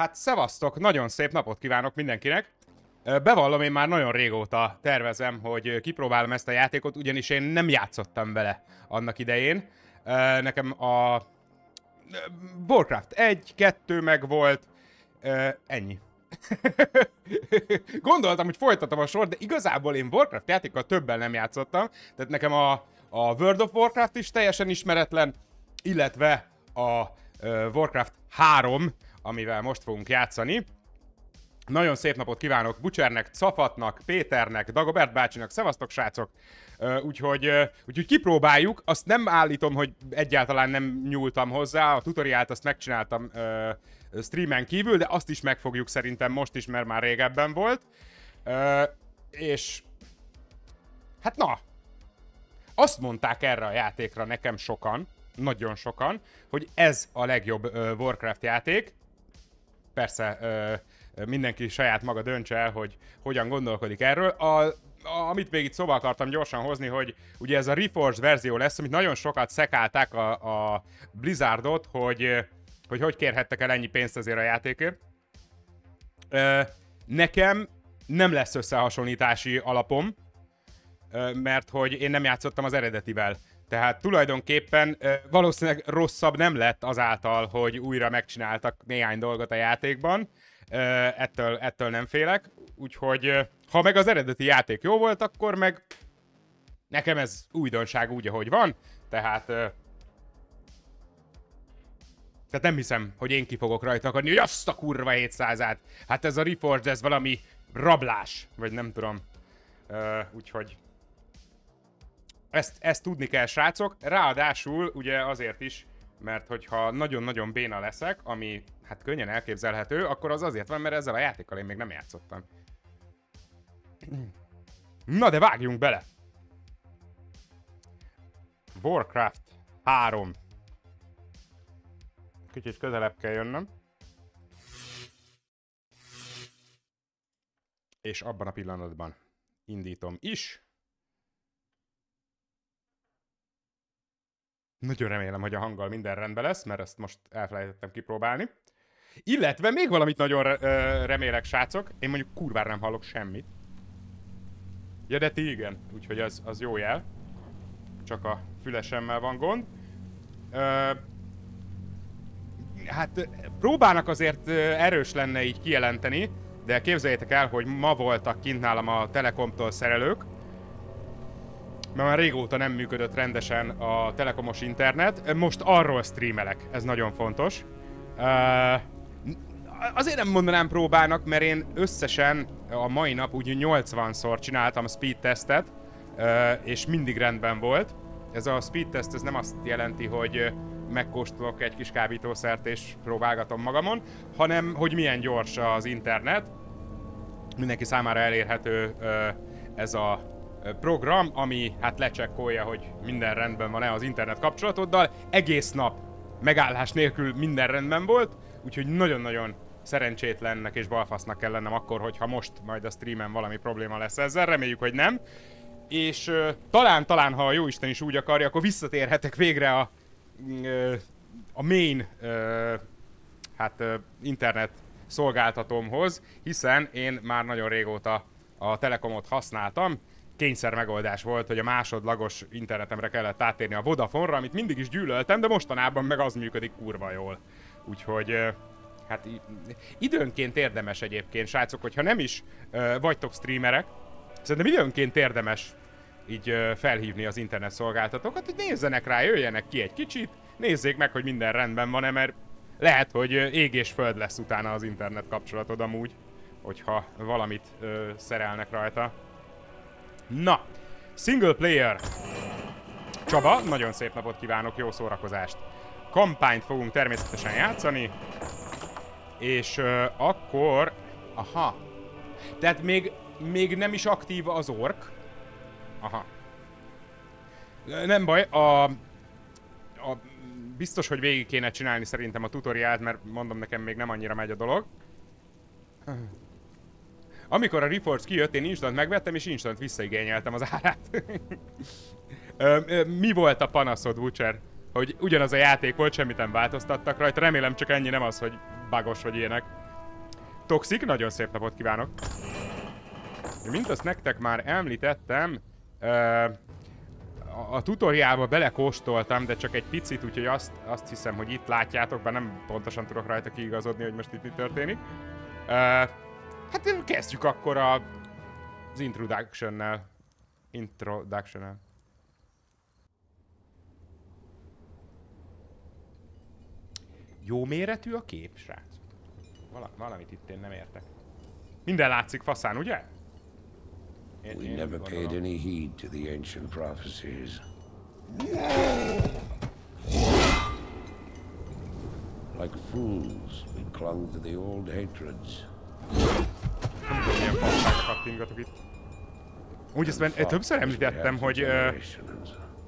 Hát szevasztok, nagyon szép napot kívánok mindenkinek. Bevallom, én már nagyon régóta tervezem, hogy kipróbálom ezt a játékot, ugyanis én nem játszottam vele annak idején. Nekem a Warcraft 1, 2 meg volt, ennyi. Gondoltam, hogy folytatom a sor, de igazából én Warcraft játékkal többen nem játszottam, tehát nekem a, a World of Warcraft is teljesen ismeretlen, illetve a Warcraft 3, amivel most fogunk játszani. Nagyon szép napot kívánok Bucsernek, Cafatnak, Péternek, Dagobert bácsinak, szevasztok srácok! Úgyhogy, úgyhogy kipróbáljuk, azt nem állítom, hogy egyáltalán nem nyúltam hozzá, a tutoriált azt megcsináltam streamen kívül, de azt is megfogjuk szerintem most is, mert már régebben volt. És hát na, azt mondták erre a játékra nekem sokan, nagyon sokan, hogy ez a legjobb Warcraft játék. Persze uh, mindenki saját maga döntse el, hogy hogyan gondolkodik erről. A, amit még itt szóba akartam gyorsan hozni, hogy ugye ez a Reforged verzió lesz, amit nagyon sokat szekálták a, a Blizzardot, hogy, hogy hogy kérhettek el ennyi pénzt azért a játékért. Nekem nem lesz összehasonlítási alapom, mert hogy én nem játszottam az eredetivel. Tehát tulajdonképpen valószínűleg rosszabb nem lett azáltal, hogy újra megcsináltak néhány dolgot a játékban. Ettől, ettől nem félek. Úgyhogy ha meg az eredeti játék jó volt, akkor meg nekem ez újdonság úgy, ahogy van. Tehát tehát nem hiszem, hogy én ki fogok rajta akarni, hogy azt a kurva 700-át. Hát ez a Reforged, ez valami rablás, vagy nem tudom. Uh, úgyhogy ezt, ezt tudni kell, srácok. Ráadásul ugye azért is, mert hogyha nagyon-nagyon béna leszek, ami hát könnyen elképzelhető, akkor az azért van, mert ezzel a játékkal én még nem játszottam. Na de vágjunk bele! Warcraft 3. Kicsit közelebb kell jönnöm. És abban a pillanatban indítom is. Nagyon remélem, hogy a hanggal minden rendben lesz, mert ezt most elfelejtettem kipróbálni. Illetve még valamit nagyon re- remélek, srácok. Én mondjuk kurvára nem hallok semmit. Ja, de ti igen. Úgyhogy az, az jó jel. Csak a fülesemmel van gond. Ö, hát próbálnak azért erős lenne így kijelenteni, de képzeljétek el, hogy ma voltak kint nálam a Telekomtól szerelők, mert már régóta nem működött rendesen a telekomos internet. Most arról streamelek, ez nagyon fontos. Uh, azért nem mondanám próbának, mert én összesen a mai nap úgy 80-szor csináltam speed testet, uh, és mindig rendben volt. Ez a speed test ez nem azt jelenti, hogy megkóstolok egy kis kábítószert és próbálgatom magamon, hanem hogy milyen gyors az internet. Mindenki számára elérhető uh, ez a program, ami hát lecsekkolja, hogy minden rendben van-e az internet kapcsolatoddal. Egész nap megállás nélkül minden rendben volt, úgyhogy nagyon-nagyon szerencsétlennek és balfasznak kell lennem akkor, hogyha most majd a streamen valami probléma lesz ezzel, reméljük, hogy nem. És talán, talán, ha a jóisten is úgy akarja, akkor visszatérhetek végre a, uh, a main hát, internet szolgáltatómhoz, hiszen én már nagyon régóta a Telekomot használtam, kényszer megoldás volt, hogy a másodlagos internetemre kellett átérni a Vodafone-ra, amit mindig is gyűlöltem, de mostanában meg az működik kurva jól. Úgyhogy hát időnként érdemes egyébként, srácok, hogyha nem is vagytok streamerek, szerintem időnként érdemes így felhívni az internet szolgáltatókat, hogy nézzenek rá, jöjjenek ki egy kicsit, nézzék meg, hogy minden rendben van-e, mert lehet, hogy ég és föld lesz utána az internet kapcsolatod amúgy, hogyha valamit ö, szerelnek rajta. Na, single player. Csaba, nagyon szép napot kívánok, jó szórakozást. Kampányt fogunk természetesen játszani. És uh, akkor... Aha. Tehát még, még nem is aktív az ork. Aha. Nem baj, a, a... Biztos, hogy végig kéne csinálni szerintem a tutoriált, mert mondom nekem még nem annyira megy a dolog. Amikor a Reforged kijött, én instant megvettem, és instant visszaigényeltem az árát. Mi volt a panaszod, Witcher? Hogy ugyanaz a játék volt, semmit nem változtattak rajta. Remélem csak ennyi nem az, hogy bagos vagy ilyenek. Toxic, nagyon szép napot kívánok! Mint azt nektek már említettem, a, a tutoriálba belekóstoltam, de csak egy picit, úgyhogy azt, azt hiszem, hogy itt látjátok, bár nem pontosan tudok rajta kiigazodni, hogy most itt mi történik. Hát kezdjük akkor a, az introduction-nel. Introduction-nel. Jó méretű a kép, srác? Val valamit itt én nem értek. Minden látszik faszán, ugye? Én, We én never paid any heed to the ancient prophecies. Like fools, we clung to the old hatreds. Milyen fasságokat pingatok itt. Úgy ezt többször említettem, hogy uh,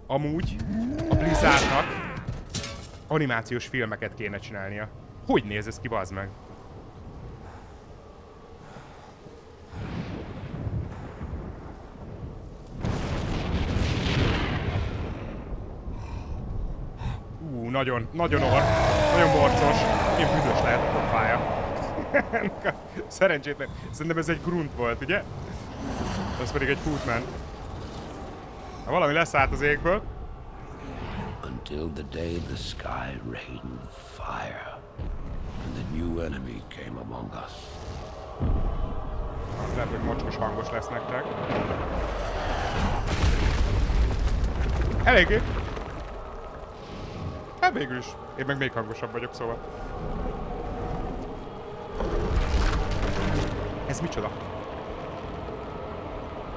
amúgy a Blizzardnak animációs filmeket kéne csinálnia. Hogy néz ez ki, bazd meg? Ú, nagyon, nagyon orr, nagyon borcos. Milyen büdös lehet a pofája. Szerencsétlen. Szerintem ez egy grunt volt, ugye? Ez pedig egy footman. Ha valami leszállt az égből until the day the sky rained fire and the new enemy came among us. Az lehet, hogy mocskos hangos lesz nektek. Eléggé. Hát végül is. Én meg még hangosabb vagyok, szóval. Ez micsoda?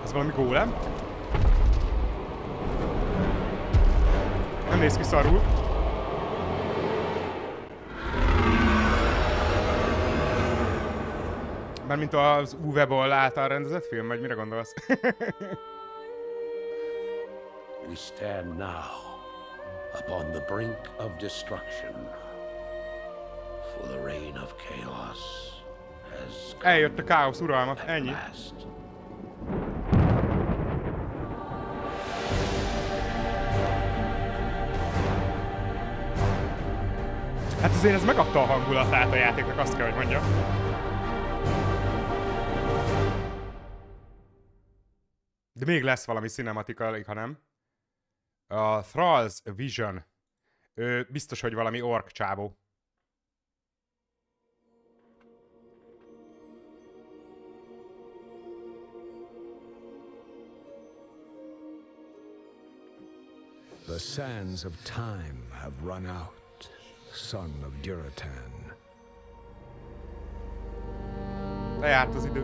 Ez valami gólem? Nem néz ki szarul. mint az Uwe-ból által rendezett film, vagy mire gondolsz? We stand now upon the brink of destruction. Eljött a káosz uralma, ennyi. Hát azért ez megadta a hangulatát a játéknak, azt kell, hogy mondjam. De még lesz valami cinematika, ha nem. A Thrall's Vision. Ő biztos, hogy valami ork csávó. The sands of time have run out son of Duratan. Lejárt az idő.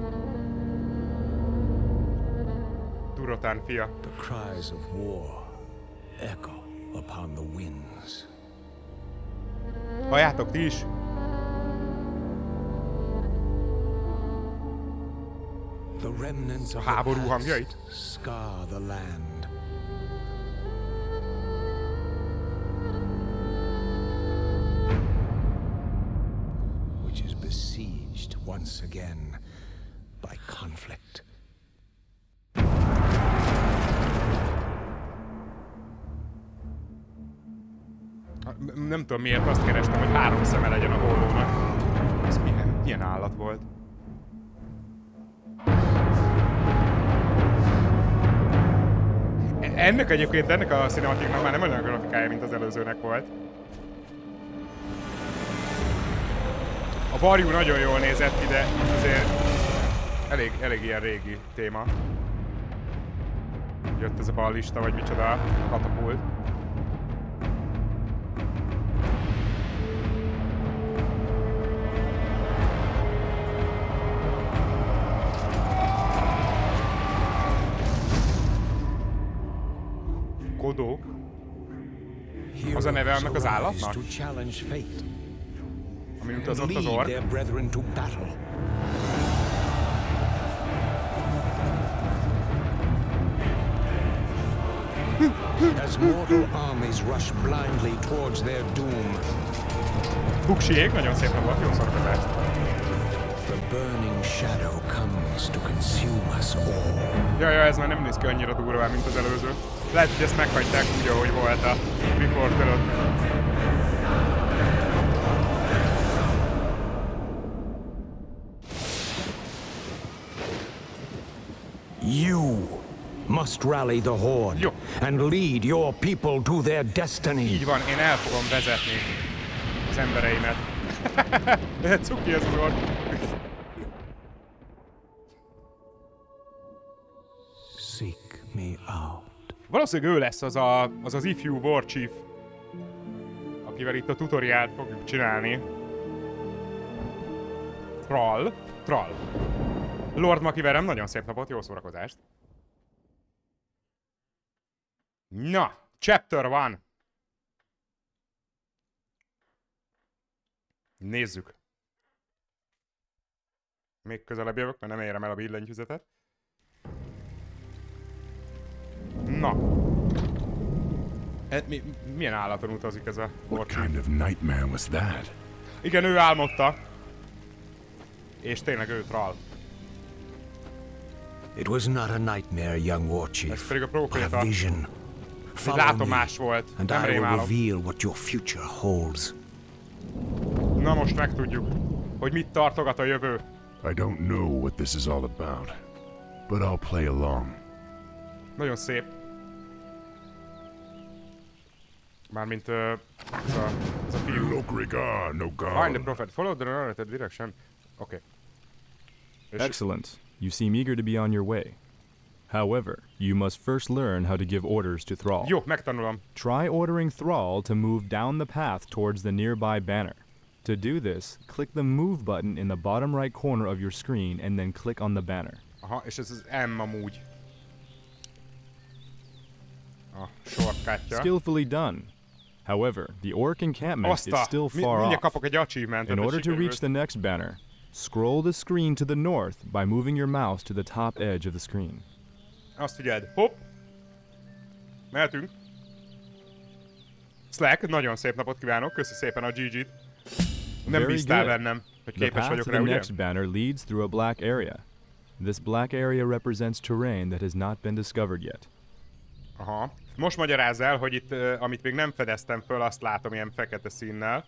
Duratan fia. The cries of war echo upon the winds. Halljátok ti is? The remnants of háború hangjait? Scar the land. Once again by conflict. Nem tudom miért azt kerestem, hogy három szeme legyen a hollónak. Ez milyen, milyen állat volt? Ennek egyébként, ennek a cinematiknak már nem olyan grafikája, mint az előzőnek volt. A varjú nagyon jól nézett ki, de azért elég, elég ilyen régi téma. Jött ez a ballista, vagy micsoda, katapult. Godó. Az a neve annak az állatnak? Ami utazott az ork. As mortal armies rush blindly towards their doom. Buksiék, nagyon szép volt, jó szorkozást. The burning shadow comes to consume us all. Ja, ja, ez már nem néz ki annyira durván, mint az előző. Lehet, hogy ezt meghagyták úgy, ahogy volt a Before must rally the horde Jó. and lead your people to their destiny. Így van, én el fogom vezetni az embereimet. Cuki ez az ork. Seek me out. Valószínűleg ő lesz az a, az, az ifjú War Chief, akivel itt a tutoriált fogjuk csinálni. Troll. Troll. Lord Makiverem, nagyon szép napot, jó szórakozást. Na, chapter van. Nézzük. Még közelebb jövök, mert nem érem el a billentyűzetet. Na. E, mi, milyen állaton utazik ez a What kind of nightmare was that? Igen, ő álmodta. És tényleg ő troll. It was not a nightmare, young war Ez chief, pedig a but vision. Egy Follow me, látomás volt. and Nem I will rémálom. reveal what your future holds. Na most megtudjuk, hogy mit tartogat a jövő. I don't know what this is all about, but I'll play along. Nagyon szép. Mármint uh, ez, a, ez a fiú. Lokrigar, no Find the god. prophet, follow the narrated direction. Oké. Okay. Excellent. You seem eager to be on your way. However, you must first learn how to give orders to Thrall. Jó, megtanulom. Try ordering Thrall to move down the path towards the nearby banner. To do this, click the move button in the bottom right corner of your screen and then click on the banner. Aha, és ez az M amúgy. A sorkátja. Skillfully done. However, the orc encampment Azt is still Mi, far mindjárt off. kapok egy achievementet. In order to reach the next banner, scroll the screen to the north by moving your mouse to the top edge of the screen. Azt figyeld. Hopp. Mehetünk. Slack, nagyon szép napot kívánok. Köszi szépen a GG-t. Nem bíztál bennem, hogy képes vagyok rá, ugye? next banner leads through a black area. This black area represents terrain that has not been discovered yet. Aha. Most magyarázz el, hogy itt, uh, amit még nem fedeztem föl, azt látom ilyen fekete színnel.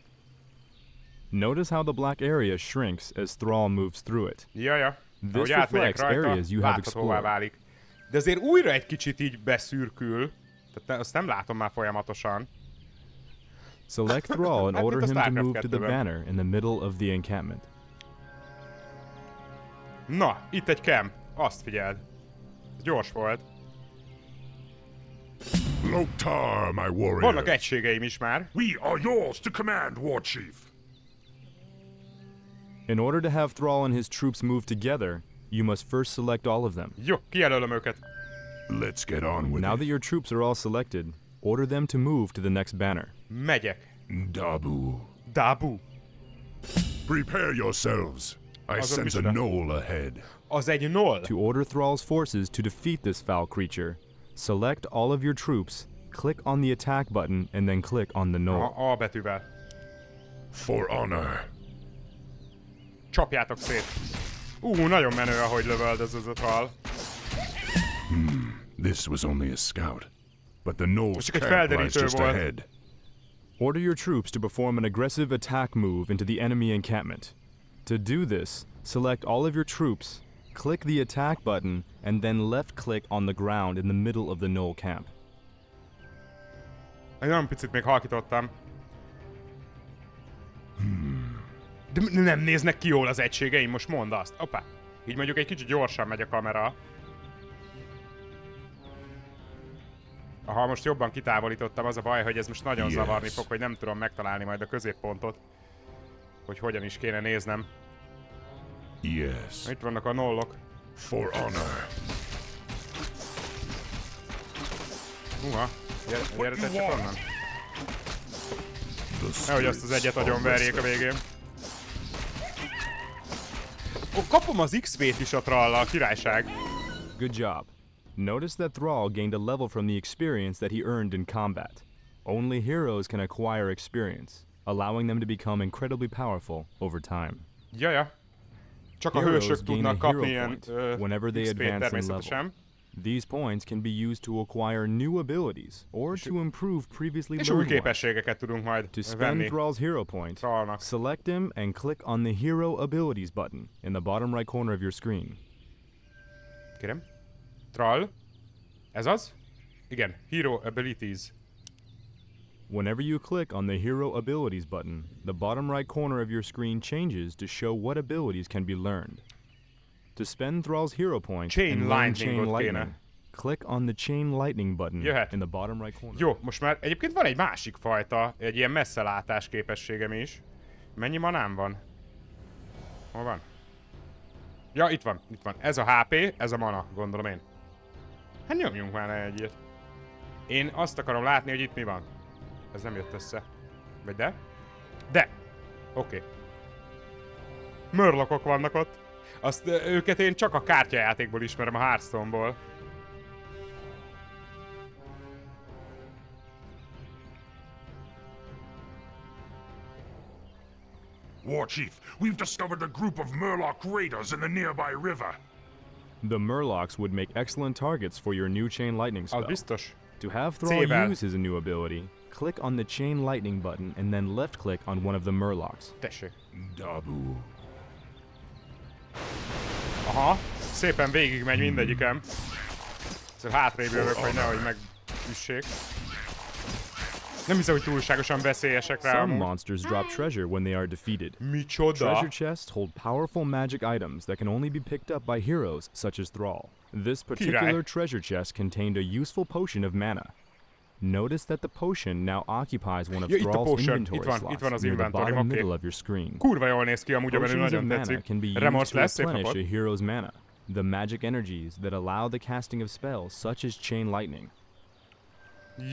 Notice how the black area shrinks as Thrall moves through it. Jaja. This Ahogy átmegyek reflects rajta, areas you have explored. válik. De azért újra egy kicsit így beszürkül. Tehát ne, azt nem látom már folyamatosan. Select Thrall and Hát, order him to move to the 2-ben. banner in the middle of the encampment. Na, itt egy camp. Azt figyeld. Ez gyors volt. Loktar, my warrior. Vannak egységeim is már. We are yours to command, war chief. In order to have Thrall and his troops move together, you must first select all of them. Jó, kijelölöm őket. Let's get on with Now it. that your troops are all selected, order them to move to the next banner. Megyek. Dabu. Dabu. Prepare yourselves. I Azon sense a micsoda? knoll ahead. Az egy null. To order Thrall's forces to defeat this foul creature, select all of your troops, click on the attack button, and then click on the knoll. A, a betűvel. For honor. Csapjátok szét. Ú, nagyon menő, ahogy lövöldöz ez a troll. Hmm, this was only a scout. But the knoll's csak egy camp lies just volt. ahead. Order your troops to perform an aggressive attack move into the enemy encampment. To do this, select all of your troops, click the attack button, and then left click on the ground in the middle of the knoll camp. Egy nagyon picit még halkítottam. Hmm. De nem néznek ki jól az egységeim, most mondd azt. Opa. Így mondjuk egy kicsit gyorsan megy a kamera. Aha, most jobban kitávolítottam, az a baj, hogy ez most nagyon Yes. zavarni fog, hogy nem tudom megtalálni majd a középpontot. Hogy hogyan is kéne néznem. Yes. Itt vannak a nollok. For honor. Uha, gyere, gyere csak onnan. Nehogy azt az egyet agyon verjék a végén. Ó, kapom az XP-t is a trallal, királyság. Good job. Notice that Thrall gained a level from the experience that he earned in combat. Only heroes can acquire experience, allowing them to become incredibly powerful over time. Jaja. Csak a hősök tudnak a kapni ilyen ö, whenever they advance in természetesen. These points can be used to acquire new abilities or to improve previously És új learned ones. képességeket tudunk majd To spend venni. Thrall's hero point, Thrallnak. select him and click on the Hero Abilities button in the bottom right corner of your screen. Kérem. Trall. Ez az? Igen, Hero Abilities. Whenever you click on the Hero Abilities button, the bottom right corner of your screen changes to show what abilities can be learned. To spend Thrall's hero points Chain and lightning Chain kéne. Lightning, click on the Chain Lightning button Jöhet. in the bottom right corner. Jó, most már egyébként van egy másik fajta, egy ilyen messzelátás képességem is. Mennyi manám van? Hol van? Ja, itt van, itt van. Ez a HP, ez a mana, gondolom én. Hát nyomjunk már egyet. Én azt akarom látni, hogy itt mi van. Ez nem jött össze. Vagy de? De! Oké. Okay. Mörlokok vannak ott. Azt őket én csak a kártyajátékból ismerem, a Hearthstone-ból. War Chief, we've discovered a group of Murloc raiders in the nearby river. The Murlocs would make excellent targets for your new Chain Lightning spell. biztos. To have Thrall Szépen. use his new ability, click on the Chain Lightning button and then left click on one of the Murlocs. Tessék. Dabu. Aha, szépen végig megy mindegyikem. Szóval hátrébb jövök, hogy nehogy megüssék. Nem hiszem, hogy túlságosan veszélyesek rá Some monsters drop treasure when they are defeated. Micsoda? Treasure chests hold powerful magic items that can only be picked up by heroes such as Thrall. This particular treasure chest contained a useful potion of mana. Notice that the potion now occupies one of Ja, itt a potion. inventory Itt van, slots itt van az near the inventory, bottom oké. middle of your screen. Kurva jól néz ki amúgy, a menü Potions of nagyon tetszik. can be used Remorse to lesz, szép replenish napot. a hero's mana. The magic energies that allow the casting of spells such as Chain Lightning.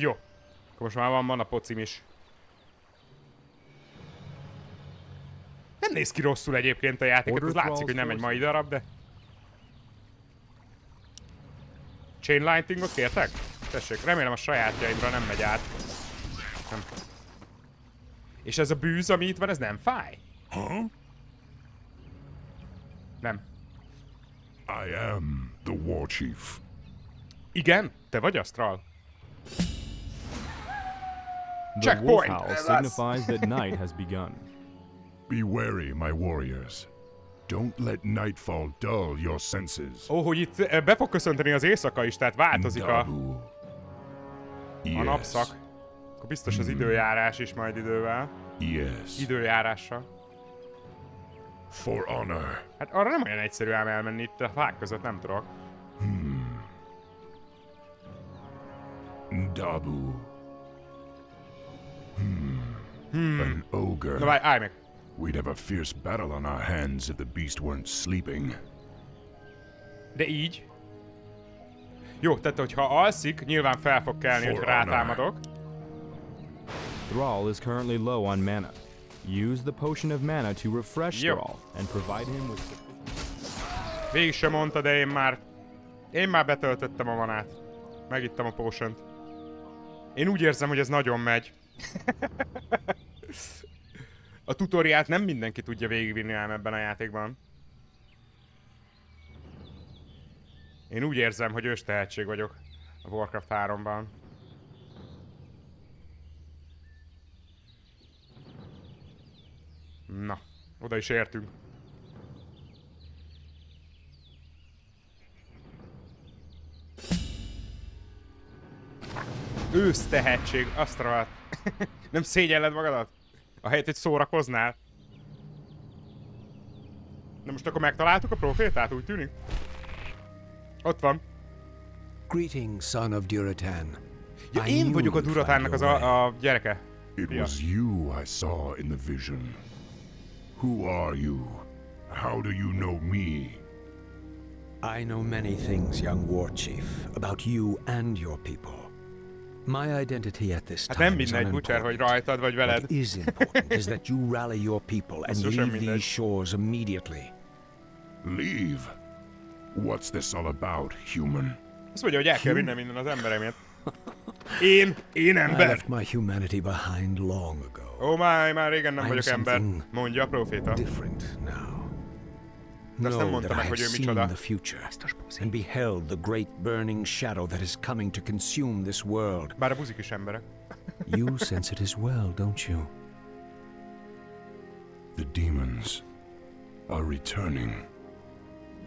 Jó. Akkor most már van mana pocim is. Nem néz ki rosszul egyébként a játék, hát ez látszik, hogy nem egy mai darab, de... Chain lightingot kértek? Tessék, remélem a sajátjaimra nem megy át. Nem. És ez a bűz, ami itt van, ez nem fáj? Huh? Nem. I am the War Chief. Igen? Te vagy Astral? The Checkpoint! wolf howl That's- signifies that night has begun. Be wary, my warriors. Don't let nightfall dull your senses. Ó, hogy itt eh, be fog köszönteni az éjszaka is, tehát változik a, Dabu. a Yes. napszak. Akkor biztos az időjárás is majd idővel. Yes. Időjárással. For honor. Hát arra nem olyan egyszerű ám elmenni itt a fák között, nem tudok. Dabu. Hmm. An ogre. Na várj, állj meg! We'd have a fierce battle on our hands if the beast weren't sleeping. De így? Jó, tehát hogyha alszik, nyilván fel fog kelni, hogy rátámadok. Thrall is currently low on mana. Use the potion of mana to refresh Yep. Thrall and provide him with Végig sem mondta, de én már... Én már betöltöttem a manát. Megittem a potion Én úgy érzem, hogy ez nagyon megy. a tutoriát nem mindenki tudja végigvinni ám ebben a játékban. Én úgy érzem, hogy ős tehetség vagyok a Warcraft 3-ban. Na, oda is értünk. Ősz tehetség, azt rohadt. Nem szégyelled magadat? Ahelyett, hogy szórakoznál. Na most akkor megtaláltuk a profétát, úgy tűnik? Ott van. Greeting, son of Duratan. Ja, I én knew vagyok a Duratánnak az a, a gyereke. It was you I saw in the vision. Who are you? How do you know me? I know many things, young war chief, about you and your people. My identity at this Hát time nem is mindegy, Butcher, hogy rajtad vagy veled. What is important is that you rally your people and leave mindegy. these shores immediately. Leave. What's this all about, human? Azt mondja, hogy el kell vinnem minden az emberemért. Én, én I ember! left my humanity behind long ago. Ó, már, már régen nem I'm vagyok ember, something mondja a proféta. Different now. De azt nem mondta I meg, hogy ő seen micsoda. the future and beheld the great burning shadow that is coming to consume this world. Bár a buzik is emberek. You sense it as well, don't you? The demons are returning.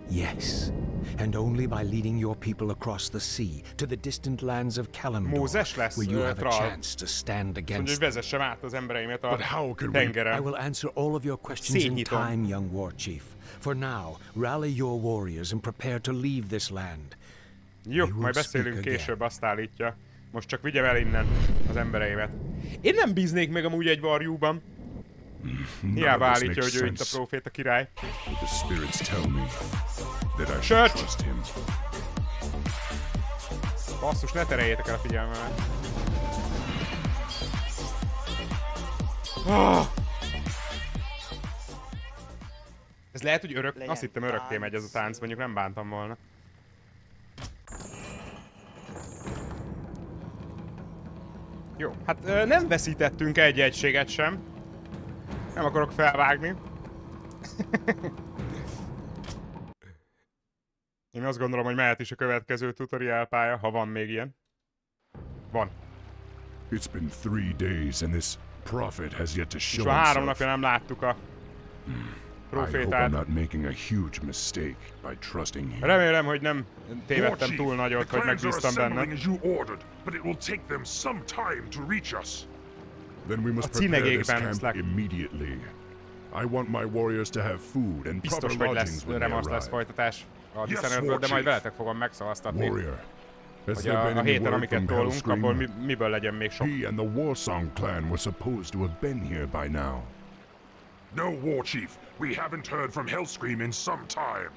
Yes, and only by leading your people across the sea to the distant lands of Kalimdor Mózes lesz, will you ö, have a chance to stand against vezessem át az embereimet a But how can we- I will answer all of your questions in time, young war chief. For now, rally your warriors and prepare to leave this land. Jó, majd beszélünk később, azt állítja. Most csak vigyem el innen az embereimet. Én nem bíznék meg amúgy egy varjúban. Hiába állítja, hogy ő itt a proféta király. The spirits tell me that I Shut! should trust him. Basszus, ne tereljétek el a figyelmemet. Ah! Ez lehet, hogy örök... Legyen Azt hittem örökké megy ez a tánc. tánc, mondjuk nem bántam volna. Jó, hát ö, nem veszítettünk egy egységet sem. Nem akarok felvágni. Én azt gondolom, hogy mehet is a következő tutorial pálya, ha van még ilyen. Van. It's been three days and this prophet has yet to show már három himself. napja nem láttuk a I hope I'm profétát. not making a huge mistake by trusting him. Remélem, hogy nem tévedtem túl nagyot, hogy megbíztam benne. but it will take them some time to reach us. Then we must prepare this camp immediately. I want my warriors to have food and Biztos, proper lesz lodgings when they remaster lesz arrive. folytatás a Yes, Dishonoredből, de majd veletek fogom megszavaztatni, Warrior, has hogy there a, been a any héten, word amiket from tolunk, Hellscream? abból mi, miből legyen még sok. He and the Warsong clan were supposed to have been here by now. No, War Chief. We haven't heard from Hellscream in some time.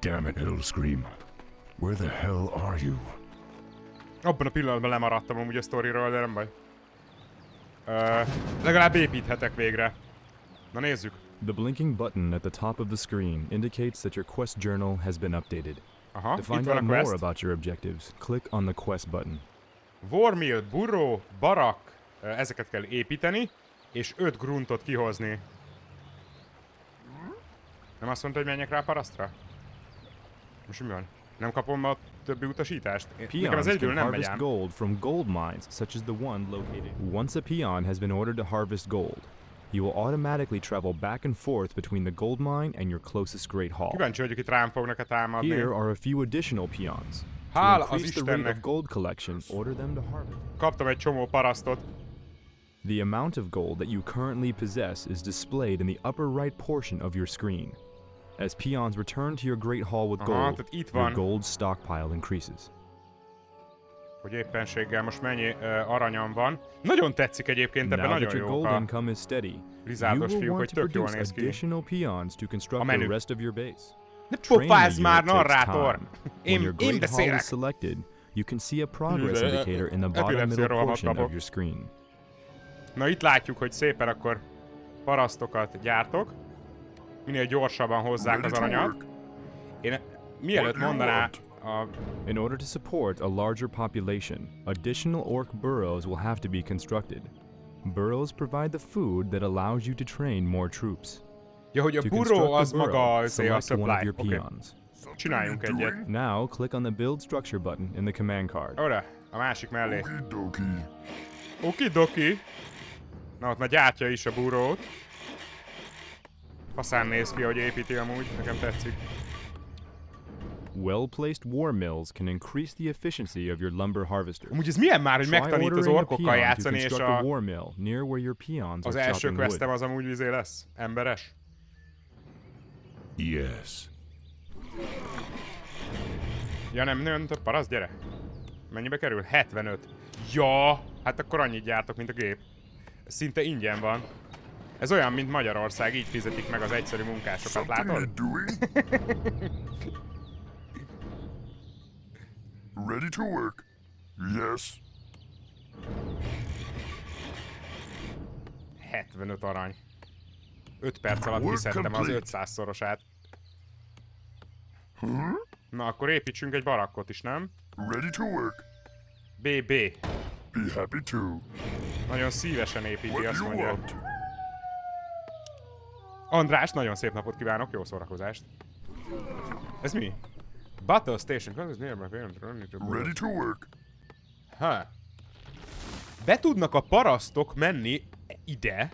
Damn it, Hellscream. Where the hell are you? Abban a pillanatban lemaradtam amúgy a sztoriról, de nem baj. Ö, legalább építhetek végre. Na nézzük. The blinking button at the top of the screen indicates that your quest journal has been updated. Aha, To find out more about your objectives, click on the quest button. Warmill, buró, barak, ezeket kell építeni, és 5 gruntot kihozni. Nem azt mondta, hogy menjek rá a parasztra? Most mi van? Nem kapom a többi utasítást? Nekem Peons az egyből nem megy gold from gold mines, such as the one located. Once a peon has been ordered to harvest gold, you will automatically travel back and forth between the gold mine and your closest great hall. Kíváncsi vagyok, itt rám fognak-e támadni. Here are a few additional peons. Hála az rate of Istennek. gold collection, order them to harvest. Kaptam egy csomó parasztot. The amount of gold that you currently possess is displayed in the upper right portion of your screen. As peons return to your great hall with Aha, gold, tehát itt your van. gold stockpile increases. Hogy éppenséggel most mennyi uh, aranyam van. Nagyon tetszik egyébként, ebben Now that nagyon your jók gold a... income is steady, you Blizzardos will fiúk, want hogy to tök jól produce néz ki. additional peons to construct the menü. rest of your base. Ne Training pofázz már, takes narrátor! time. When Én, your én great hall beszélek! is selected, you can see a progress Ü- indicator in the bottom middle portion kapok. of your screen. Na itt látjuk, hogy szépen akkor parasztokat gyártok. Minél gyorsabban hozzák az aranyat. Én mielőtt mondaná a In order to support a larger population, additional orc burrows will have to be constructed. Burrows provide the food that allows you to train more troops. Ja, hogy a construct az the maga burrow, azért a select one of supply. peons. csináljunk egyet. Now click on the build structure button in the command card. Oda, a másik mellé. Okidoki. Okidoki. Na ott már gyártja is a burót. Faszán néz ki, hogy építi amúgy, nekem tetszik. Well-placed war mills can increase the efficiency of your lumber harvesters. Amúgy ez milyen már, hogy megtanít az orkokkal peon to játszani, és construct a war mill near where your peons az are első chopping questem wood. az amúgy vizé lesz? Emberes? Yes. Ja nem nőn több parasz, gyere. Mennyibe kerül? 75. Ja, hát akkor annyit gyártok, mint a gép. Szinte ingyen van. Ez olyan, mint Magyarország, így fizetik meg az egyszerű munkásokat, látod? Ready to work. Yes. 75 arany. 5 perc alatt kiszedtem az complete. 500 szorosát. Na, akkor építsünk egy barakkot is, nem? Ready to work. BB. Be happy to. Nagyon szívesen építi, What azt mondja. want? András, nagyon szép napot kívánok, jó szórakozást. Ez mi? Battle Station. It's nearby parent. Ready to work. Ha. Be tudnak a parasztok menni ide,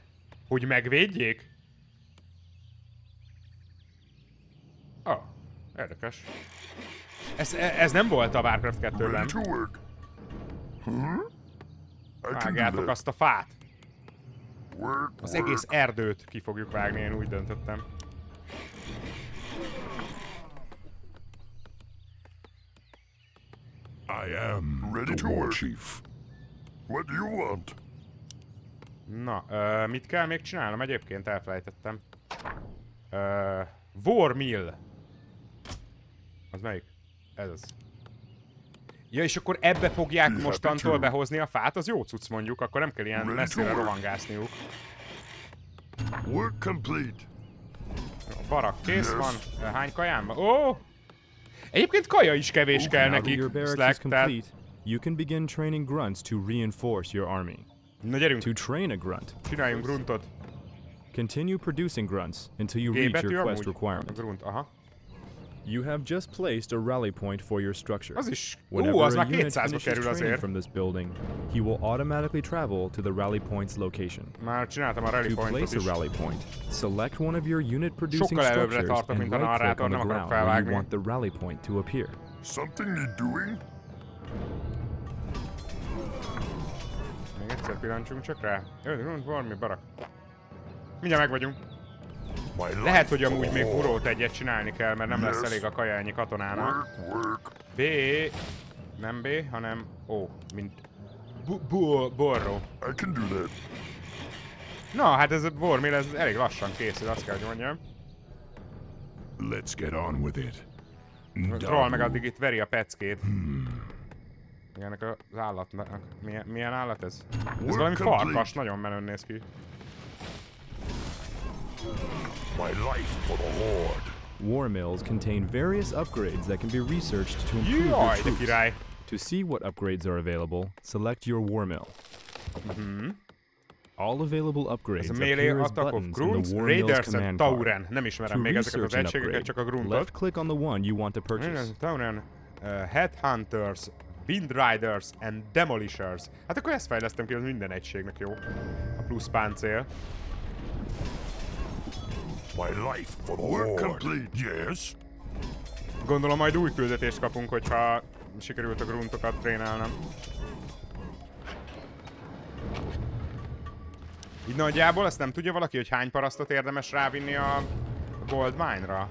hogy megvédjék? Oh. Érdekes. Ez, ez nem volt a Warcraft 2-ben. Ready to work. Huh? I can do Vágjátok azt a fát. Az egész erdőt ki fogjuk vágni, én úgy döntöttem. I am Ready to work. chief. What do you want? Na, ö, mit kell még csinálnom? Egyébként elfelejtettem. Ö, War Mill. Az melyik? Ez az. Ja, és akkor ebbe fogják mostantól behozni a fát, az jó cucc mondjuk, akkor nem kell ilyen messzire rohangászniuk. Work complete. A barak kész van. Hány kajám van? Ó! Egyébként kaja is kevés kell Now that nekik, Slack, tehát... you can begin training grunts to reinforce your army. Na gyerünk, To train a grunt, csináljunk gruntot. continue producing grunts until you reach your quest requirement. grunt, aha. You have just placed a rally point for your structure. Az is... Ú, Whenever az a már unit 200-ba finishes kerül training azért. from this building, he will automatically travel to the rally point's location. Már csináltam a rally To place a rally point, select one of your unit producing Sokkal előbbre structures tartok, and mint a right-click narrátor, on the nem akarok ground where you felvágni. want the rally point to appear. Something need doing? Még egyszer pillancsunk csak rá. Jó, grunt, valami barak. Mindjárt meg vagyunk. Lehet, hogy amúgy még burót egyet csinálni kell, mert nem lesz elég a kaja ennyi katonának. B... Nem B, hanem O, mint... Bu, bu, borró. Na, hát ez a Vormil, ez elég lassan készül, azt kell, hogy mondjam. Let's get on with it. Troll meg addig itt veri a peckét. Ilyenek az állatnak. Milyen, milyen állat ez? Ez valami farkas, nagyon menőn néz ki. My life for the Horde. War mills contain various upgrades that can be researched to improve your Jaj, troops. király! To see what upgrades are available, select your war mill. All available Ez upgrades a melee appear as attack of buttons in Grunts, the war mill's Raiders and command card. Tauren. Nem ismerem To még ezeket az research an egységeket, upgrade, csak a Gruntot. left click on the one you want to purchase. Raiders, Tauren, uh, Headhunters, Windriders and Demolishers. Hát akkor ezt fejlesztem ki, az minden egységnek jó. A plusz páncél. My life for the Work complete. Yes. Gondolom majd új küldetést kapunk, hogyha sikerült a gruntokat trénálnom. Így nagyjából azt nem tudja valaki, hogy hány parasztot érdemes rávinni a Gold Mine-ra?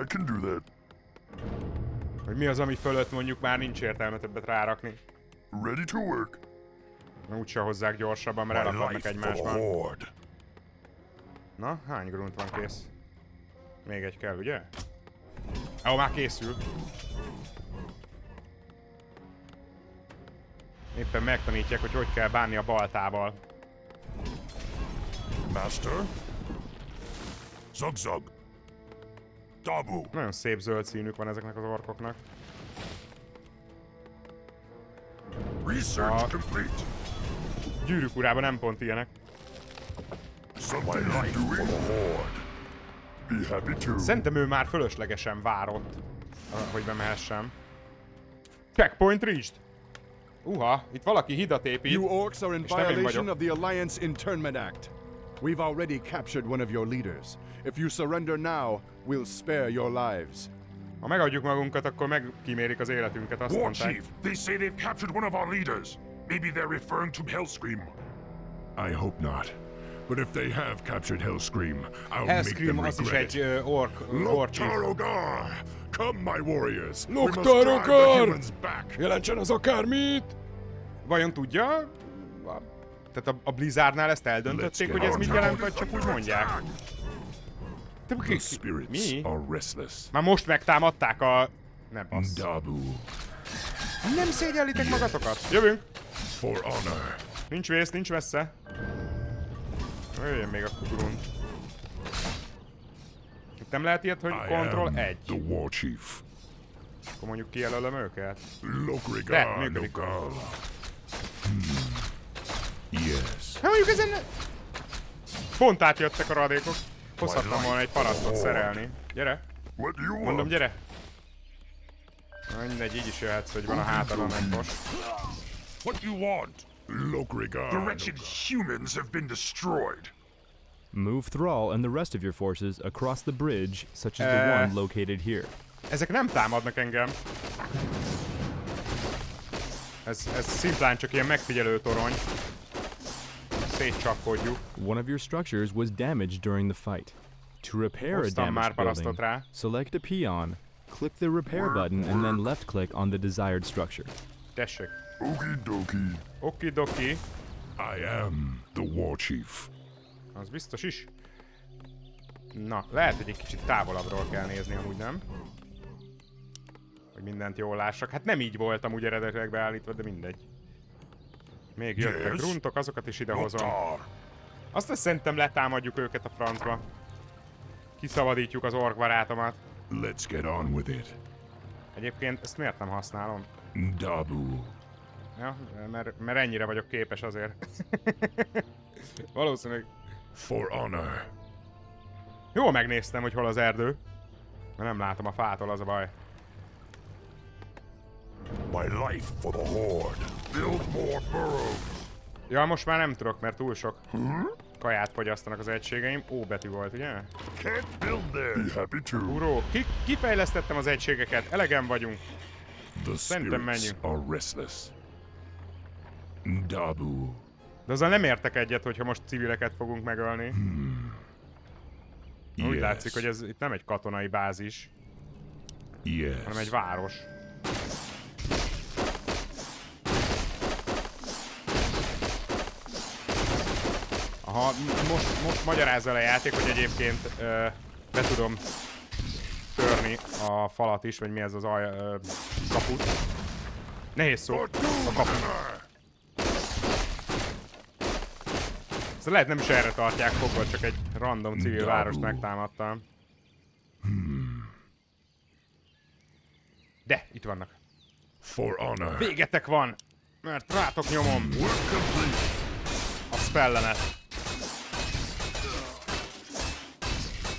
I can do that. Hogy mi az, ami fölött mondjuk már nincs értelme többet rárakni. Ready to work. Úgyse hozzák gyorsabban, mert elakadnak egymásban. Na, hány grunt van kész? Még egy kell, ugye? Ó, már készül. Éppen megtanítják, hogy hogy kell bánni a baltával. Master. Zug. Dabu. Nagyon szép zöld színük van ezeknek az orkoknak. Research complete. Gyűrűk urában nem pont ilyenek. Szerintem ő már fölöslegesen várott, hogy bemehessem. Checkpoint reached! Uha, itt valaki hidat épít. You orcs are in violation of the Alliance Internment Act. We've already captured one of your leaders. If you surrender now, we'll spare your lives. Ha megadjuk magunkat, akkor megkímérik az életünket, azt War mondták. Chief, they say they've captured one of our leaders. Maybe they're referring to Hellscream. I hope not. But if they have captured Hellscream, I'll make Hellscream them az is regret egy ork, ork chief. Loktarogar! Come, my warriors! Humans back! Jelentsen az akármit! Vajon tudja? Tehát a, a Blizzardnál ezt eldöntötték, Let's hogy ez mit jelent, vagy csak úgy mondják? Te, mi? Már most megtámadták a... Ne bassz. Nem szégyellitek magatokat? Jövünk! For honor. Nincs vész, nincs messze. Jöjjön még a kukurun. Itt nem lehet ilyet, hogy Ctrl am 1. the war chief. Akkor mondjuk kijelölöm őket. De, működik. Hmm. Yes. Hát mondjuk ezen... Pont átjöttek a radékok. Hozhattam volna egy parasztot szerelni. Gyere, mondom gyere. Mindegy, így is jöhetsz, hogy van a hátadon egy most. What do you want? Lokrigar The wretched humans have been destroyed. Move Thrall and the rest of your forces across the bridge, such as the Uh. one located here. Ezek nem támadnak engem. Ez, ez szimplán csak ilyen megfigyelő torony. Szétcsapkodjuk. One of your structures was damaged during the fight. To repair a Hoztam már damaged building, rá. select a peon, click the repair button, and then left click on the desired structure. Tessék. Okie dokie. Okidoki. I am the war chief. Az biztos is. Na, lehet, hogy egy kicsit távolabbról kell nézni, amúgy nem? Hogy mindent jól lássak. Hát nem így voltam úgy eredetileg beállítva, de mindegy. Még jöttek Yes? gruntok, azokat is idehozom. Azt szerintem letámadjuk őket a francba. Kiszabadítjuk az ork barátomat. Let's get on with it. Egyébként ezt miért nem használom? Dabu. Ja, mert, mert ennyire vagyok képes azért. Valószínűleg For honor. jól megnéztem, hogy hol az erdő. Mert nem látom a fától, az a baj. My life for the horde. Build more burrows. Ja, most már nem tudok, mert túl sok kaját fogyasztanak az egységeim. Ó betű volt, ugye? Can't build there. Be happy to. Uró, ki, kifejlesztettem az egységeket, elegem vagyunk. The Szerintem spirits menjünk. are restless. Dabu. De azzal nem értek egyet, hogyha most civileket fogunk megölni. Úgy Yes. látszik, hogy ez itt nem egy katonai bázis, Yes. hanem egy város. Aha, most, most magyarázza le a játék, hogy egyébként ö, be tudom törni a falat is, vagy mi ez az aj, ö, kaput. Nehéz szó. A kaput. Szóval lehet nem is erre tartják fogva, csak egy random civil várost megtámadtam. De, itt vannak. For honor. Végetek van! Mert rátok nyomom a spellemet.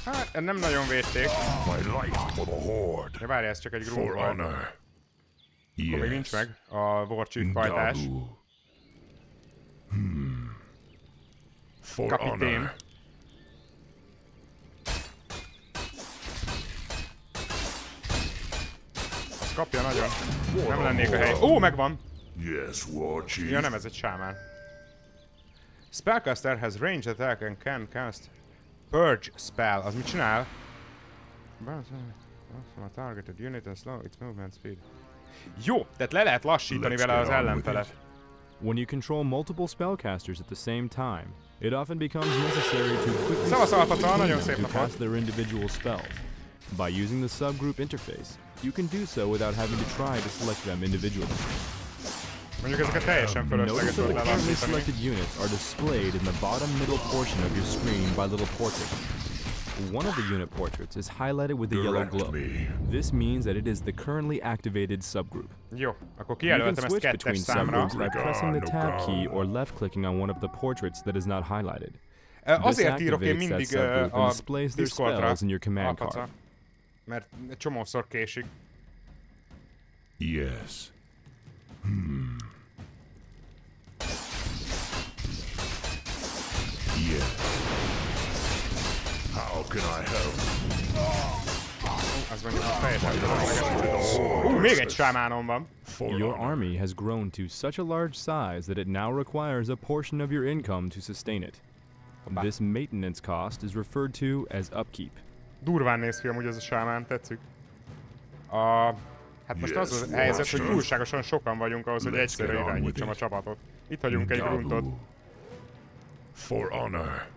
Hát, nem nagyon védték. My life for the horde. De várj, ez csak egy grúd volt. Akkor még nincs meg a War Chief fajtás. Dabu. Hmm. For Kapitén. honor. Azt kapja nagyon. Nem lennék a hely. Ó, megvan! Yes, war chief. Ja, nem, ez egy sámán. Spellcaster has range attack and can cast Purge spell. Az mit csinál? From a targeted unit and slow its movement speed. Jó, tehát le lehet lassítani Let's vele az ellenfelet. When you control multiple spellcasters at the same time, it often becomes necessary to quickly Szavasz, switch Alpata, between nagyon them szép to napot. cast their individual spells. By using the subgroup interface, you can do so without having to try to select them individually. Mondjuk ezeket teljesen um, fölösleges Notice that volt the currently selected units are displayed in the bottom middle portion of your screen by little portraits. One of the unit portraits is highlighted with a yellow glow. me. This means that it is the currently activated subgroup. Jó, akkor You can switch between subgroups by pressing the tab key or left clicking on one of the portraits that is not highlighted. Ö, This Azért írok én activates that mindig ö, subgroup ah, and a displays their Discordra, spells in your command ah, Alpaca, card. mert egy csomószor késik. Yes. Hmm. Yes. How can I help? Az mondjuk. Ú, még egy sámánom van. Your army has grown to such a large size that it now requires a portion of your income to sustain it. This maintenance cost is referred to as upkeep. Durván néz ki amúgy ez a sámán, tetszik. A... Hát most az az Yes, helyzet, hogy túlságosan sokan vagyunk ahhoz, hogy egyszerre irányítsam a csapatot. Itt hagyunk egy gruntot. For honor.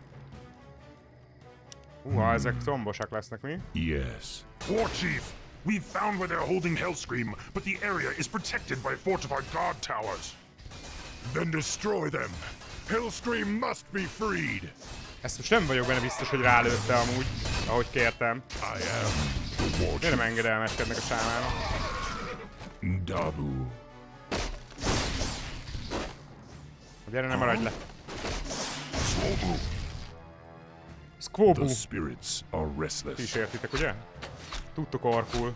Uha, ezek zombosak lesznek mi? Yes. War Chief, we've found where they're holding Hellscream, but the area is protected by fortified guard towers. Then destroy them. Hellscream must be freed. Ezt most nem vagyok benne biztos, hogy rálőtte amúgy, ahogy kértem. I am the war Miért nem chief. engedelmeskednek a sámánok? Dabu. Gyere, ne maradj le. Swobu. Squobu. The spirits are Ti is restless. értitek, ugye? Tudtok orkul.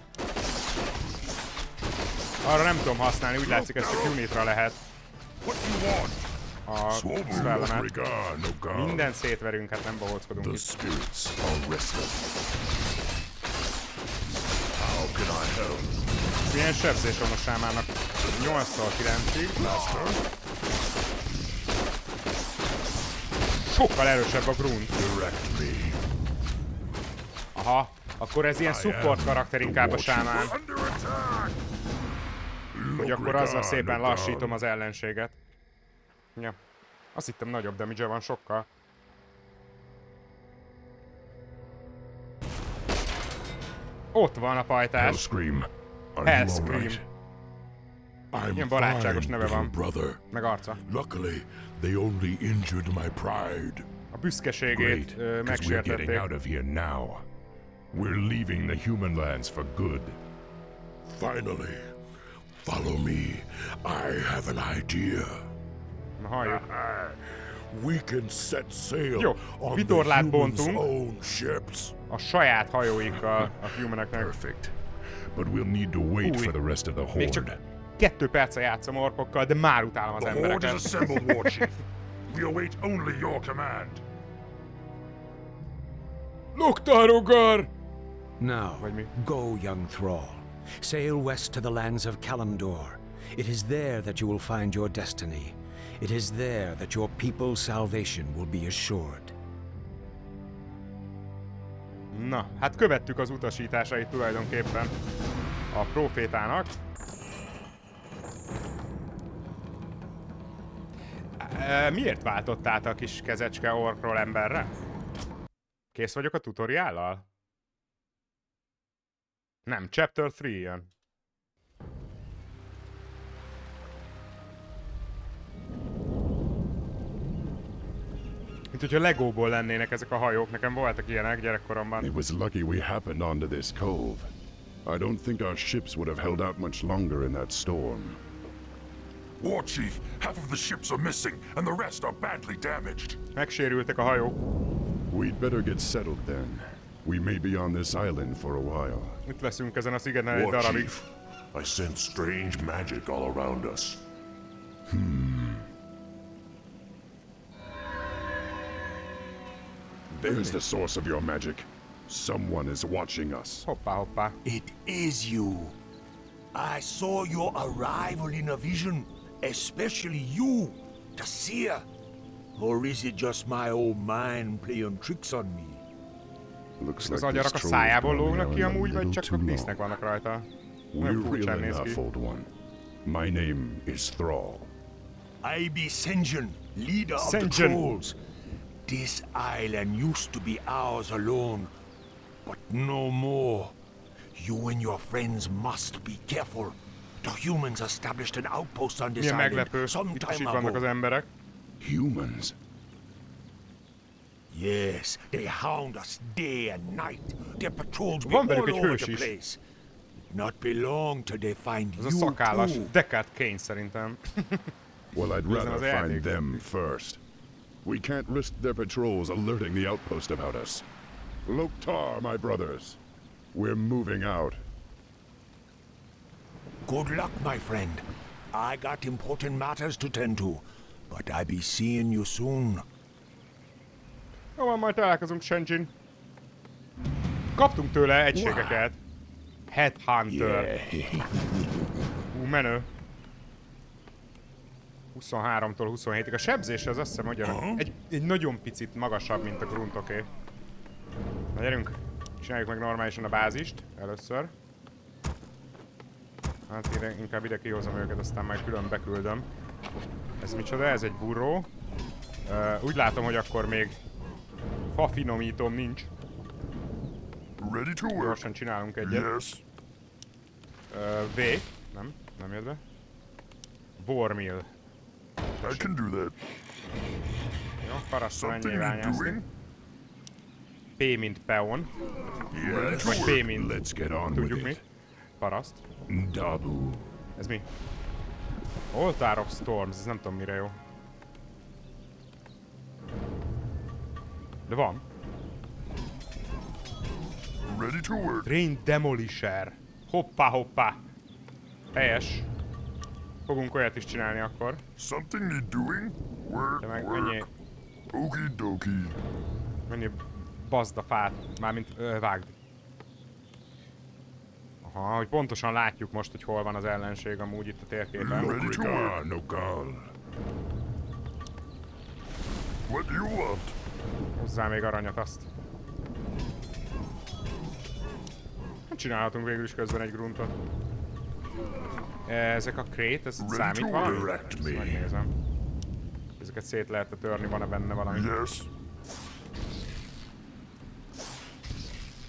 Arra nem tudom használni, úgy látszik ezt csak unitra lehet. A spellemet. Minden szétverünk, hát nem bohóckodunk The itt. spirits are restless. How can I help? Milyen sebzés van a sámának? 8-tól 9-ig. Sokkal erősebb a grunt. Aha, akkor ez ilyen support karakter inkább a sámán. Hogy akkor azzal szépen lassítom az ellenséget. Ja. Azt hittem nagyobb damage van sokkal. Ott van a pajtás. Hellscream, Hellscream. Ilyen barátságos neve van. Meg arca. Luckily, they only injured my pride. A büszkeségét Great, ö, 'cause we're getting out of here now. We're leaving the human lands for good. Finally, follow me. I have an idea. Na halljuk. We can set sail Jó, on the vitorlát humans' bontunk. own ships. A saját hajóinkkal a humaneknek. Perfect. But we'll need to wait Új. for the rest of the Még horde. csak kettő perce játszom orkokkal, de már utálom az The horde is embereket. assembled, War Chief. We await only your command. Loktarogar! Now, go, young thrall. Sail west to the lands of Kalimdor. It is there that you will find your destiny. It is there that your people's salvation will be assured. Na, hát követtük az utasításait tulajdonképpen a profétának. Miért váltott át a kis kezecske orkról emberre? Kész vagyok a tutoriállal? Nem, chapter 3 jön. Mint hogyha Legóból lennének ezek a hajók, nekem voltak ilyenek gyerekkoromban. It was lucky we happened onto this cove. I don't think our ships would have held out much longer in that storm. War Chief, half of the ships are missing, and the rest are badly damaged. Megsérültek a. We'd better get settled then. We may be on this island for a while. Itt leszünk ezen a szigeten egy War darabig. Chief, I sense strange magic all around us. Hmm. There's the source of your magic. Someone is watching us. Hoppá, hoppá. It is you. I saw your arrival in a vision, especially you, the seer. Or is it just my old mind playing tricks on me? Looks Az like agyarak this a troll is szájából lógnak ki a amúgy, vagy little csak too a vannak rajta? We're Olyan real furcsán néz enough, old one. My name is Thrall. I be Senjin, leader of the Senjin. trolls. This island used to be ours alone, but no more. You and your friends must be careful. The humans established an outpost on this Milyen island meglepő. some Itt is time itt vannak az ago. emberek. Humans. Yes, they hound us day and night. Their patrols be Van all over the is. place. Not be long till they find Ez a you szakállas too. Deckard Kane szerintem. Well, I'd rather find them first. We can't risk their patrols alerting the outpost about us. Loktar, my brothers. We're moving out. Good luck, my friend. I got important matters to tend to, but I be seeing you soon. Jó van, majd találkozunk, Shenjin. Kaptunk tőle egységeket. Headhunter. Hú, menő. 23-tól 27-ig. A sebzés az azt hiszem, hogy egy, egy nagyon picit magasabb, mint a gruntoké. Na gyerünk, csináljuk meg normálisan a bázist először. Hát ide, inkább ide kihozom őket, aztán majd külön beküldöm. Ez micsoda? Ez egy burró. Uh, úgy látom, hogy akkor még fa finomítom nincs. Ready to work. Gyorsan csinálunk egyet. Yes. Uh, v. Nem, nem jött be. Warmill. I can do that. Jó, parasztra Something ennyi? P mint peon. Yes. Vagy P mint Let's get on with tudjuk mi. it. Paraszt. Dabu. Ez mi? Altar of Storms, ez nem tudom mire jó. De van. Ready to work. Train Demolisher. Hoppá, hoppá. Helyes. fogunk olyat is csinálni akkor. Something need doing? Work, De meg mennyi, work. Okie dokie. mennyi bazd a fát, mármint ö, vágd. Aha, hogy pontosan látjuk most, hogy hol van az ellenség amúgy itt a térképen. Ready to Nokal. What do you want? Hozzá még aranyat azt. Hát csinálhatunk végül is közben egy gruntot. Ezek a krét, ez számít valami? Ezt me. Megnézem. Ezeket szét lehet törni, van-e benne valami? Yes.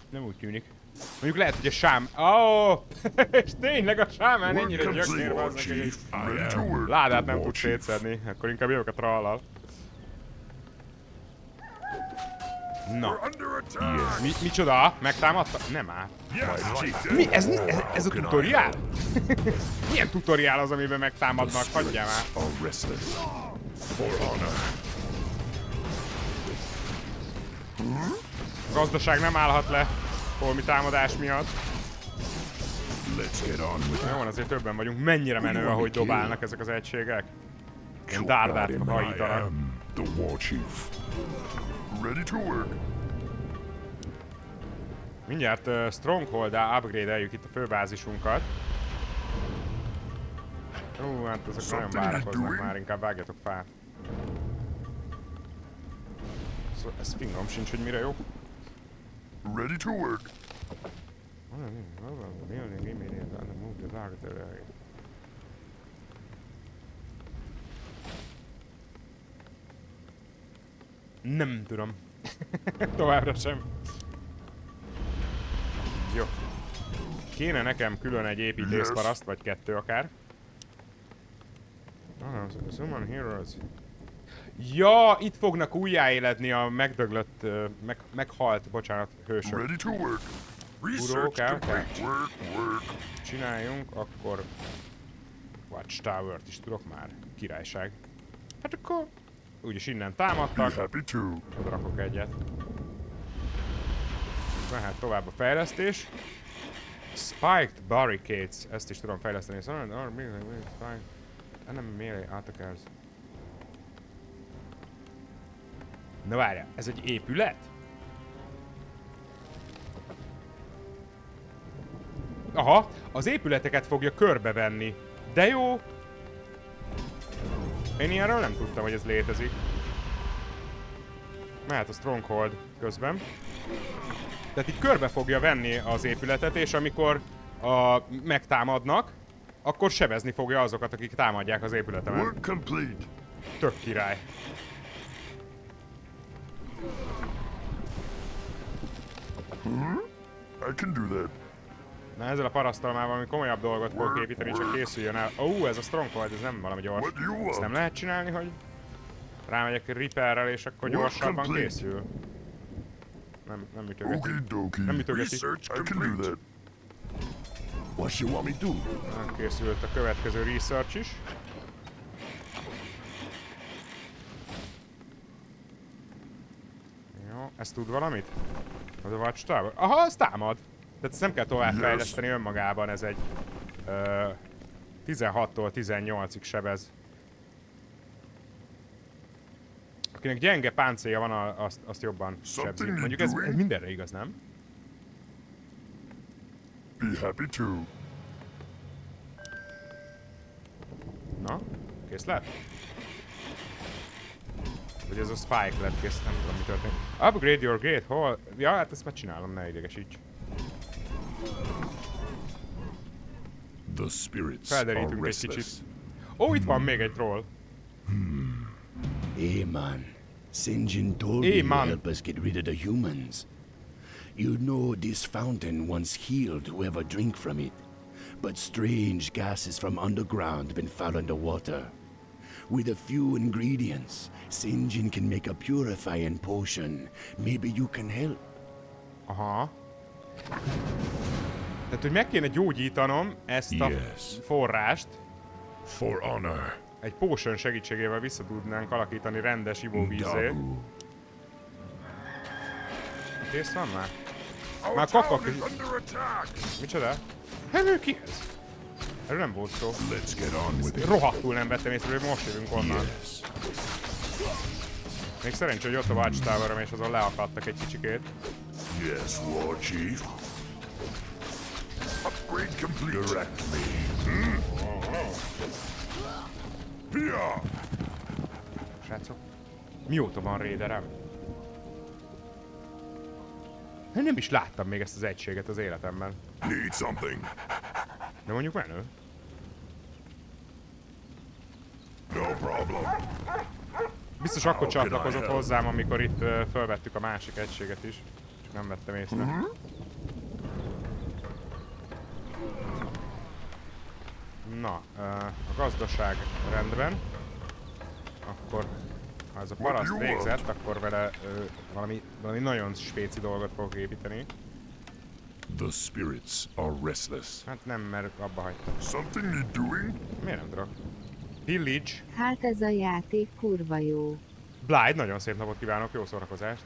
Nem úgy tűnik. Mondjuk lehet, hogy a sám... Oh! És tényleg a sámán ennyire gyökér van hogy ládát nem tud szétszedni. Akkor inkább jövök a trallal. Na, attack. mi, micsoda? Megtámadta? Nem áll. Yes. Mi? Ez, ez, ez a tutoriál? Milyen tutoriál az, amiben megtámadnak? Hagyjál már. A gazdaság nem állhat le holmi támadás miatt. Jó van, azért többen vagyunk. Mennyire menő, ahogy dobálnak ezek az egységek. Ilyen dárdát hajítanak. Ready to work. Mindjárt uh, Stronghold-á upgrade-eljük itt a főbázisunkat. Ú, hát ezek nagyon várakoznak már, inkább vágjatok fát. Szóval ez fingom sincs, hogy mire jó. Ready to work. Nem tudom. Továbbra sem. Jó. Kéne nekem külön egy építészparaszt, vagy kettő akár. Ah, Summon Heroes. Ja, itt fognak újjáéledni a megdöglött, meg, meghalt, bocsánat, hősök. Ready to work. Research complete. Work, work. Csináljunk, akkor Watchtower-t is tudok már. Királyság. Hát akkor úgyis innen támadtak, happy to. oda rakok egyet. Mehet tovább a fejlesztés. Spiked Barricades, ezt is tudom fejleszteni. Szóval. Enemy melee attackers. Na várjál, ez egy épület? Aha, az épületeket fogja körbevenni. De jó! Én ilyenről nem tudtam, hogy ez létezik. Mehet a Stronghold közben. Tehát itt körbe fogja venni az épületet, és amikor a, megtámadnak, akkor sebezni fogja azokat, akik támadják az épületemet. Tök király. I can do that. Na ezzel a parasztal már valami komolyabb dolgot fogok építeni, csak készüljön el. Ó, uh, ez a Stronghold, ez nem valami gyors. Ezt nem lehet csinálni, hogy rámegyek Reaperrel, és akkor gyorsabban készül. Nem, nem ütögeti. Nem ütögeti. Research I can do that. What you want me to do? Na, Készült a következő research is. Jó, ez tud valamit? Az a Watchtower? Aha, az támad! Tehát ezt nem kell tovább Yes. fejleszteni önmagában, ez egy ö, 16-tól 18-ig sebez. Akinek gyenge páncélja van, azt, azt jobban sebzi. Something Mondjuk ez, ez mindenre igaz, nem? Be happy to. Na, kész lett? Vagy ez a spike lett kész, nem tudom mi történt. Upgrade your gate, hol? Ja, hát ezt megcsinálom, ne idegesíts. The spirits are Felderítünk egy kicsit. restless. Ó, itt van még egy troll. Hmm. Hey man, Sinjin told Hey, me man. to help us get rid of the humans. You know this fountain once healed whoever drink from it, but strange gases from underground been found underwater. With a few ingredients, Sinjin can make a purifying potion. Maybe you can help. Aha. Tehát, hogy meg kéne gyógyítanom ezt a Yes. forrást, For honor. egy potion segítségével vissza tudnánk alakítani rendes ivóvízé. Kész van már? Már kakak. Micsoda? Hát ő ki ez? Erről nem volt szó. Rohadtul nem vettem észre, hogy most jövünk onnan. Még szerencsé, hogy ott a Watchtower-om, és azon leakadtak egy kicsikét. Yes, War Chief. Upgrade complete. Direct me. Hmm? Pia! Srácok, mióta van Raiderem? Én nem is láttam még ezt az egységet az életemben. Need something? De mondjuk menő. No problem. Biztos akkor csatlakozott hozzám, amikor itt fölvettük a másik egységet is. Csak nem vettem észre. Mhm. Na, a gazdaság rendben. Akkor, ha ez a paraszt végzett, akkor vele valami, valami nagyon spéci dolgot fogok építeni. The spirits are restless. Hát nem, mert abba hagytam. Something need doing? Miért nem tudok? Pillage. Hát ez a játék kurva jó. Blide, nagyon szép napot kívánok, jó szórakozást.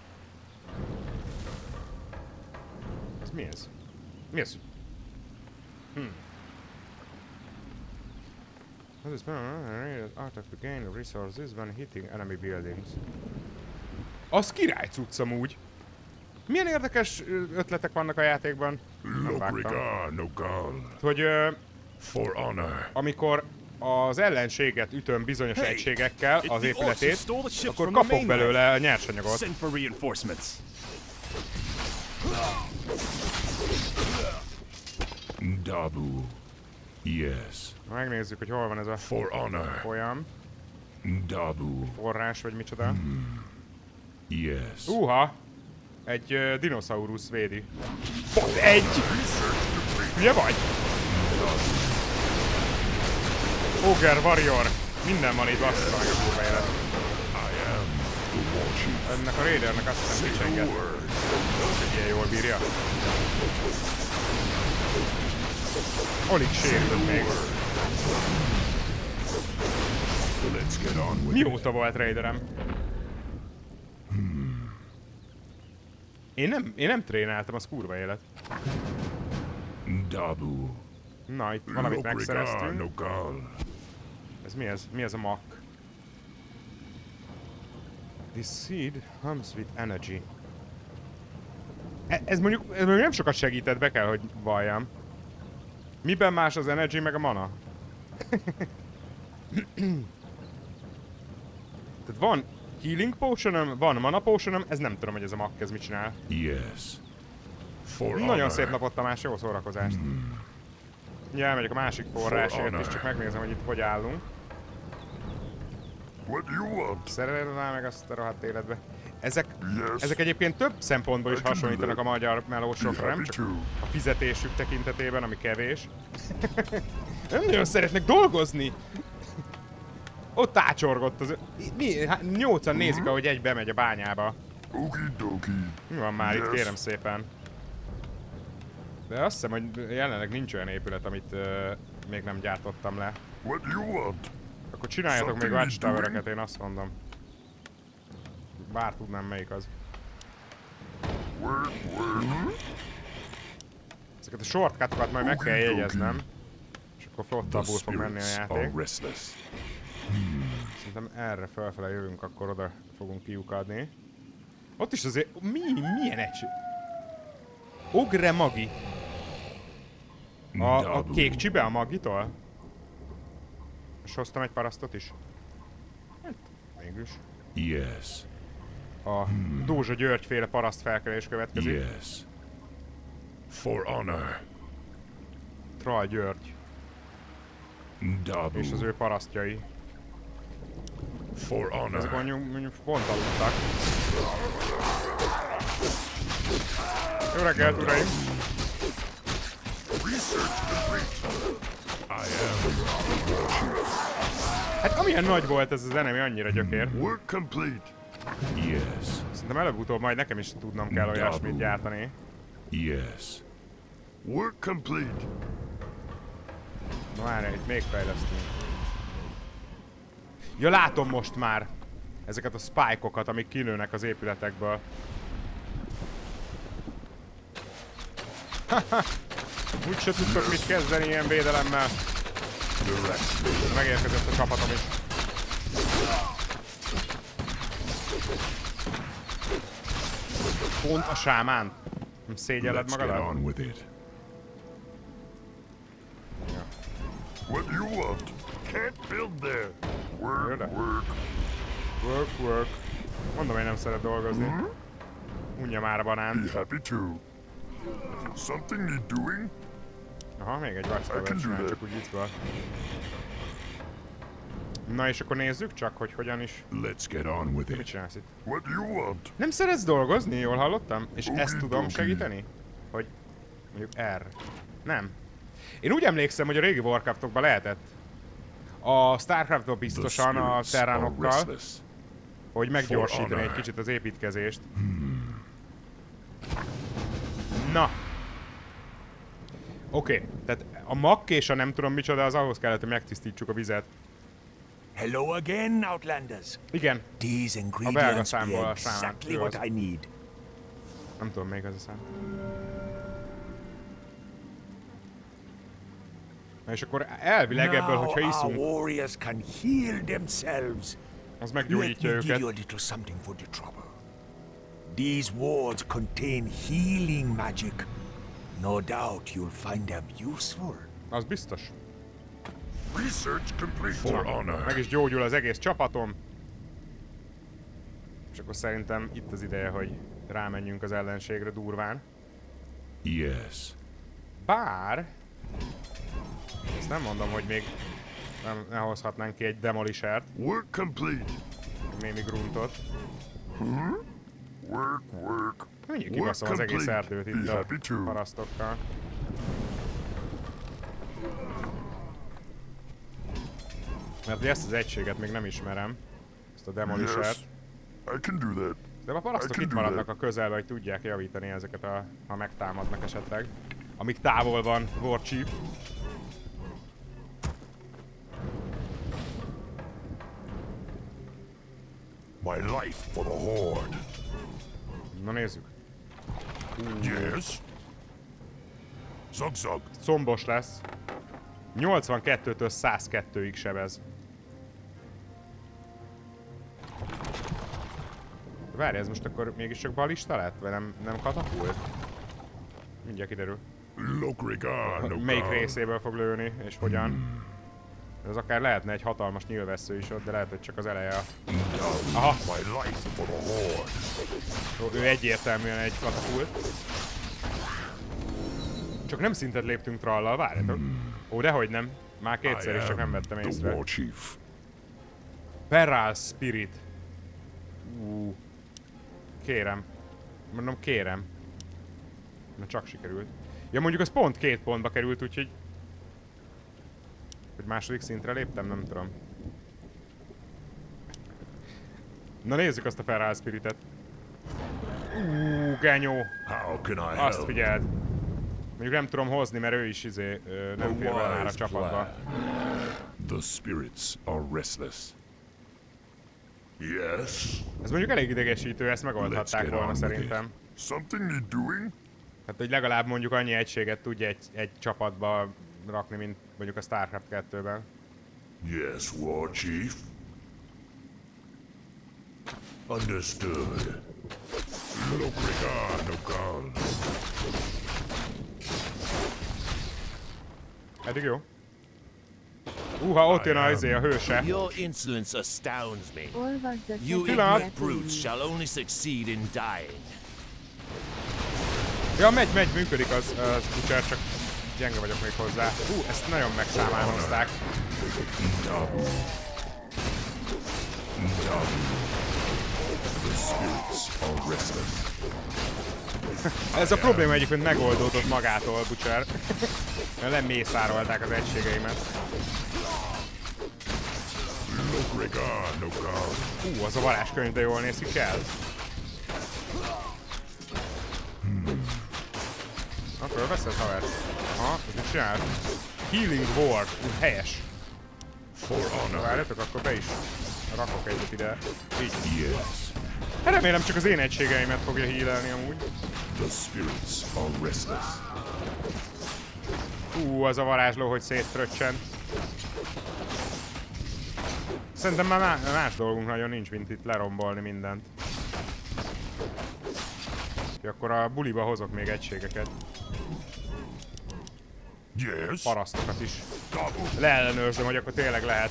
Ez mi ez? Mi ez? Hm. This is art of the gain resources when hitting enemy buildings. Az király cucc amúgy. Milyen érdekes ötletek vannak a játékban? Nem vágtam. Lokrika Nokal. Hogy ö, For honor. amikor az ellenséget ütöm bizonyos Hey, egységekkel, az épületét, akkor kapok belőle a nyersanyagot. Dabu. Yes. Megnézzük, hogy hol van ez a For honor. folyam, Dabu. forrás vagy micsoda. Yes. Uha! Egy uh, dinoszaurusz védi. Pont egy! Hülye vagy? Ogre, Warrior, minden van itt bassza meg a kurva élet. Ennek a Raidernek azt hiszem kicsenget, hogy ilyen jól bírja. Alig sérült még. Mióta volt Raiderem? Én nem, én nem trénáltam, az kurva élet. Dabu. Na, itt valamit megszereztünk. Ez mi ez? Mi ez a mak? This seed hums with energy. E- ez mondjuk, ez mondjuk nem sokat segített, be kell, hogy valljam. Miben más az energy meg a mana? Tehát van healing potionom, van mana potionom, ez nem tudom, hogy ez a mak, ez mit csinál. Yes. For Nagyon honor. szép napot Tamás, jó szórakozást. Ja, elmegyek a másik forrásért, és csak megnézem, hogy itt hogy állunk. What do you want? Szerelel meg azt a rohadt életbe. Ezek, Yes. ezek egyébként több szempontból is hasonlítanak a magyar melósokra, nem csak a fizetésük tekintetében, ami kevés. nem nagyon szeretnek dolgozni. Ott ácsorgott az... Mi? Hát nyolcan nézik, ahogy egy bemegy a bányába. Okidoki. Mi van már itt, Yes. kérem szépen. De azt hiszem, hogy jelenleg nincs olyan épület, amit uh, még nem gyártottam le. What do you want? Akkor csináljatok még Something watchtower én azt mondom. Bár tudnám melyik az. Ezeket a shortcutokat majd meg kell jegyeznem. És akkor The flottabbul fog menni a játék. Szerintem erre felfele jövünk, akkor oda fogunk kiukadni. Ott is azért... Mi? Milyen egység? Ogre Magi. A, a kék csibe a Magitól? És hoztam egy parasztot is. Hát, mégis. Yes. A Dózsa György féle paraszt felkelés következik. Yes. For honor. Troll György Dabu. és az ő parasztjai. For Ezek honor. mondjuk, mondjuk pont aludtak. Jó reggelt, uraim! I am. Hát amilyen nagy volt ez az enemy, annyira gyökér. Work complete. Yes. Szerintem előbb-utóbb majd nekem is tudnom kell olyasmit gyártani. Yes. Work complete. Na várj, itt még fejlesztünk. Ja, látom most már ezeket a spike-okat, amik kinőnek az épületekből. Úgyse tudtok mit kezdeni ilyen védelemmel. Megérkezett a csapatom is. Pont a sámán. Nem szégyelled magadat? it. What do you want? Can't build there. Work, work. Work, work. Mondom, hogy nem szeret dolgozni. Unja már a banán. Be happy to. Something need doing? Aha, még egy I vastag can do csinál, that. csak úgy viccből. Na és akkor nézzük csak, hogy hogyan is... Let's get on with Mit it. csinálsz itt? What do you want? Nem szeretsz dolgozni? Jól hallottam? És Okie ezt tudom dokie. segíteni? Hogy mondjuk R. Nem. Én úgy emlékszem, hogy a régi Warcraftokban lehetett. A Starcraftban biztosan a terránokkal, hogy meggyorsítani egy kicsit az építkezést. Na. Oké, okay. tehát a makk és a nem tudom micsoda, az ahhoz kellett, hogy megtisztítsuk a vizet. Hello again, Outlanders. Igen, These belga ingredients számból a sámán. exactly what. I need. nem tudom még az a szám. Na és akkor elvileg ebből, hogyha iszunk, warriors can heal themselves. az Let meggyógyítja me give őket. you a little something for the trouble. These wards contain healing magic. No doubt you'll find them useful. Az biztos. Research complete. For honor. Meg is gyógyul az egész csapatom. És akkor szerintem itt az ideje, hogy rámenjünk az ellenségre durván. Yes. Bár... Ezt nem mondom, hogy még nem, ne hozhatnánk ki egy demolishert, Work complete. némi gruntot. Work, work. Work kibaszom az egész erdőt itt a parasztokkal. Mert ezt az egységet még nem ismerem. Ezt a demolishert. Yes. De a parasztok itt maradnak that. a közelben, hogy tudják javítani ezeket, a, ha megtámadnak esetleg. Amíg távol van War Chief. My life for the Horde. Na nézzük. Yes. Zug. Combos lesz. 82-től 102-ig sebez. Várj, ez most akkor mégiscsak balista lett? Vagy nem, nem katapult? Mindjárt kiderül. Melyik részéből fog lőni, és hogyan. Ez akár lehetne egy hatalmas nyilvessző is ott, de lehet, hogy csak az eleje a... Aha, My life for the Horde. Ó, ő egyértelműen egy katapult. Csak nem szintet léptünk trallal, várjatok. Ó, dehogy nem. Már kétszer is csak nem vettem észre. Peral Spirit. Ú. Kérem. Mondom, kérem. Na csak sikerült. Ja, mondjuk az pont két pontba került, úgyhogy... Hogy második szintre léptem, nem tudom. Na nézzük azt a Feral Spiritet. Ú, genyó. Azt figyeld. Mondjuk nem tudom hozni, mert ő is izé, ö, nem fér vele már a csapatba. The spirits are restless. Yes. Ez mondjuk elég idegesítő, ezt megoldhatták volna szerintem. Something need doing? Hát, hogy legalább mondjuk annyi egységet tudja egy, egy csapatba rakni, mint mondjuk a Starcraft 2-ben. Yes, War Chief. Understood. Lokrigar, no god. Eddig jó. Uha, ott jön a, izé, a hőse. Your insolence astounds me. You ignorant brutes shall only succeed in dying. Ja, megy, megy, működik az, az Butcher, csak gyenge vagyok még hozzá. Hú, ezt nagyon restless. Ez a probléma egyébként megoldódott magától, Butcher. Mert lemészárolták az egységeimet. Hú, az a varázskönyv, de jól néz ki kell. Na, fölveszed, haver? Aha, ez mit csinál? Healing Ward. Ú, helyes. For honor. Várjatok, akkor be is rakok egyet ide. Így. Yes. Hát remélem csak az én egységeimet fogja healelni amúgy. The spirits are restless. Ú, az a varázsló, hogy szétfröccsen. Szerintem már má- más dolgunk nagyon nincs, mint itt lerombolni mindent. Úgyhogy Akkor a buliba hozok még egységeket. Yes? Parasztokat is. Leellenőrzöm, hogy akkor tényleg lehet.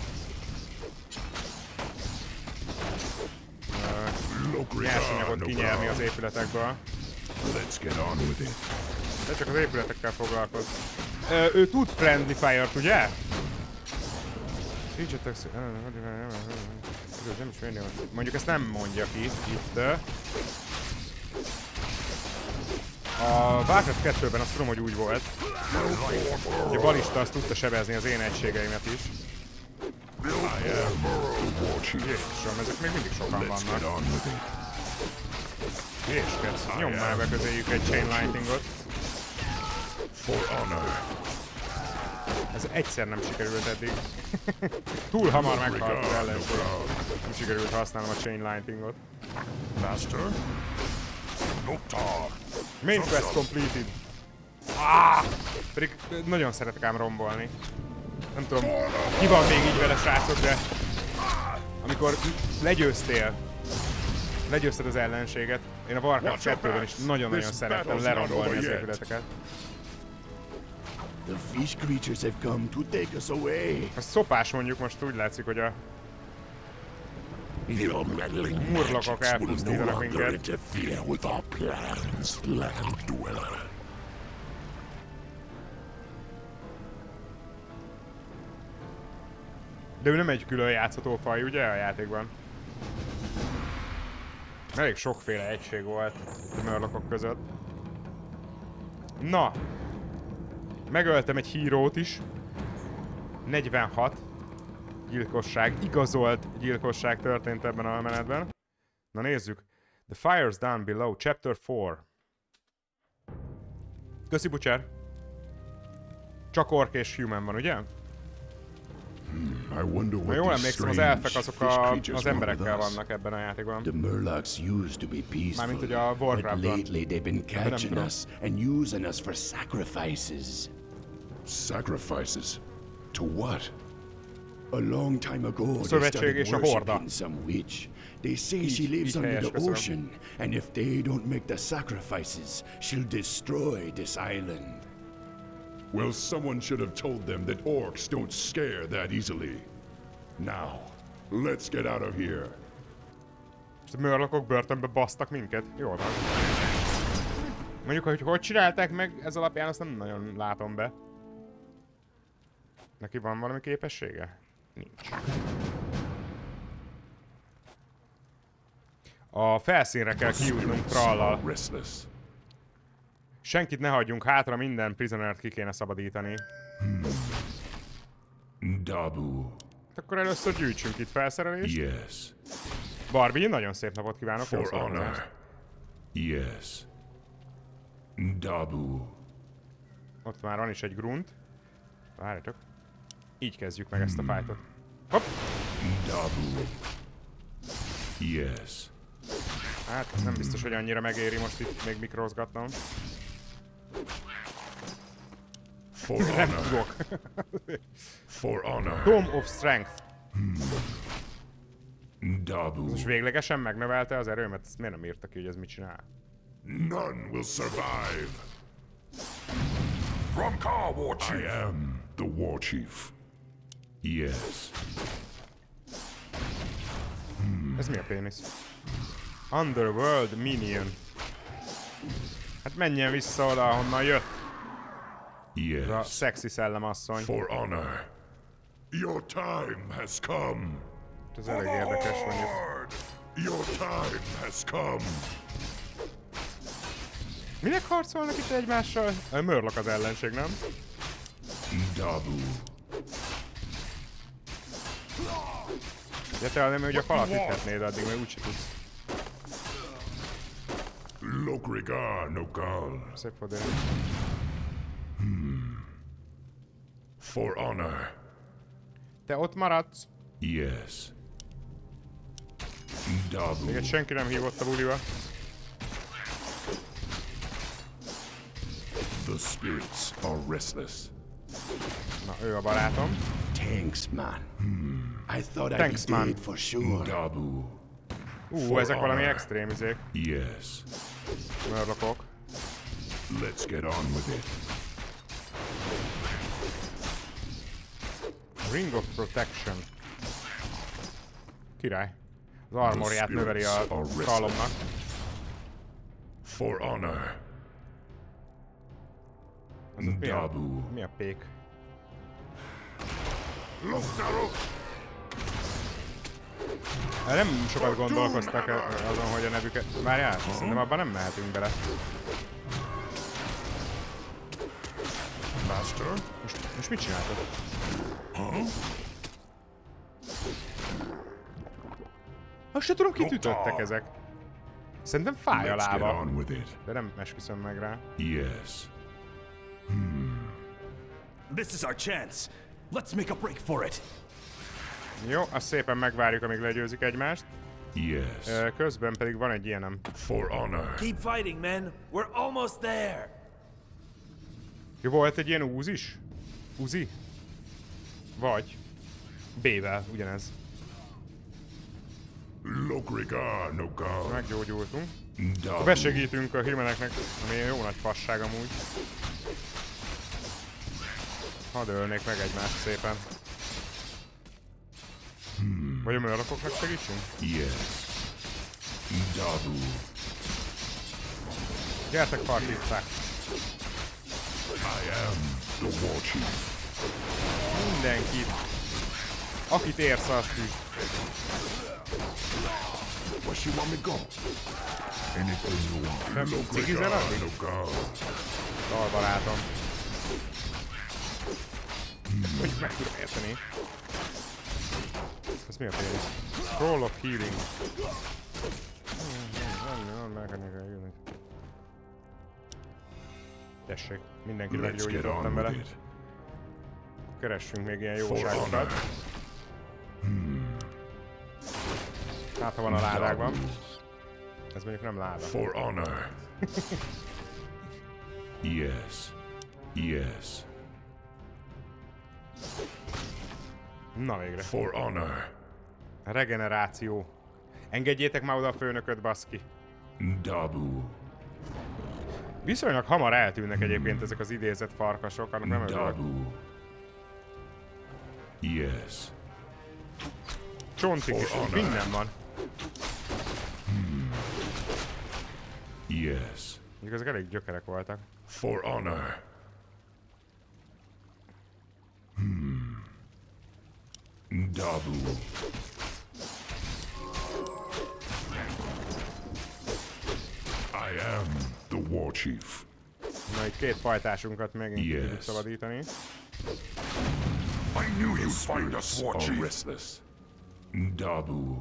Ö, Nyersanyagot kinyerni az épületekből. Let's get on with it. De csak az épületekkel foglalkoz. Ö, ő tud friendly fire-t, ugye? Attacks... Ez nem is. Mondjuk ezt nem mondja ki itt. A Warcraft 2-ben azt tudom, hogy úgy volt, hogy a balista azt tudta sebezni az én egységeimet is. Jézusom, ezek még mindig sokan vannak. it. Jézskedsz, nyomd már be közéjük egy chain lightingot. Ez egyszer nem sikerült eddig. Túl hamar meghalt az ellenség. Nem sikerült használnom a chain lightingot. Master? Main quest completed. Ah! Pedig nagyon szeretek ám rombolni. Nem tudom, ki van még így vele srácok, de amikor legyőztél, legyőzted az ellenséget, én a Warcraft 2-ben is nagyon-nagyon szerettem lerombolni az épületeket. The fish creatures have come to take us away. A szopás mondjuk most úgy látszik, hogy a murlokok elpusztítanak minket. De ő nem egy külön játszható faj, ugye a játékban? Elég sokféle egység volt a mörlokok között. Na! Megöltem egy hírót is. 46 gyilkosság, igazolt gyilkosság történt ebben a menetben. Na nézzük. The fires down below, chapter 4. Köszi, Butcher. Csak ork és human van, ugye? I wonder Ha what jól emlékszem, az elfek azok fish a, creatures az emberekkel vannak ebben a játékban. The Murlocs used to be peaceful, Mármint ugye a but Warcraftban. lately they've been Ebben nem catching tudom. us and using us for sacrifices. Sacrifices? To what? A long time ago, they Szövetség started a worshipping some witch. They say she lives under the ocean, and if they don't make the sacrifices, she'll destroy this island. Well, someone should have told them that orcs don't scare that easily. Now, let's get out of here. És a mörlokok börtönbe basztak minket? Jól van. Mondjuk, hogy hogy csinálták meg, ez alapján azt nem nagyon látom be. Neki van valami képessége? Nincs. A felszínre kell kijutnunk trallal. Senkit ne hagyjunk hátra, minden prisonert ki kéne szabadítani. Dabu. Hát Akkor először gyűjtsünk itt felszerelést. Yes. Barbie, nagyon szép napot kívánok. For honor. Yes. Dabu. Ott már van is egy grunt. Várjatok. Így kezdjük meg ezt a fájtot. Hopp! Dabu. Yes. Hát nem biztos, hogy annyira megéri most itt még mikrozgatnom. For Nem honor. tudok. For honor. Dome of Strength. Dabu. Most véglegesen megnövelte az erőmet? Ezt miért nem írta ki, hogy ez mit csinál? None will survive. From Car War Chief. I am the war Yes. Ez mi a pénisz? Underworld Minion. Hát menjen vissza oda, ahonnan jött. Ez a Yes. szexi szellemasszony. For honor. Your time has come. Ez elég érdekes mondjuk. Your time has come. Minek harcolnak itt egymással? A Mörlök az ellenség, nem? Dabu. Ja, te nem, hogy a falat üthetnéd addig, mert úgyse tudsz. Lokrigar Nokal. Szép volt, de... For honor. Te ott maradsz? Yes. Dabu. Még senki nem hívott a buliba. The spirits are restless. Na, ő a barátom. Thanks, man. I thought I'd Thanks, be man. for sure. Dabu. Ú, ezek valami extrém izék. Yes. Murlockok. Let's get on with it. Ring of Protection. Király. Az armorját növeli a kalomnak. For honor. Az mi a, mi a pék? Hát Nem sokat gondolkoztak azon, hogy a nevüket... Várjál, szerintem abban nem mehetünk bele. Master? Most, most mit csináltad? Huh? Azt se tudom, kit ütöttek ezek. Szerintem fáj a lába. De nem esküszöm meg rá. Yes. This is our chance. Let's make a break for it. Jó, azt szépen megvárjuk, amíg legyőzik egymást. Yes. Közben pedig van egy ilyenem. For honor. Keep fighting, men. We're almost there. Jó, volt egy ilyen úz is? Uzi? Vagy? B-vel, ugyanez. Logrigar no god. Meggyógyultunk. Dabu. Besegítünk a himeneknek, ami jó nagy fasság amúgy. Hadd ölnék meg egymást szépen. Vagy a mörlakoknak segítsünk? Yes. Dabu. Gyertek partízzák! I am the war chief. Mindenkit! Akit érsz, azt ügy. Where she want me go? Anything you want. Nem cigizel Logrigar addig? no god. Dal barátom. Hogy meg tudom érteni. Ez mi a pénz? Scroll of Healing. Tessék, get meggyógyítottam vele. Keressünk még ilyen jóságokat. honor. Hát, ha van a ládákban. Ez mondjuk nem láda. For honor. yes. Yes. Na végre. For honor. Regeneráció. Engedjétek már oda a főnököt, baszki. Dabu. Viszonylag hamar eltűnnek egyébként ezek az idézett farkasok, annak nem. Dabu. Yes. Csontik is, minden van. Yes. Mondjuk ezek elég gyökerek voltak. For honor. Hmm. Dabu. I am the war chief. Na itt két fajtásunkat megint yes. tudjuk szabadítani. I knew you'd find us, War Chief. restless. Dabu.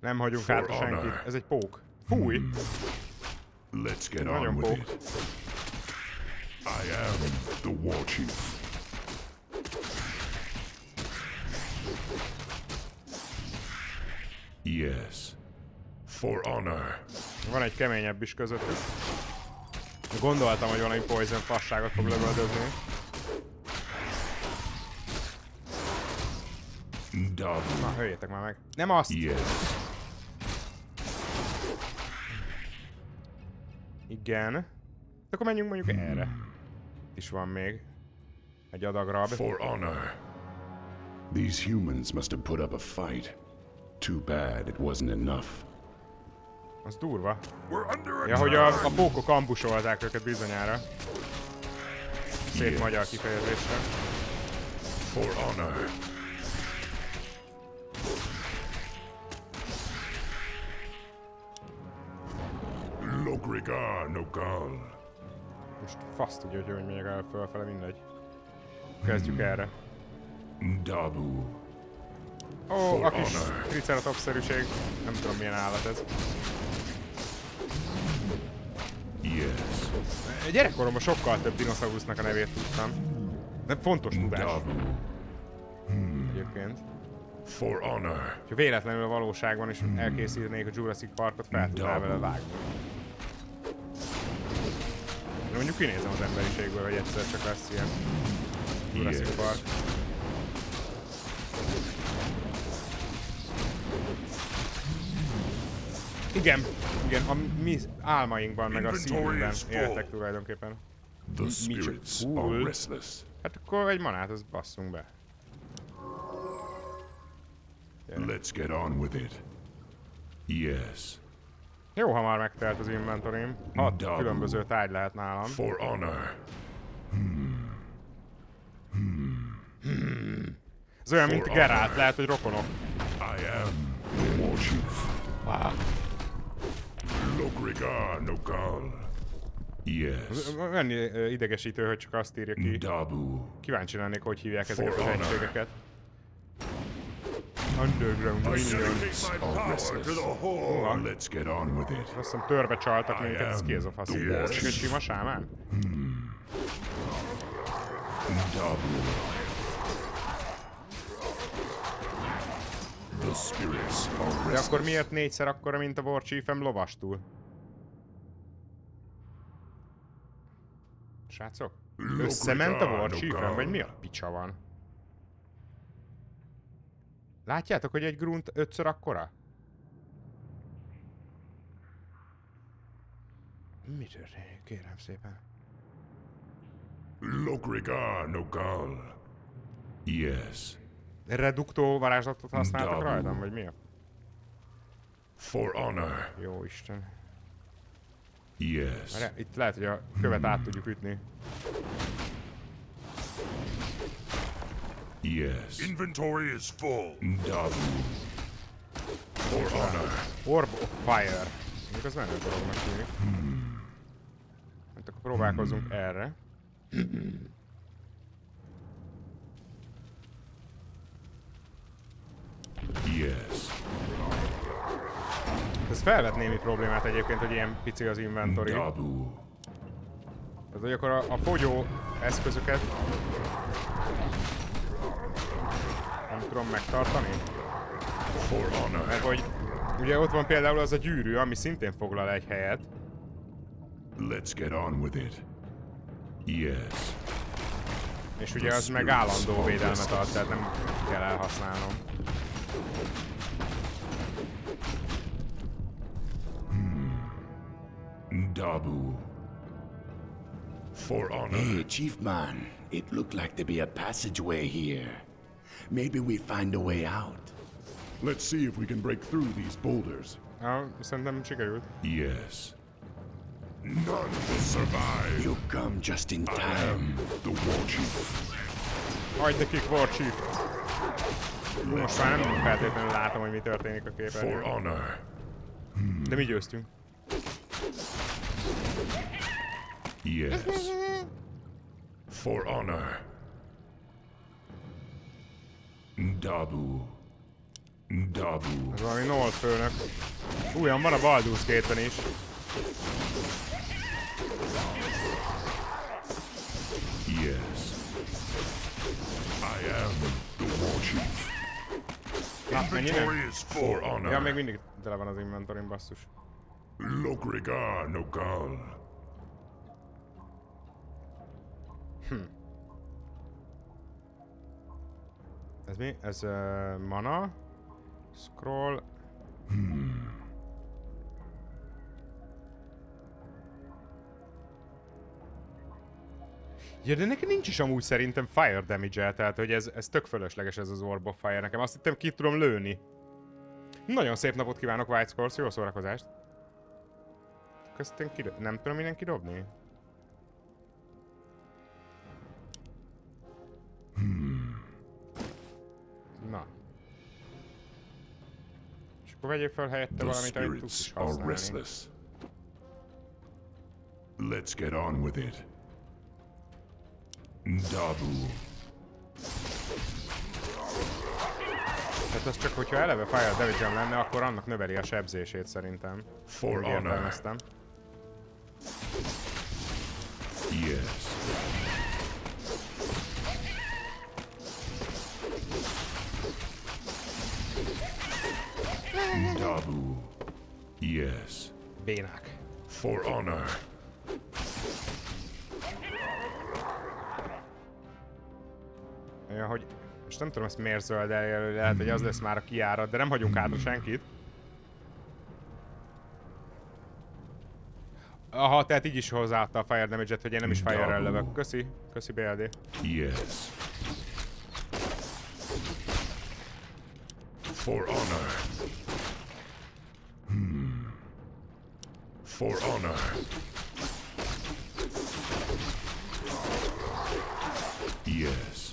Nem hagyunk For hátra honor. senkit. Ez egy pók. Fúj! Let's get Nagyon on with pók. it. I am the war chief. Yes. For honor. Van egy keményebb is közöttük. Gondoltam, hogy valami poison fasságot fog lövöldözni. Dabu. Na, höljétek már meg. Nem azt! Yes. Igen. De akkor menjünk mondjuk erre. Itt is van még. Egy adag rab. For honor. These humans must have put up a fight. Too bad it wasn't enough. Az durva. Ja, hogy a, a pókok ambusolták őket bizonyára. Szép magyar kifejezésre. For honor. Logrigar no gal. Most fasz tudja, hogy hogy megyek el fölfele, mindegy. Kezdjük erre. Dabu. Ó, For a kis honor. triceratops-szerűség. Nem tudom milyen állat ez. Yes. Gyerekkoromban sokkal több dinoszaurusznak a nevét tudtam. De fontos tudás Dabu. egyébként. For honor. Ha véletlenül a valóságban is elkészítenék a Jurassic Parkot, fel tudnál vele vágni. De mondjuk kinézem az emberiségből, hogy egyszer csak lesz ilyen Jurassic Yes. Park. Igen, igen, a mi álmainkban, meg a szívünkben éltek tulajdonképpen. Mi csak. Hát akkor egy manát, az basszunk be. Let's get on with it. Yes. Jó, ha már megtelt az inventorim. Hat különböző tárgy lehet nálam. For honor. Ez olyan, mint Geralt, lehet, hogy rokonok. I am the war chief. Wow. Lokrigar Nogal. Yes. Olyan idegesítő, hogy csak azt írja ki. Dabu. Kíváncsi lennék, hogy hívják ezeket For az honor. egységeket. Underground Minions. Are horde. Let's get on with it. Azt hiszem törbe csaltak minket, ez ki ez a fasz? Ez egy sima sámán? Dabu. The spirits are De akkor miért négyszer akkora, mint a War Chiefem lovastul? Srácok? Összement a War Chiefem, vagy mi a picsa van? Látjátok, hogy egy grunt ötször akkora? Mi történik? Kérem szépen. Lokrigar Nogal. Yes. Reduktó varázslatot használtak Double. rajtam, vagy mi a? For honor. Jó Isten. Yes. Várjál, itt lehet, hogy a követ át tudjuk ütni. Yes. Inventory is full. Dabu. For honor. Orb of Fire. Még az menő dolognak tűnik. Hát akkor próbálkozzunk erre. Yes. Ez felvet némi problémát egyébként, hogy ilyen pici az inventory. Dabu. Tehát, hogy akkor a, a fogyó eszközöket nem tudom megtartani. Mert hogy ugye ott van például az a gyűrű, ami szintén foglal egy helyet. Let's get on with it. Yes. És ugye az meg állandó védelmet ad, tehát nem kell elhasználnom. Dabu. For honor. Hey, Chief Man. It looked like there be a passageway here. Maybe we find a way out. Let's see if we can break through these boulders. Ja, szerintem sikerült. Yes. None will survive. You come just in time. The war chief. Hagyd nekik, War Chief! Most már nem feltétlenül látom, hogy mi történik a For képernyőn. honor. De mi győztünk. Yes. For honor. Dabu. Dabu. Ez valami Nold főnök. Ugyan van a Baldur's Gate-ben is. Yes. I am the war chief. Na, mennyi nem? Inventory is For full. honor. Ja, még mindig tele van az inventorim, basszus. Lokrigar Nogal. Ez mi? Ez uh, mana. Scroll. Ja, de neki nincs is amúgy szerintem fire damage tehát hogy ez, ez tök fölösleges ez az Orb of Fire. Nekem azt hittem ki tudom lőni. Nagyon szép napot kívánok, White Scores, jó szórakozást. Én kido- nem tudom innen kidobni? Na. És akkor vegyél fel helyette valamit, amit tudsz is használni. restless. Let's get on with it. Dabu. Tehát az csak, hogyha eleve fire damage lenne, akkor annak növeli a sebzését szerintem. For honor. Yes. Dabu. Yes. Bénák. For honor. Ja, hogy most nem tudom ezt miért zöld eljelölni, lehet, hogy az lesz már a kiárat, de nem hagyunk hátra senkit. Aha, tehát így is hozzáadta a fire damage hogy én nem is Double. lövök. Köszi, köszi BLD. Yes. For honor. Hmm. For honor. Yes.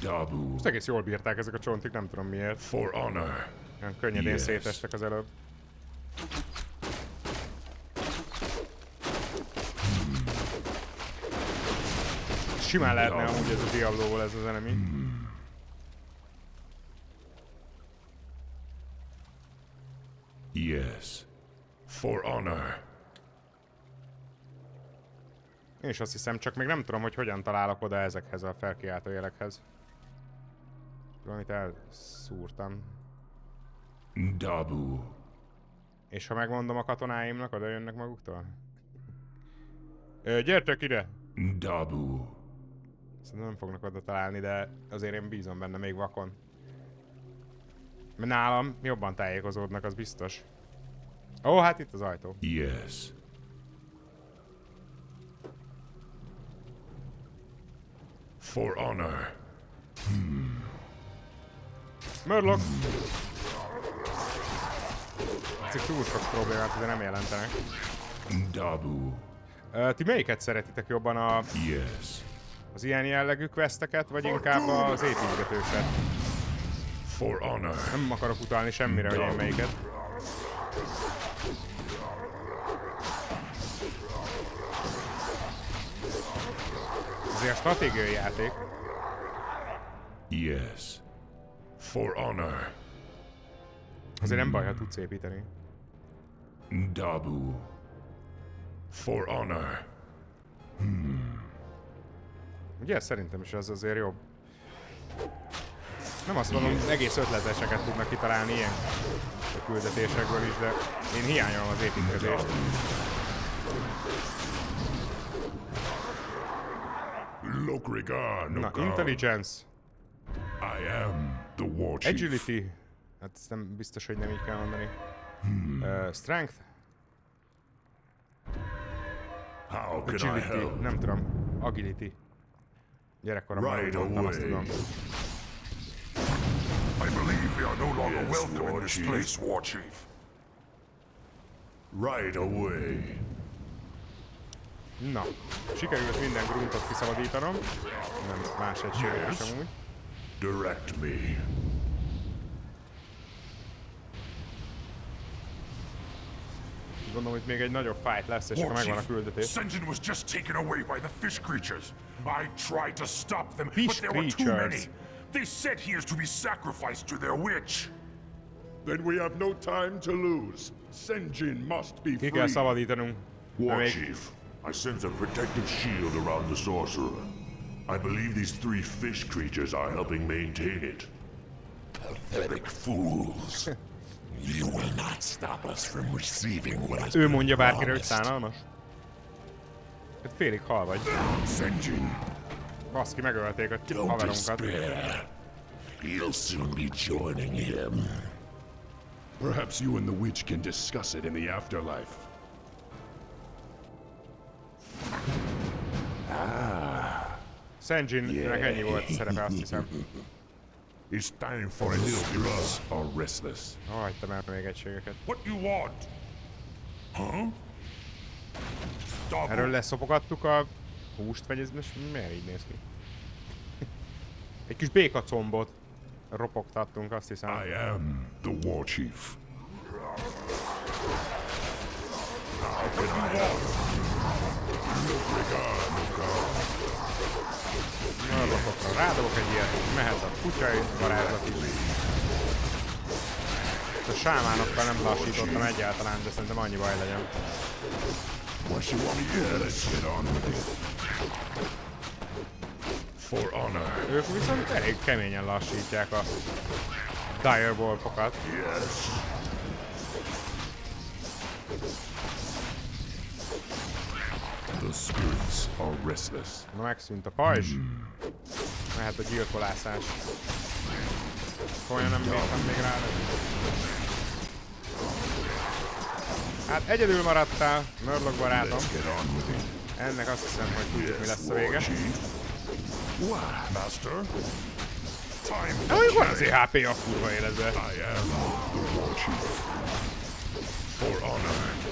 Dabu. Ezt egész jól bírták ezek a csontik, nem tudom miért. For honor. Olyan könnyedén Yes. szétestek az előbb. Simán lehetne amúgy ez a Diablo-ból ez az enemy. Yes. For honor. Én is azt hiszem, csak még nem tudom, hogy hogyan találok oda ezekhez a felkiáltó jelekhez. Valamit elszúrtam. Dabu. És ha megmondom a katonáimnak, oda jönnek maguktól? Ö, gyertek ide! Dabu. Szerintem nem fognak oda találni, de azért én bízom benne még vakon. Mert nálam jobban tájékozódnak, az biztos. Ó, hát itt az ajtó. Yes. For honor. Murloc! Ezek túl sok problémát ugye nem jelentenek. Dabu. Ti melyiket szeretitek jobban a, Yes. Az ilyen jellegű questeket, vagy inkább az építgetőset? For honor. Nem akarok utalni semmire, hogy én melyiket. Azért a stratégiai játék. Yes. For honor. Azért nem baj, ha tudsz építeni. Dabu. For honor. Ugye szerintem is az azért jobb. Nem azt mondom, egész ötleteseket tudnak kitalálni ilyen küldetésekből is, de én hiányolom az építkezést. Na, intelligence, I am the war chief. agility, hát ezt nem biztos, hogy nem így kell mondani. Uh, strength, How can I agility, help? nem tudom, agility. Gyerekkoromban Right voltam, azt away. tudom. I believe we are no longer Yes, welcome in this place, War Chief. Right away. Na, sikerült minden gruntot kiszabadítanom. Nem más egységek Yes. sem úgy. Direct me. Gondolom, hogy még egy nagyobb fight lesz, és akkor megvan a Chief, küldetés. Senjin was just taken away by the fish creatures. I tried to stop them, Fish but there were too many. They said he is to be sacrificed to their witch. Then we have no time to lose. Senjin must be Ki kell free. szabadítanunk. War Chief, I sense a protective shield around the sorcerer. I believe these three fish creatures are helping maintain it. Pathetic fools. You will not stop us from receiving what has Ő been mondja bárkire, hogy promised. szánalmas? Hát félig hal vagy. Senjin, Baszki, megölték a don't haverunkat. You'll soon be joining him. Perhaps you and the witch can discuss it in the afterlife. Ah. Senjinnek ennyi volt szerepe, azt hiszem. It's time for a little grass are restless. All right, the Ó, hagytam el még egységeket. What do you want? Huh? Erről leszopogattuk a húst, vagy ez most miért így néz ki? Egy kis békacombot ropogtattunk, azt hiszem. I am the war chief. Ropogtam. Rádobok egy ilyet, mehet a kutyai varázslat is. A sámánokkal nem lassítottam egyáltalán, de szerintem annyi baj legyen. What you want me to do? Let's get on with it. For honor. Ők viszont elég keményen lassítják a Direwolfokat. Yes. The spirits are restless. Na megszűnt a pajzs. Mehet a gyilkolászás. Olyan nem bírtam még rá. de- Hát egyedül maradtál, Murloc barátom. Ennek azt hiszem, hogy tudjuk, mi lesz a vége. Na, mondjuk van azért HP a kurva életben. For honor.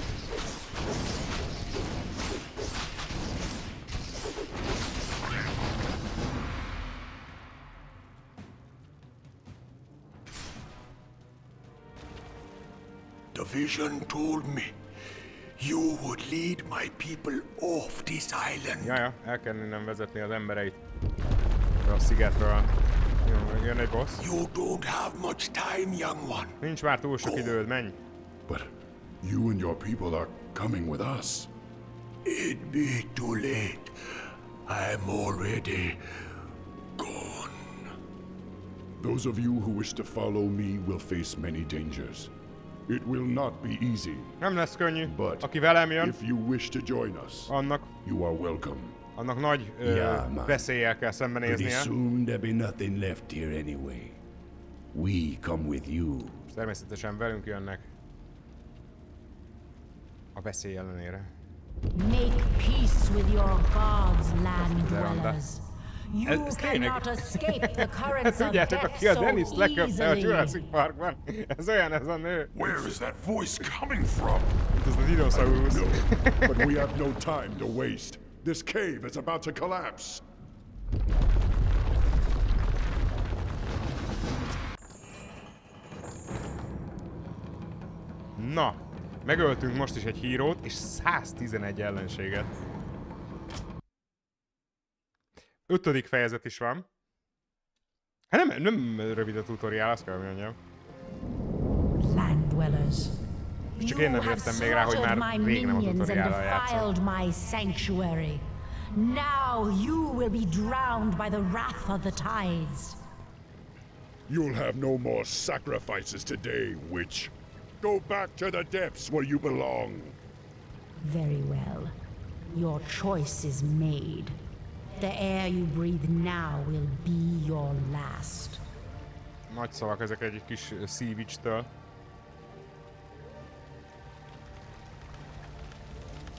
The vision told me you would lead my people off this island. Jaja, el kell innen vezetni az embereit. A szigetről. Jó, megjön egy boss. You don't have much time, young one. Nincs már túl sok időd, menj. But you and your people are coming with us. It'd be too late. I'm already gone. Those of you who wish to follow me will face many dangers. It will not be easy, Nem lesz könnyű. but Aki velem jön, if you wish to join us, annak, you are welcome. annak nagy ö, Yeah, man. veszéllyel kell Pretty szembenéznie. soon there'll be nothing left here anyway. We come with you. És természetesen velünk jönnek. A veszély ellenére. Make peace with your gods, land dwellers. You Ez, ez tényleg... cannot escape the currents of Tudjátok, death aki a so Dennis leköpte a easily. Jurassic Parkban? Ez olyan ez a nő. Where is that voice coming from? Az a dinoszaurusz. but we have no time to waste. This cave is about to collapse. Na, megöltünk most is egy hírót, és 111 ellenséget. Ötödik fejezet is van. Hát nem, nem rövid a tutoriál, azt kell hogy mondjam. Land dwellers. Csak You én nem have jöttem még rá, hogy már slaughtered my rég nem a minions and tutoriállal játszom. defiled my sanctuary. Now you will be drowned by the wrath of the tides. You'll have no more sacrifices today, witch. Go back to the depths where you belong. Very well. Your choice is made. The air you breathe now will be your last. Nagy szavak ezek egy kis eh, szívicstől.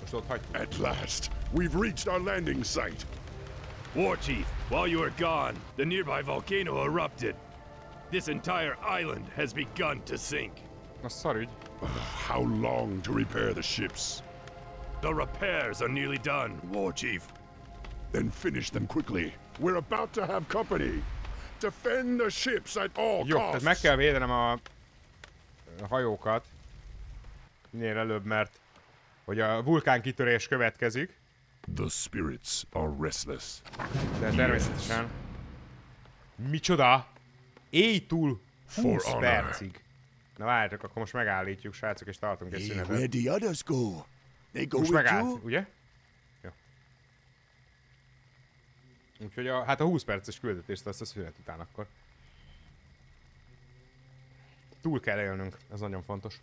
Most ott hagy. At last, we've reached our landing site. War Chief, while you were gone, the nearby volcano erupted. This entire island has begun to sink. Na szarügy. How long to repair the ships? The repairs are nearly done, War Chief. Then finish them quickly. We're about to have company. Defend the ships at all Jó, tehát costs. meg kell védenem a hajókat. Minél előbb, mert hogy a vulkánkitörés következik. The spirits are restless. De természetesen... Micsoda? Éj túl 20 For honor. percig. Na várjatok, akkor most megállítjuk, srácok, és tartunk egy Hey, szünetet. where'd the others go? They go Most megállt, you? ugye? Jó. Úgyhogy a, hát a 20 perces küldetést azt a szünet után akkor. Túl kell élnünk, ez nagyon fontos.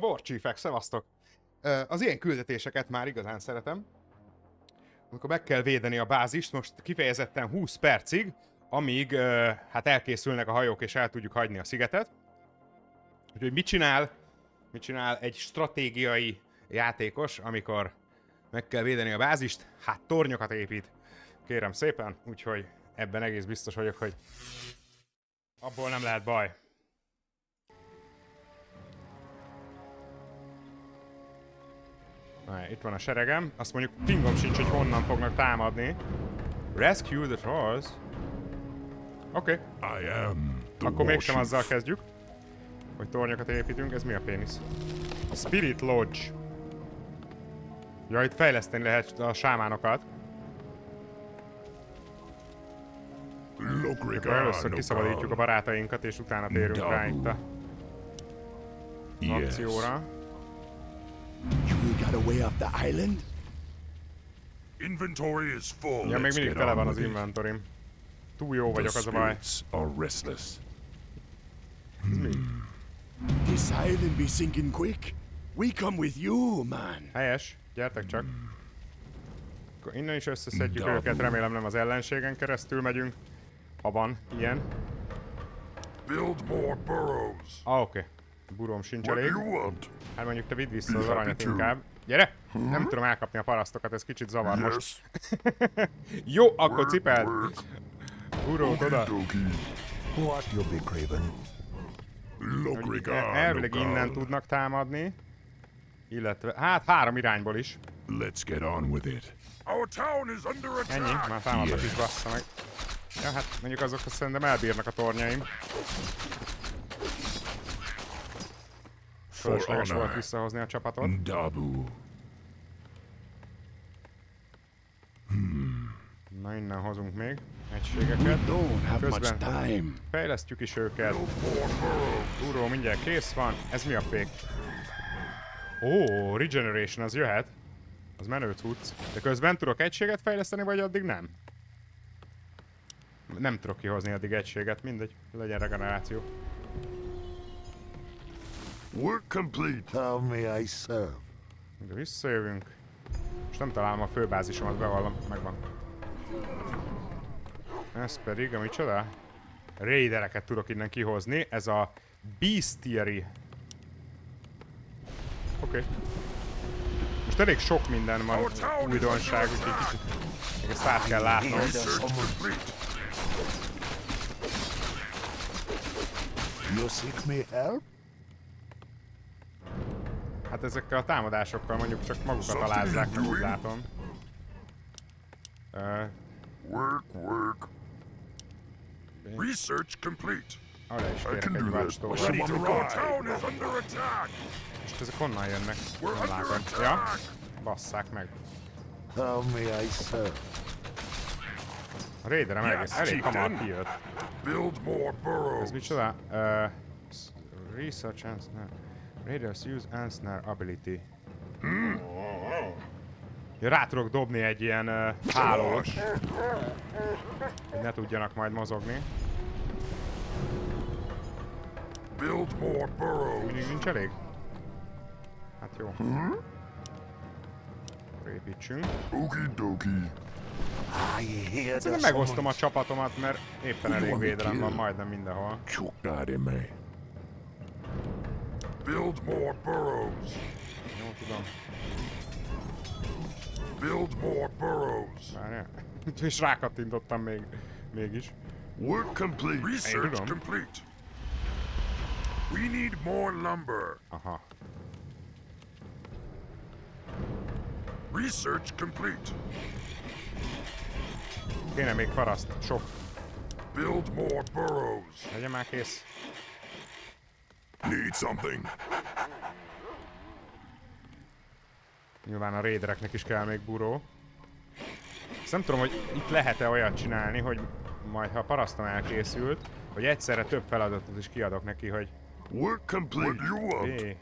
Na borcsífek, szevasztok! Az ilyen küldetéseket már igazán szeretem. Amikor meg kell védeni a bázist, most kifejezetten 20 percig, amíg hát elkészülnek a hajók és el tudjuk hagyni a szigetet. Úgyhogy mit csinál? Mit csinál egy stratégiai játékos, amikor meg kell védeni a bázist? Hát tornyokat épít. Kérem szépen, úgyhogy ebben egész biztos vagyok, hogy abból nem lehet baj. Na, itt van a seregem. Azt mondjuk pingom sincs, hogy honnan fognak támadni. Rescue the trolls. Oké. Okay. Akkor mégsem azzal kezdjük, hogy tornyokat építünk. Ez mi a pénisz? Spirit Lodge. Ja, itt fejleszteni lehet a sámánokat. Akkor először kiszabadítjuk a barátainkat, és utána térünk rá itt a akcióra. Got away off the island? Inventory is full. Ja, még mindig tele van az inventorim. Túl jó vagyok, The az a baj. spirits are restless. This island be sinking quick. We come with you, man. Helyes, gyertek csak. Akkor innen is összeszedjük Double. őket, remélem nem az ellenségen keresztül megyünk. Ha van ilyen. Build more burrows. Ah, oké. Okay. Burom sincs What do elég. you want? Hát mondjuk te vidd vissza az aranyat inkább. Gyere! Nem tudom elkapni a parasztokat, ez kicsit zavar Yes. most. Jó, akkor cipeld! Burót oda! What, you craven? Elvileg innen tudnak támadni. Illetve, hát három irányból is. Let's get on with it. Our town is under Ennyi, attack. már támadnak is bassza meg. Ja, hát mondjuk azok szerintem elbírnak a tornyaim. Fölösleges volt visszahozni a csapatot. Dabu. Na innen hozunk még egységeket. Közben time. fejlesztjük is őket. Uró, mindjárt kész van. Ez mi a fék? Ó, Regeneration, az jöhet. Az menő cucc. De közben tudok egységet fejleszteni, vagy addig nem? Nem tudok kihozni addig egységet, mindegy. Legyen regeneráció. Work complete. How may I serve? De visszajövünk. És nem találom a főbázisomat, bevallom, megvan. Ez pedig, ami csoda? Raidereket tudok innen kihozni, ez a Bestiary. Oké. Okay. Most most elég sok minden van újdonság, úgyhogy kicsit még ezt át kell látnom. You seek me help? Hát ezekkel a támadásokkal mondjuk csak magukat alázzák, meg úgy látom. Uh, Work, work. Research complete. arra is kérek egy do that. vácstót. Ready to go. town is under attack. Most ezek honnan jönnek? Nem látom. Ja? Basszák meg. How may I serve? A raiderem Yes, egész elég hamar kijött. Build more burrows. Ez micsoda? Uh, research and. Raiders use and snare ability. Ja, rá tudok dobni egy ilyen uh, hálót, hogy ne tudjanak majd mozogni. Build more burrows. Mindig nincs elég? Hát jó. Akkor építsünk. Okie dokie. I hear Szerintem megosztom a csapatomat, mert éppen elég védelem van majdnem mindenhol. Csuknád me. Build more burrows. Jó, tudom. Build more burrows. Várjál. És rákattintottam még, mégis. Work complete. Research complete. We need more lumber. Aha. Research complete. Kéne még paraszt. Sok. Build more burrows. Legyen már kész. Need something. Nyilván a raidereknek is kell még buró. Ezt nem tudom, hogy itt lehet-e olyat csinálni, hogy majd ha a parasztom elkészült, hogy egyszerre több feladatot is kiadok neki, hogy Work complete. What you want? B,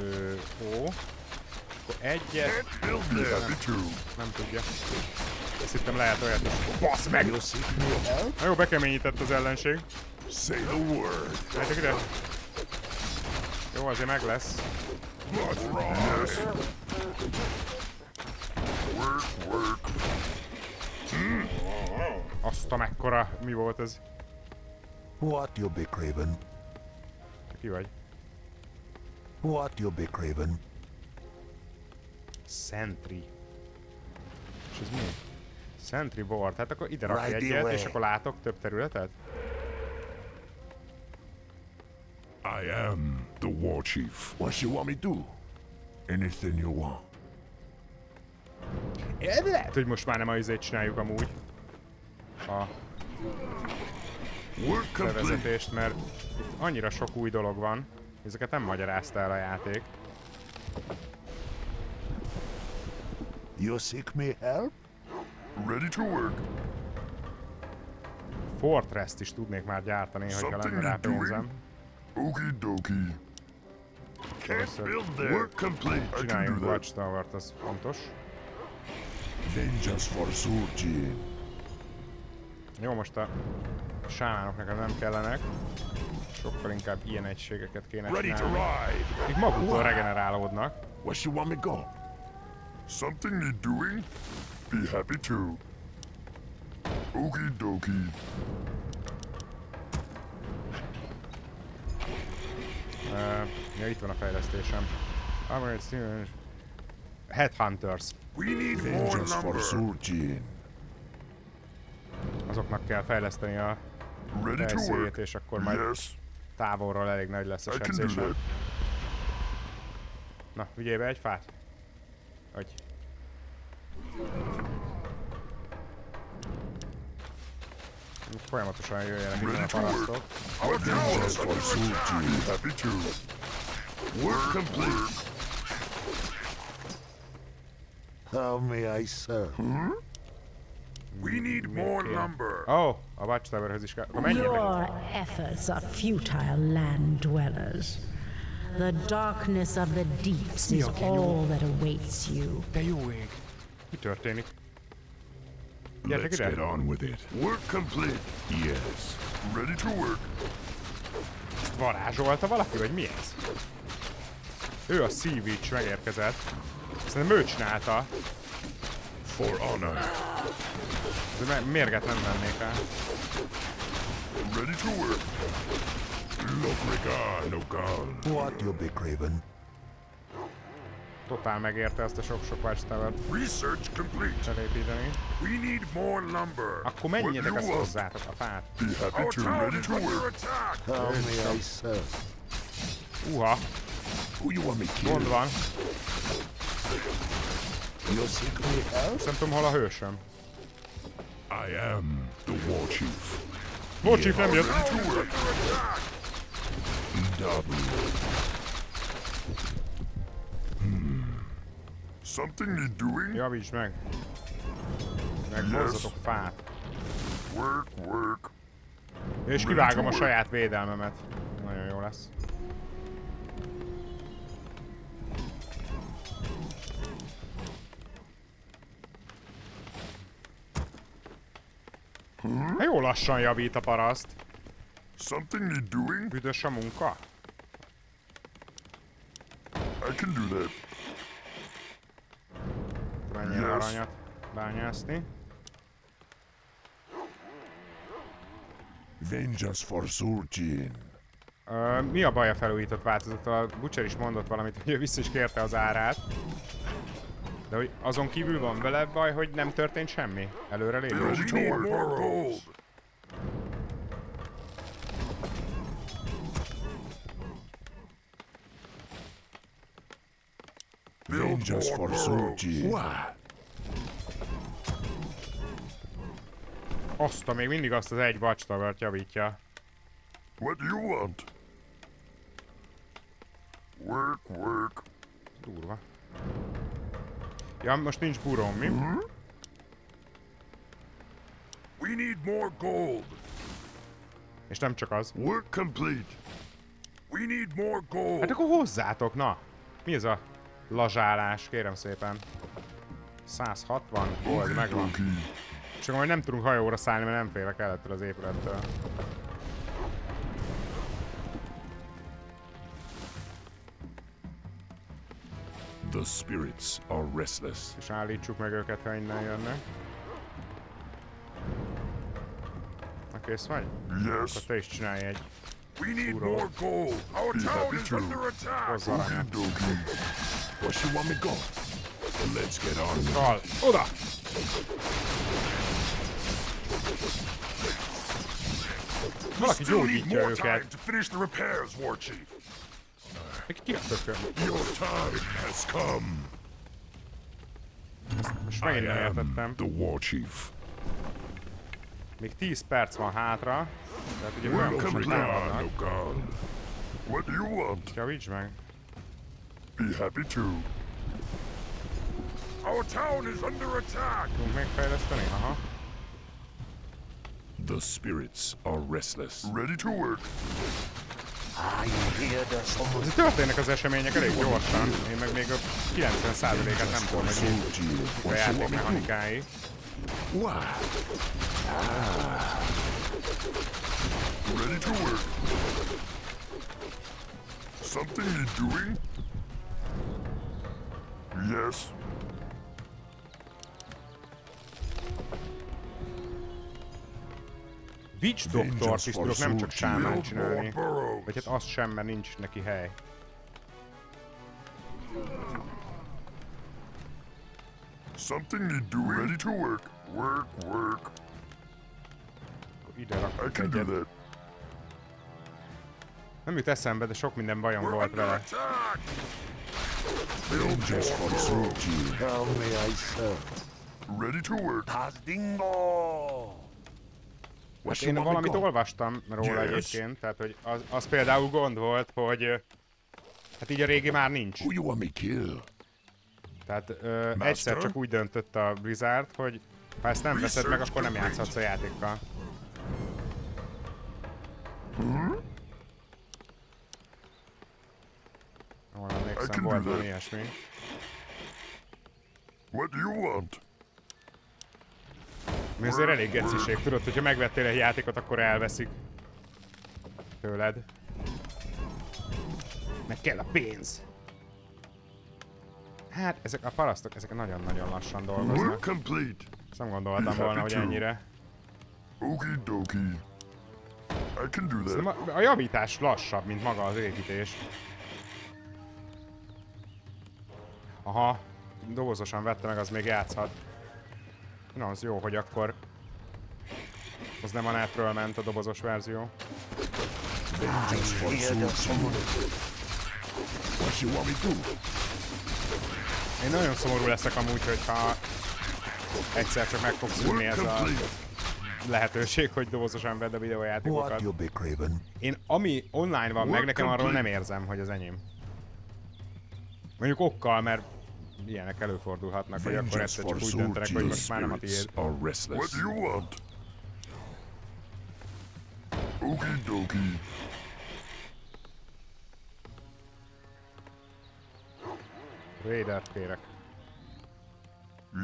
Ö, O, akkor egyet, too. nem tudja. Azt hittem lehet olyat is. Basz meg! Na jó, bekeményített az ellenség. Say the word. Gyertek ide! Jó, azért meg lesz. Work, work. Azt a mekkora, mi volt ez? What you be craven? Ki vagy? What you be craven? Sentry. És ez mi? Sentry board. Hát akkor ide rakj Right egyet, away. és akkor látok több területet? I am the war chief. What you want me to do? Anything you want. É, lehet, hogy most már nem a izét csináljuk amúgy. A Work complete. bevezetést, mert annyira sok új dolog van. Ezeket nem magyarázta el a játék. You seek me help? Ready to work. Fortress-t is tudnék már gyártani, hogyha lenne rá pénzem. Okie dokie. Can't build there. Work complete. I can Csináljunk do that. Watchtower-t, az fontos. Vengeance for Surgeon. Jó, most a sámánok nekem nem kellenek. Sokkal inkább ilyen egységeket kéne Ready to csinálni. ride. Mik maguktól regenerálódnak. Where you want me go? Something need doing? Be happy to. Okie dokie. Uh, ja, itt van a fejlesztésem. Armored Steel... Headhunters. We need more for. Surgeon. Azoknak kell fejleszteni a work. és akkor majd Yes. távolról elég nagy lesz a I can do sebzése. that. Na, vigyél be egy fát. Hogy. Folyamatosan jöjjenek innen a Ready to work. parasztok. Our vengeance for Surgeon. Happy to. Work complete. How may I serve? Hmm? We need more lumber. Ó, oh, a Watchtowerhöz is kell. Akkor menjél Your efforts are futile, land dwellers. The darkness of the deeps is all that awaits you. De jó ég. Mi történik? Gyertek Let's ide. get on with it. Work complete. Yes. Ready to work. Ezt varázsolta valaki, vagy mi ez? Ő a Sea Witch megérkezett. Szerintem ő csinálta. For honor. De mérget nem vennék rá. Ready to work. Locrigan, Ogan. What you be craven? Totál megérte azt a sok-sok watchtower Research complete. felépíteni. We need more lumber. Akkor menjetek, want? hozzátok a fát. Uha, Who you want me kill? gond van. Nem tudom, hol a hősöm. I am the war chief. War Chief nem jött. Something need doing? Javíts meg. Meg Yes. fát. Work, work. És kivágom a saját védelmemet. Nagyon jó lesz. Hát jó lassan javít a paraszt. Something need doing? Büdös a munka? I can do that. Menjél Yes. aranyat bányászni. Vengeance for Surgeon. Ö, mi a baj a felújított változattal? A Butcher is mondott valamit, hogy ő vissza is kérte az árát. De hogy azon kívül van vele baj, hogy nem történt semmi? Előre lépés? Vengeance for. Why? Azt a még mindig azt az egy watchtower javítja. What do you want? Work, work. Durva. Ja, most nincs buróm, mi? We need more gold. És nem csak az. Work complete. We need more gold. Hát akkor hozzátok, na! Mi ez a lazsálás, kérem szépen. 160 gold megvan. Csak majd nem tudunk hajóra szállni, mert nem félek el ettől az épülettől. The spirits are restless. És állítsuk meg őket, ha innen jönnek. Na kész vagy? Yes. Akkor te is csinálj egy We need Uro. more gold. Our town is under attack. Hozz aranyat. Dokie. Where you want me go? Let's get on. Kal! Oda! Valaki gyógyítja őket. Chief. Ki a tököm? Your time has come. Most megint nem értettem. the war chief. Még 10 perc van hátra. Tehát ugye folyamatosan complete. támadnak. No god. What do you want? Javíts meg. Be happy to. Our town is under attack. Tudunk még fejleszteni? Aha. The spirits are restless. Ready to work. Azért történnek az események elég gyorsan. Én meg még a 90%-át nem tudom, hogy mi a játék mechanikái. Why? Ah. Ready to work. Something need doing? Yes. Witch Doctort is tudok nem csak sámán csinálni. Vagy hát az sem, mert nincs neki hely. Something need doing? Ready to work. Work, work. Ide I rakok can do egyet. that. Nem jut eszembe, de sok minden bajom We're volt vele. attack. Build Just more for burrows. Surgeon. How may I serve? Ready to work. Hát én valamit olvastam róla Yes. egyébként, tehát hogy az, az például gond volt, hogy hát így a régi már nincs. Who you want me kill? Tehát ö, egyszer csak úgy döntött a Blizzard, hogy ha ezt nem veszed meg, akkor nem játszhatsz a játékkal. Jól emlékszem, volt valami ilyesmi. What do you want? Mi azért elég geciség, tudod, hogyha megvettél egy játékot, akkor elveszik tőled. Meg kell a pénz. Hát, ezek a parasztok, ezek nagyon-nagyon lassan dolgoznak. Ezt nem gondoltam volna, hogy ennyire. Okie dokie. I can do Szerintem that. a, a javítás lassabb, mint maga az építés. Aha, dobozosan vette meg, az még játszhat. Na, az jó, hogy akkor... Az nem a netről ment a dobozos verzió. Én nagyon szomorú leszek amúgy, hogyha egyszer csak meg fog szűnni ez a lehetőség, hogy dobozosan vedd a videójátékokat. Én ami online van meg, nekem arról nem érzem, hogy az enyém. Mondjuk okkal, mert ilyenek előfordulhatnak, hogy akkor egyszer for csak úgy döntenek, hogy most már nem a tiéd. What do you want? Okie dokie. Raidert kérek.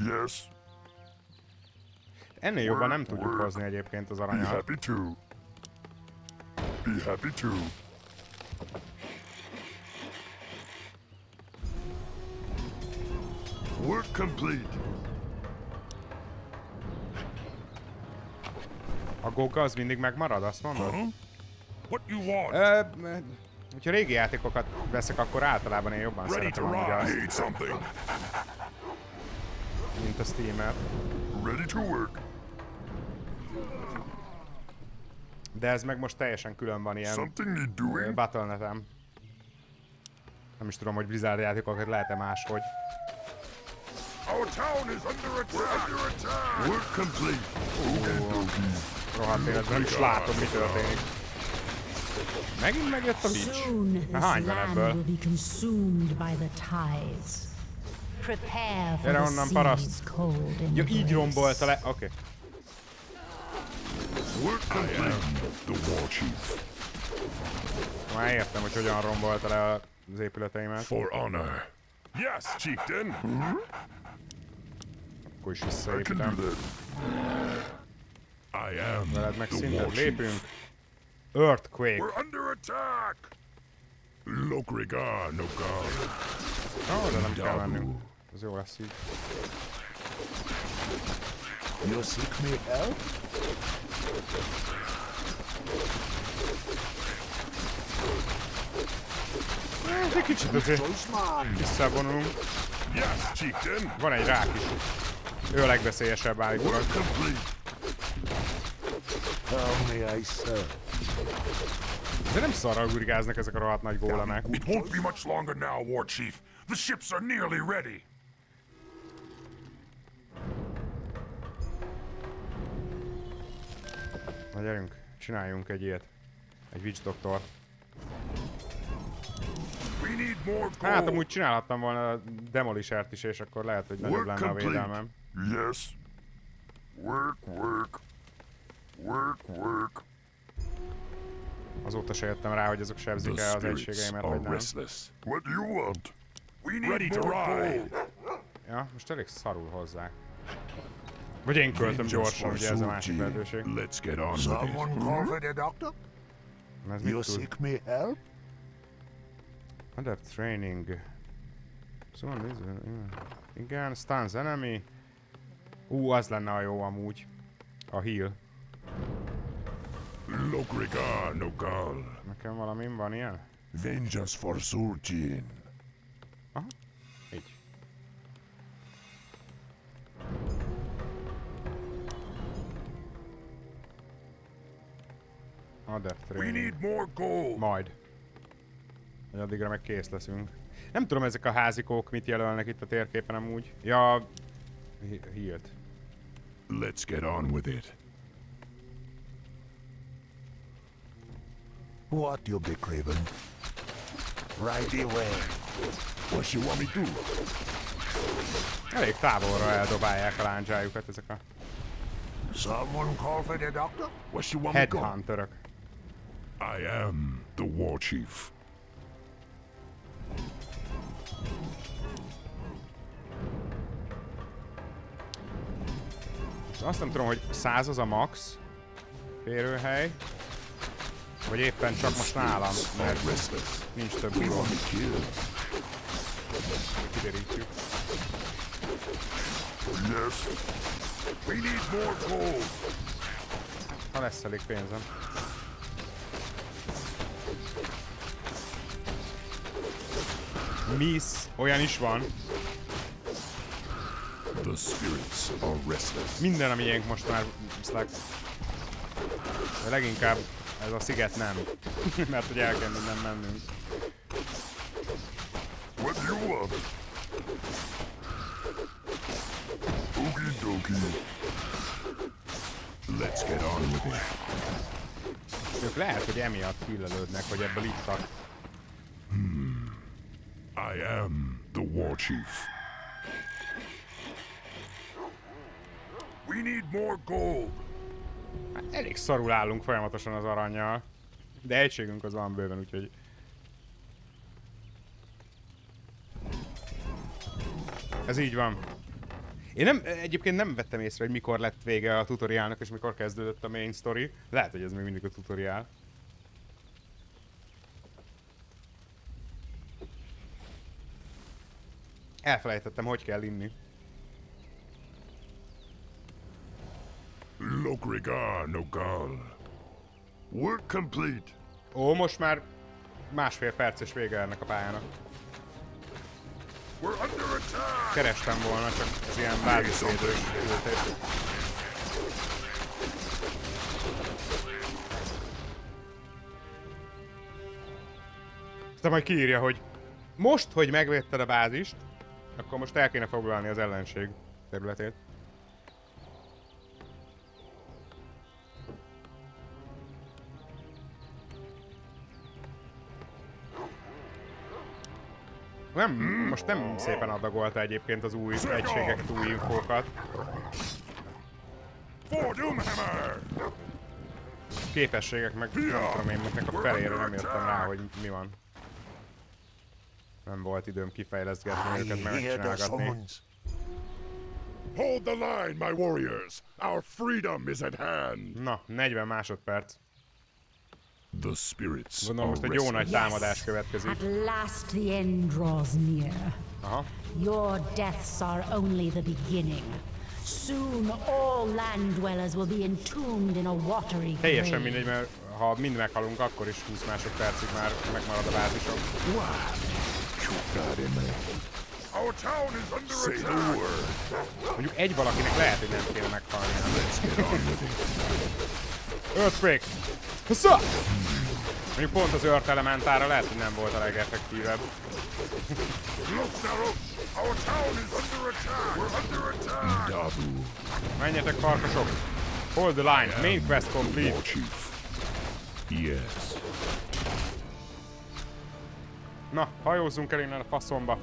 Yes. Ennél jobban nem tudjuk hozni egyébként az Be aranyat. happy to. Be happy to. Work complete. A Goga az mindig megmarad, azt mondod? What you want? Ö, hogyha régi játékokat veszek, akkor általában én jobban Ready szeretem amúgy azt, mint a Steam-et. Ready to work. De ez meg most teljesen külön van ilyen doing? Battle.net-em. Nem is tudom, hogy Blizzard játékokat lehet-e máshogy. Our town is under attack. We're under attack. Work complete. Rohadt életben nem is látom, mi történik. Megint megjött a Na, hány van land ebből? will be consumed by the tides. Prepare for Gyere onnan, paraszt. Ja, így rombolta le. Oké. Work complete. The war chief. Már értem, hogy hogyan rombolta le az épületeimet. For honor. Yes, chieftain. Akkor is I can do visszaépítem. that. I am Veled meg the war szintet chief. lépünk. Earthquake. We're under attack. Lokrigar, no god. Ó, de nem kell mennünk. Ez jó lesz így. You seek me help? Hát egy kicsit azért visszavonulunk. Yes, chieftain. Van egy rák is. Ő a legveszélyesebb állítólag. Work complete. How may I serve? De nem szarra urgáznak ezek a rohadt nagy gólemek. It won't be much longer now, war chief. The ships are nearly ready. Na gyerünk, csináljunk egy ilyet. Egy Witch Doctor. We need more Hát amúgy csinálhattam volna a Demolishert is, és akkor lehet, hogy nagyobb lenne a védelmem. Yes. Work, work. Work, work. Azóta se jöttem rá, hogy azok sebzik el az egységeimet, vagy nem. restless. What do you want? We need Ready to ride. Ja, most elég szarul hozzá. Vagy én költöm gyorsan, ugye ez a másik lehetőség. Let's get on with Someone it. call for the doctor? You seek me help? Under training. Szóval nézd, igen, stuns enemy. Ú, az lenne a jó amúgy. A heal. Lokrigar, no god. Nekem valamim van ilyen? Vengeance for Sultan. Aha, így. Under We training. need more gold. Majd. Hogy addigra meg kész leszünk. Nem tudom ezek a házikók mit jelölnek itt a térképen amúgy. Ja, healt. Let's get on with it. What you be craven? Right away. What you want me to? Elég távolra eldobálják a láncsájukat ezek a Someone call for the doctor? What you want me to headhunterök. I am the war chief. És azt nem tudom, hogy 100 az a max férőhely, vagy éppen csak most nálam, mert nincs több killed. Kiderítjük. Gold. Ha lesz elég pénzem. Miss, olyan is van. The spirits are restless. Minden a miénk most már, Slug. De leginkább ez a sziget nem. Mert hogy el kell minden mennünk. What do you want? Okie dokie. Let's get on with it. Ők lehet, hogy emiatt hillelődnek, hogy ebből ittak. I am the war chief. We need more gold. Elég szarul állunk folyamatosan az aranyjal. De egységünk az van bőven, úgyhogy... Ez így van. Én nem, egyébként nem vettem észre, hogy mikor lett vége a tutoriálnak, és mikor kezdődött a main story. Lehet, hogy ez még mindig a tutoriál. Elfelejtettem, hogy kell inni. Lokrigar Nogal. Work complete. Ó, most már másfél perc és vége ennek a pályának. Kerestem volna, csak ez ilyen bázisvédő küldték. Aztán majd kiírja, hogy most, hogy megvédted a bázist, akkor most el kéne foglalni az ellenség területét. Nem, most nem szépen adagolta egyébként az új egységeket, új infókat. Képességek meg nem tudom én, a felére nem jöttem rá, hogy mi van. Nem volt időm kifejleszgetni őket, megcsinálgatni. Hold the line, my warriors! Our freedom is at hand! Na, 40 másodperc. The spirits Gondolom most egy jó nagy támadás következik. At last the end draws near. Aha. Your deaths are only the beginning. Soon all land dwellers will be entombed in a watery Teljesen grave. mindegy, mert ha mind meghalunk, akkor is 20 másodpercig már megmarad a bázisom. Our is under Say the word. Mondjuk egy valakinek lehet, hogy nem kéne meghalni. Earthquake! Hosszá! Mondjuk pont az Earth elementára lehet, hogy nem volt a legeffektívebb. Menjetek farkasok! Hold the line, main quest complete. Yes. Na, hajózzunk el innen a faszomba.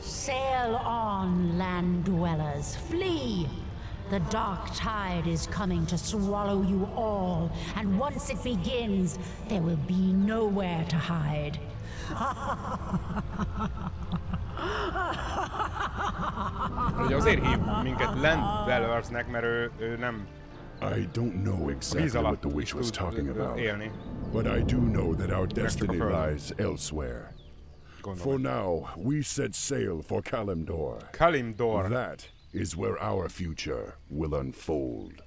Sail on, land dwellers. Flee! The dark tide is coming to swallow you all, and once it begins, there will be nowhere to hide. Ugye azért hív minket Land Dwellersnek, mert ő, ő nem I don't know exactly what the witch was talking about, but I do know that our destiny lies elsewhere. For now, we set sail for Kalimdor. Kalimdor. That is where our future will unfold.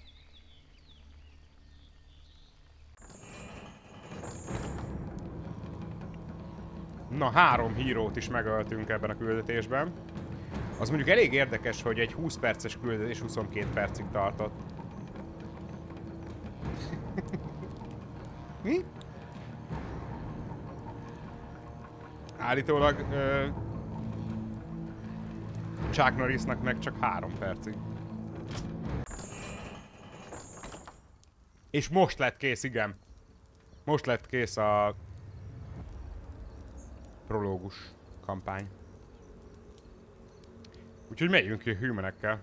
Na, három hírót is megöltünk ebben a küldetésben. Az mondjuk elég érdekes, hogy egy 20 perces küldetés 22 percig tartott. Mi? Állítólag ö, Chuck Norrisnak meg csak 3 percig. És most lett kész, igen. Most lett kész a prológus kampány. Úgyhogy megyünk ki hűmenekkel.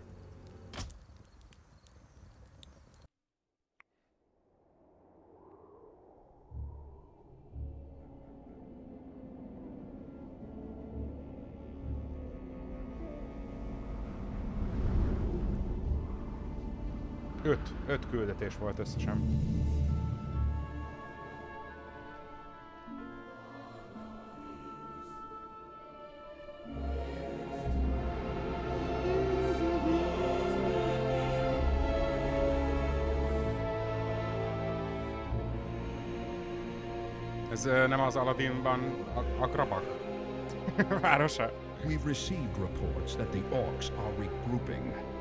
Öt, öt küldetés volt összesen. Ez nem az Aladdinban a, a városa. We've received reports that the orcs are regrouping.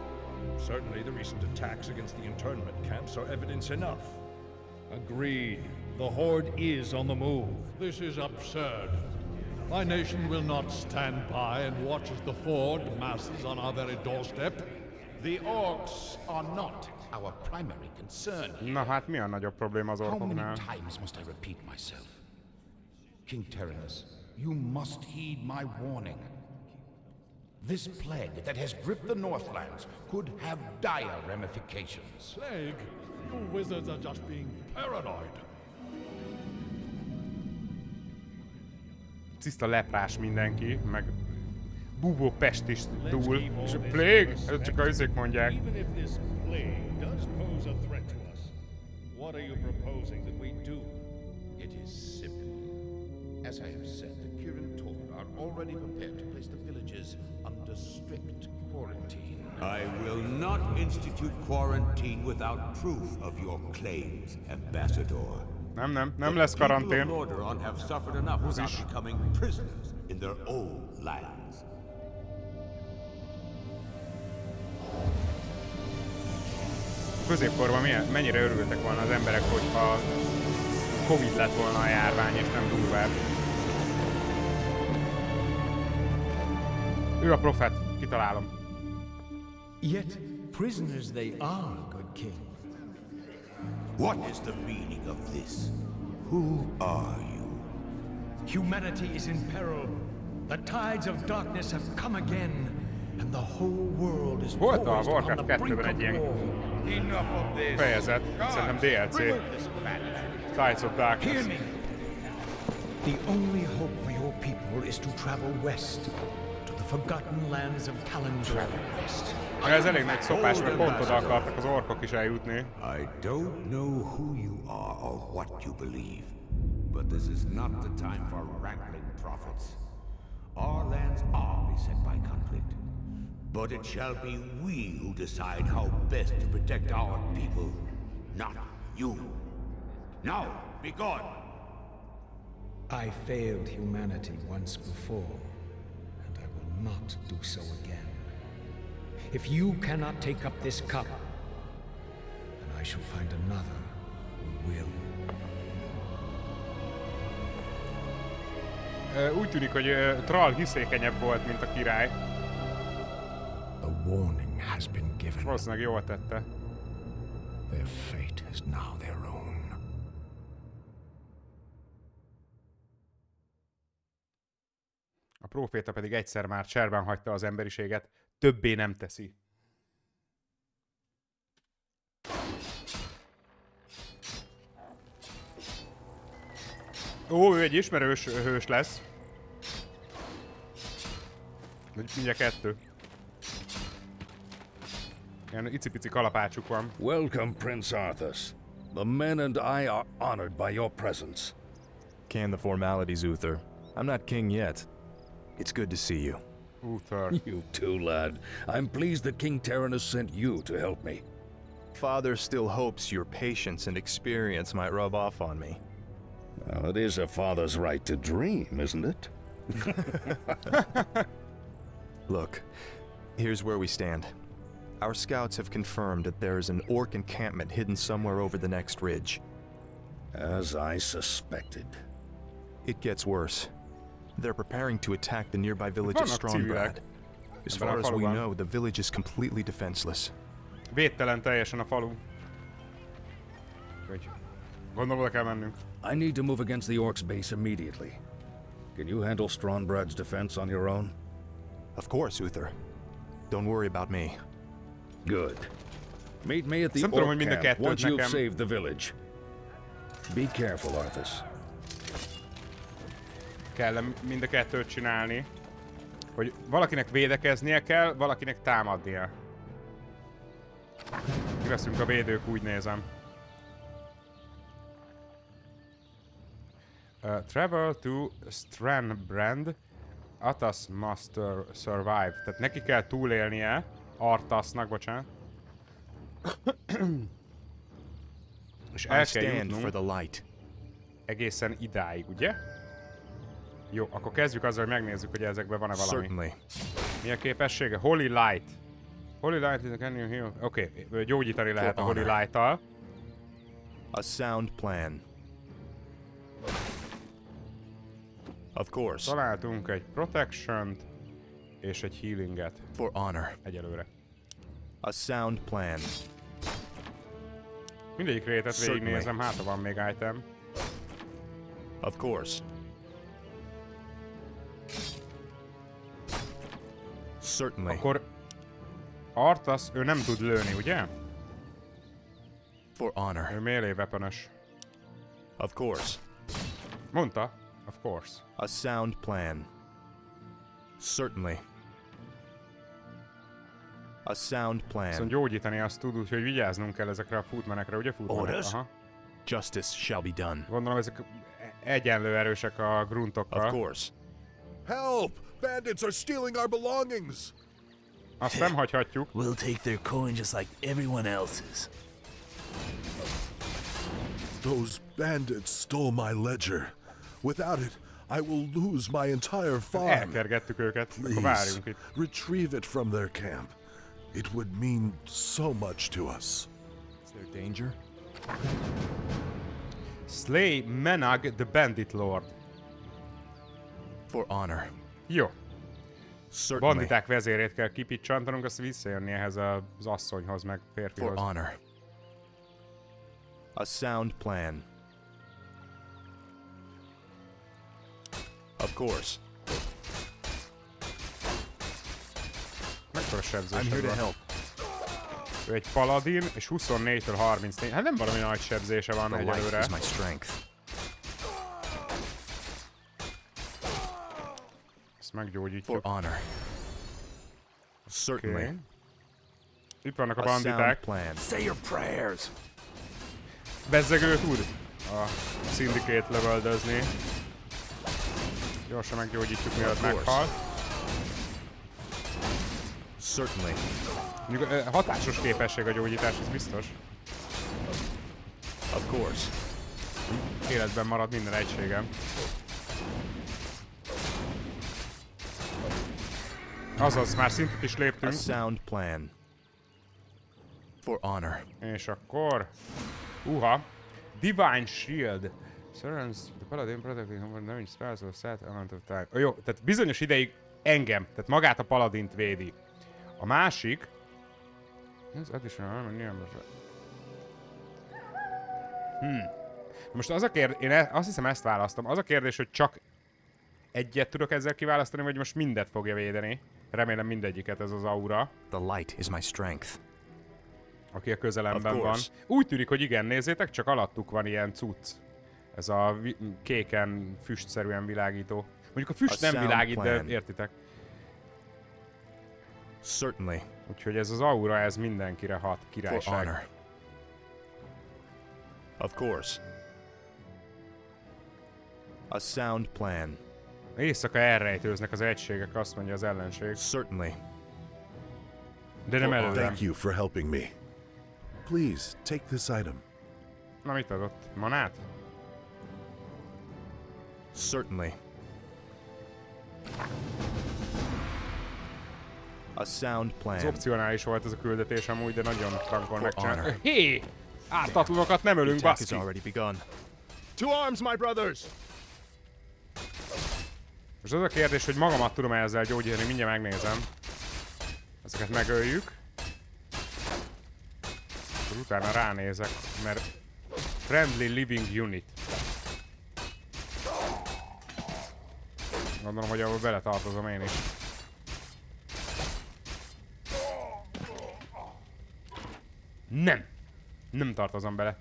Certainly the recent attacks against the internment camps are evidence enough. Agreed. The Horde is on the move. This is absurd. My nation will not stand by and watch as the Horde masses on our very doorstep. The orcs are not our primary concern. Na hát mi a nagyobb probléma az How many orkoknál? times must I repeat myself? King Tyrannus, you must heed my warning. This plague that has gripped the Northlands could have dire ramifications. Plague? You wizards are just being paranoid. Tiszta leprás mindenki, meg búbó pest is túl. És a plague? Ez csak a üzők mondják. Even if this plague does pose a threat to us, what are you proposing that we do? It is simple. As I have said, the Kirin Tor are already prepared to place the villages under strict quarantine. I will not institute quarantine without proof of your claims, Ambassador. Nem, nem, nem lesz karantén. have suffered enough without becoming prisoners in their own lands. Középkorban milyen, mennyire örültek volna az emberek, hogyha Covid lett volna a járvány, és nem durvább. Ő a profet, kitalálom. Yet prisoners they are, good king. What is the meaning of this? Who are you? Humanity is in peril. The tides of darkness have come again, and the whole world is Volt a poised upon Warcraft the brink 2-ben of egy ilyen war. Enough of this. fejezet, szerintem DLC. Tides of Darkness. Hear me. The only hope for your people is to travel west to the forgotten lands of Kalandor. west. Ez elég nagy szopás, mert pont oda akartak az orkok is eljutni. I don't know who you are or what you believe, but this is not the time for wrangling prophets. Our lands are beset by conflict, but it shall be we who decide how best to protect our people, not you. Now, be gone! I failed humanity once before, and I will not do so again. If you cannot take up this cup, then I shall find another who will. Úgy tűnik, hogy ö, Troll hiszékenyebb volt, mint a király. The warning has been given. Valószínűleg jól tette. Their fate is now their own. A próféta pedig egyszer már cserben hagyta az emberiséget, többé nem teszi. Ó, ő egy ismerős hős lesz. Mindjárt kettő. Ilyen icipici kalapácsuk van. Welcome, Prince Arthas. The men and I are honored by your presence. Can the formalities, Uther. I'm not king yet. It's good to see you. Uther. You too, lad. I'm pleased that King Tyrannus sent you to help me. Father still hopes your patience and experience might rub off on me. Well, it is a father's right to dream, isn't it? Look, here's where we stand. Our scouts have confirmed that there is an orc encampment hidden somewhere over the next ridge. As I suspected. It gets worse. They're preparing to attack the nearby village of vannak As far as we know, the village is completely defenseless. Védtelen teljesen a falu. Úgyhogy gondolom oda kell mennünk. I need to move against the orcs base immediately. Can you handle Strongbrad's defense on your own? Of course, Uther. Don't worry about me. Good. Meet me at the Nem orc hogy mind a camp once you've saved the village. Be careful, Arthas. Kell mind a kettőt csinálni. Hogy valakinek védekeznie kell, valakinek támadnia. Mi leszünk a védők, úgy nézem. Uh, travel to Stranbrand. Atas must survive. Tehát neki kell túlélnie. Artasnak, bocsánat. És el kell jutnunk egészen idáig, ugye? Jó, akkor kezdjük azzal, hogy megnézzük, hogy ezekben van-e valami. Certainly. Mi a képessége? Holy Light. Holy Light is a can you heal? Oké, okay. gyógyítani lehet a Holy. Light-tal. A sound plan. Of course. Találtunk egy protection és egy healinget. For honor. Egyelőre. A sound plan. Mindegyik rétet Certainly. végignézem, hát ha van még item. Of course. Certainly. Akkor Arthas, ő nem tud lőni, ugye? For honor. Ő melee weapon-ös. Of course. Mondta? Of course. A sound plan. Certainly. A sound plan. Viszont gyógyítani azt tud, úgyhogy vigyáznunk kell ezekre a footmenekre, ugye? Footmenek? Orders? Aha. Justice shall be done. Gondolom ezek egyenlő erősek a gruntokkal. Of course. Help! Bandits are stealing our belongings! Azt nem hagyhatjuk. We'll take their coin just like everyone else's. Those bandits stole my ledger. Without it, I will lose my entire farm. Elkergettük őket, Please, retrieve it from their camp. It would mean so much to us. Is there danger? Slay Menag the Bandit Lord. For honor. Jó. Certainly. Banditák vezérét kell kipicsantanunk, azt visszajönni ehhez az asszonyhoz, meg For férfihoz. honor. A sound plan. Of course. Mekkora sebzés I'm here to van? Ő egy paladin, és 24-től 34. Hát nem valami nagy sebzése van egyelőre. is my strength. Ezt meggyógyítjuk. For honor. Certainly. Oké. Itt vannak a banditák. plan. Say your prayers. Bezzegő tud a szindikét lövöldözni. Gyorsan meggyógyítjuk, mielőtt meghal. Certainly. Hatásos képesség a gyógyítás, ez biztos. Of course. Életben marad minden egységem. Azaz, már szintet is A léptünk. sound plan. For honor. És akkor... Uha. Divine Shield. Surrounds the paladin protecting from damage spells or set amount of time. Jó, tehát bizonyos ideig engem, tehát magát a paladint védi. A másik... Ez additional armor near Hmm. Most az a kérdés, én e- azt hiszem ezt választom. Az a kérdés, hogy csak egyet tudok ezzel kiválasztani, vagy most mindet fogja védeni. Remélem mindegyiket ez az aura. The light is my strength. aki a közelemben van. Úgy tűnik, hogy igen, nézzétek, csak alattuk van ilyen cucc. Ez a vi- kéken füstszerűen világító. Mondjuk a füst A nem világít, de plan. értitek. Certainly. Úgyhogy ez az aura, ez mindenkire hat, For királyság. honor. Of course. A sound plan. Éjszaka elrejtőznek az egységek, azt mondja az ellenség. Certainly. De nem előlem. Thank you for helping me. Please, take this item. Na mit adott? Manát? Certainly. A sound plan. opcionális volt ez a küldetés amúgy, de nagyon frankon megcsinálni. honor. Hé! Ártatlanokat nem ölünk, baszki! To arms, my brothers! Most az a kérdés, hogy magamat tudom -e ezzel gyógyítani, mindjárt megnézem. Ezeket megöljük. Akkor utána ránézek, mert Friendly Living Unit. Gondolom, hogy ahol beletartozom én is. Nem! Nem tartozom bele.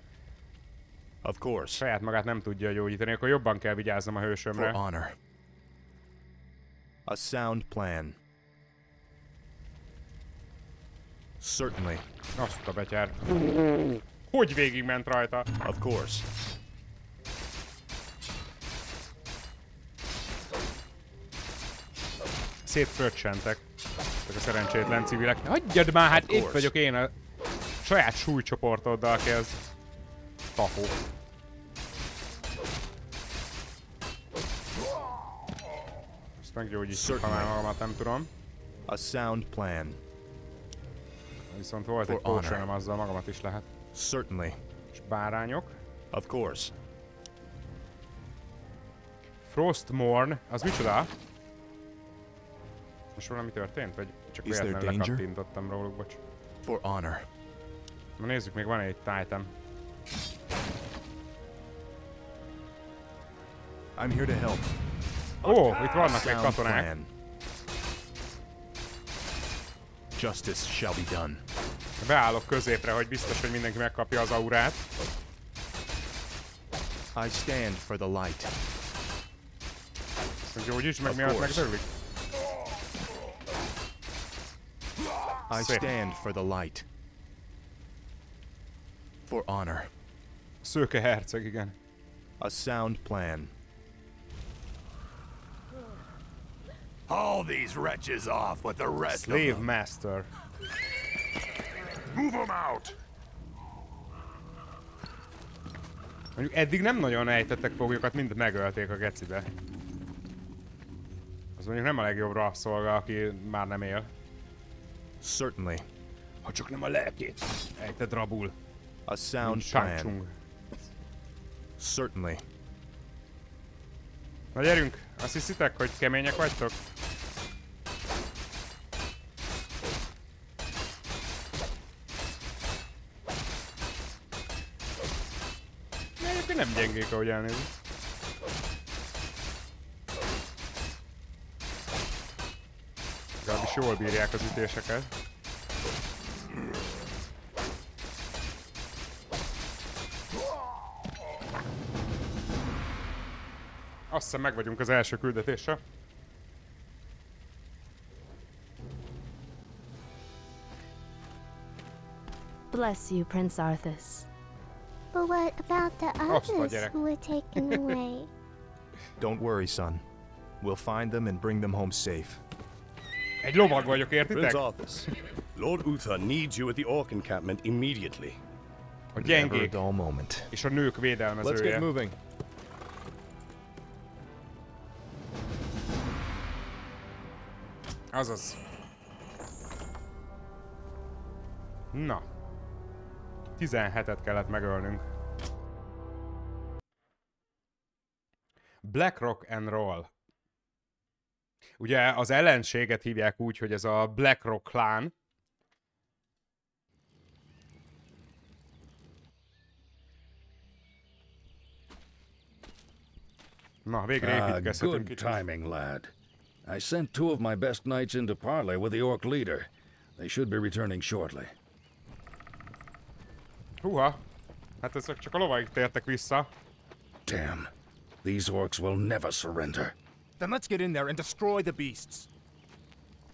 Of course. Saját magát nem tudja gyógyítani, akkor jobban kell vigyáznom a For hősömre. honor. A sound plan. Certainly. Azt a betyár. Hogy végigment rajta? Of course. Szétfröccsentek. Ezek a szerencsétlen civilek. Hagyjad már, hát itt vagyok én a saját súlycsoportoddal kezd. Tahó. Meggyógyítjuk, ha már magamat nem tudom. A sound plan. Viszont volt egy potionom, azzal magamat is lehet. Certainly. És bárányok. Of course. Frostmourne, az micsoda? Most valami történt? Vagy csak véletlenül lekattintottam róluk, bocs. For honor. Na nézzük, még van egy titan. I'm here to help. Ó, itt vannak még Sound katonák. plan. Justice shall be done. Beállok középre, hogy biztos, hogy mindenki megkapja az aurát. I stand for the light. Gyógyíts meg, course. megdörlik. I stand for the light. For honor. Szőke herceg, igen. A sound plan. Haul these wretches off with the rest Slave of them. Master. Move them out! Mondjuk eddig nem nagyon ejtettek foglyokat, mind megölték a gecibe. Az mondjuk nem a legjobb rabszolga, aki már nem él. Certainly. Ha csak nem a lelkét. Ejted rabul. A sound plan. Certainly. Na gyerünk, azt hiszitek, hogy kemények vagytok? Egyébként nem gyengék, ahogy elnézik. Legalábbis jól bírják az ütéseket. Azt hiszem meg vagyunk az első küldetésre. Bless you, Prince Arthas. But what about the others who were taken away? Don't worry, son. We'll find them and bring them home safe. Egy lovag vagyok, értitek? Prince Arthas, Lord Uther needs you at the Orc encampment immediately. A Never a gyengék dull moment. és a nők Let's védelmezője. get moving. Azaz. Na. 17-et kellett megölnünk. Black Rock and Roll. Ugye az ellenséget hívják úgy, hogy ez a Black Rock klán. Na, végre Ah, építkezhetünk good itt. timing, lad. I sent two of my best knights into parley with the orc leader. They should be returning shortly. Húha! Hát ezek csak a lovaik tértek vissza. Damn. These orcs will never surrender. Then let's get in there and destroy the beasts.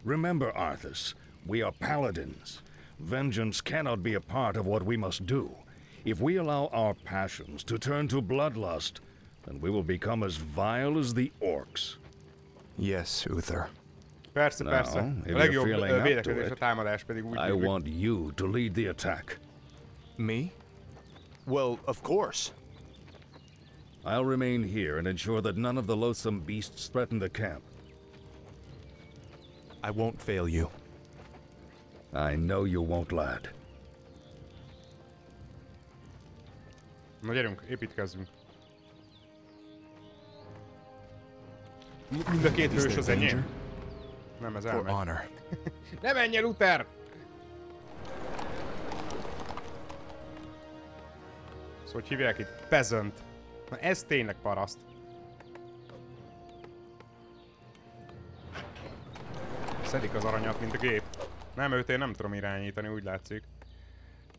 Remember, Arthas, we are paladins. Vengeance cannot be a part of what we must do. If we allow our passions to turn to bloodlust, then we will become as vile as the orcs. Yes, Uther. Persze, Now, persze. if A you're legjobb feeling up to védekezés it, a támadás pedig úgy I működik. want you to lead the attack. Me? Well, of course. I'll remain here and ensure that none of the loathsome beasts threaten the camp. I won't fail you. I know you won't, lad. Na gyerünk, építkezzünk. Mind a két hős az enyém? Nem, ez elmegy. ne menj el, Uther! Szóval hogy hívják itt? Peasant. Na ez tényleg paraszt. Szedik az aranyat, mint a gép. Nem, őt én nem tudom irányítani, úgy látszik.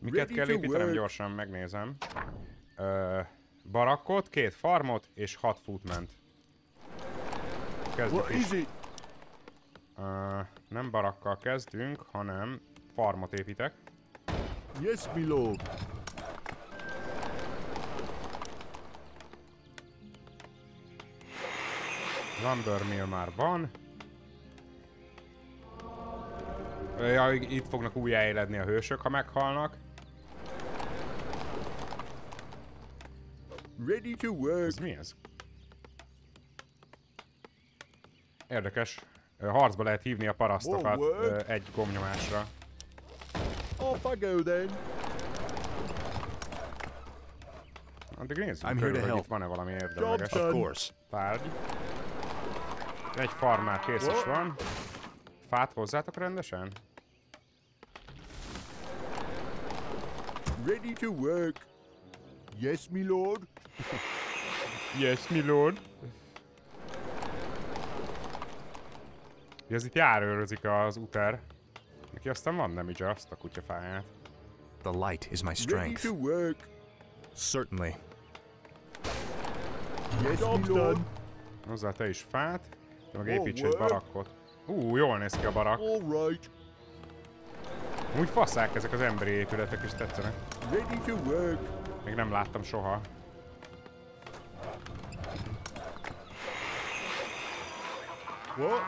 Miket kell építenem? Gyorsan megnézem. Ö, barakkot, két farmot és hat footment. Kezdjük is. Ö, nem barakkal kezdünk, hanem farmot építek. Yes, my lord. Lumber mill már van. Ja, itt fognak újjáéledni a hősök, ha meghalnak. Ready to work. Ez mi ez? Érdekes. Harcba lehet hívni a parasztokat Oh, egy gomnyomásra. Off I go then. Addig nézzük I'm here körül, hogy itt van-e valami érdemleges. Of course. Tárgy. Egy farm már kész is What? van. Fát hozzátok rendesen? Ready to work. Yes, my lord. Yes, my lord. Ja, ez itt járőrözik az uter. Neki aztán van damage azt a kutyafáját. The light is my Ready strength. to work. Certainly. Yes, my Job's lord. done. Hozzá te is fát, te meg építs egy barakkot. Ú, jól néz ki a barak. Alright. Úgy faszák ezek az emberi épületek is tetszenek. Ready to work. Még nem láttam soha. What?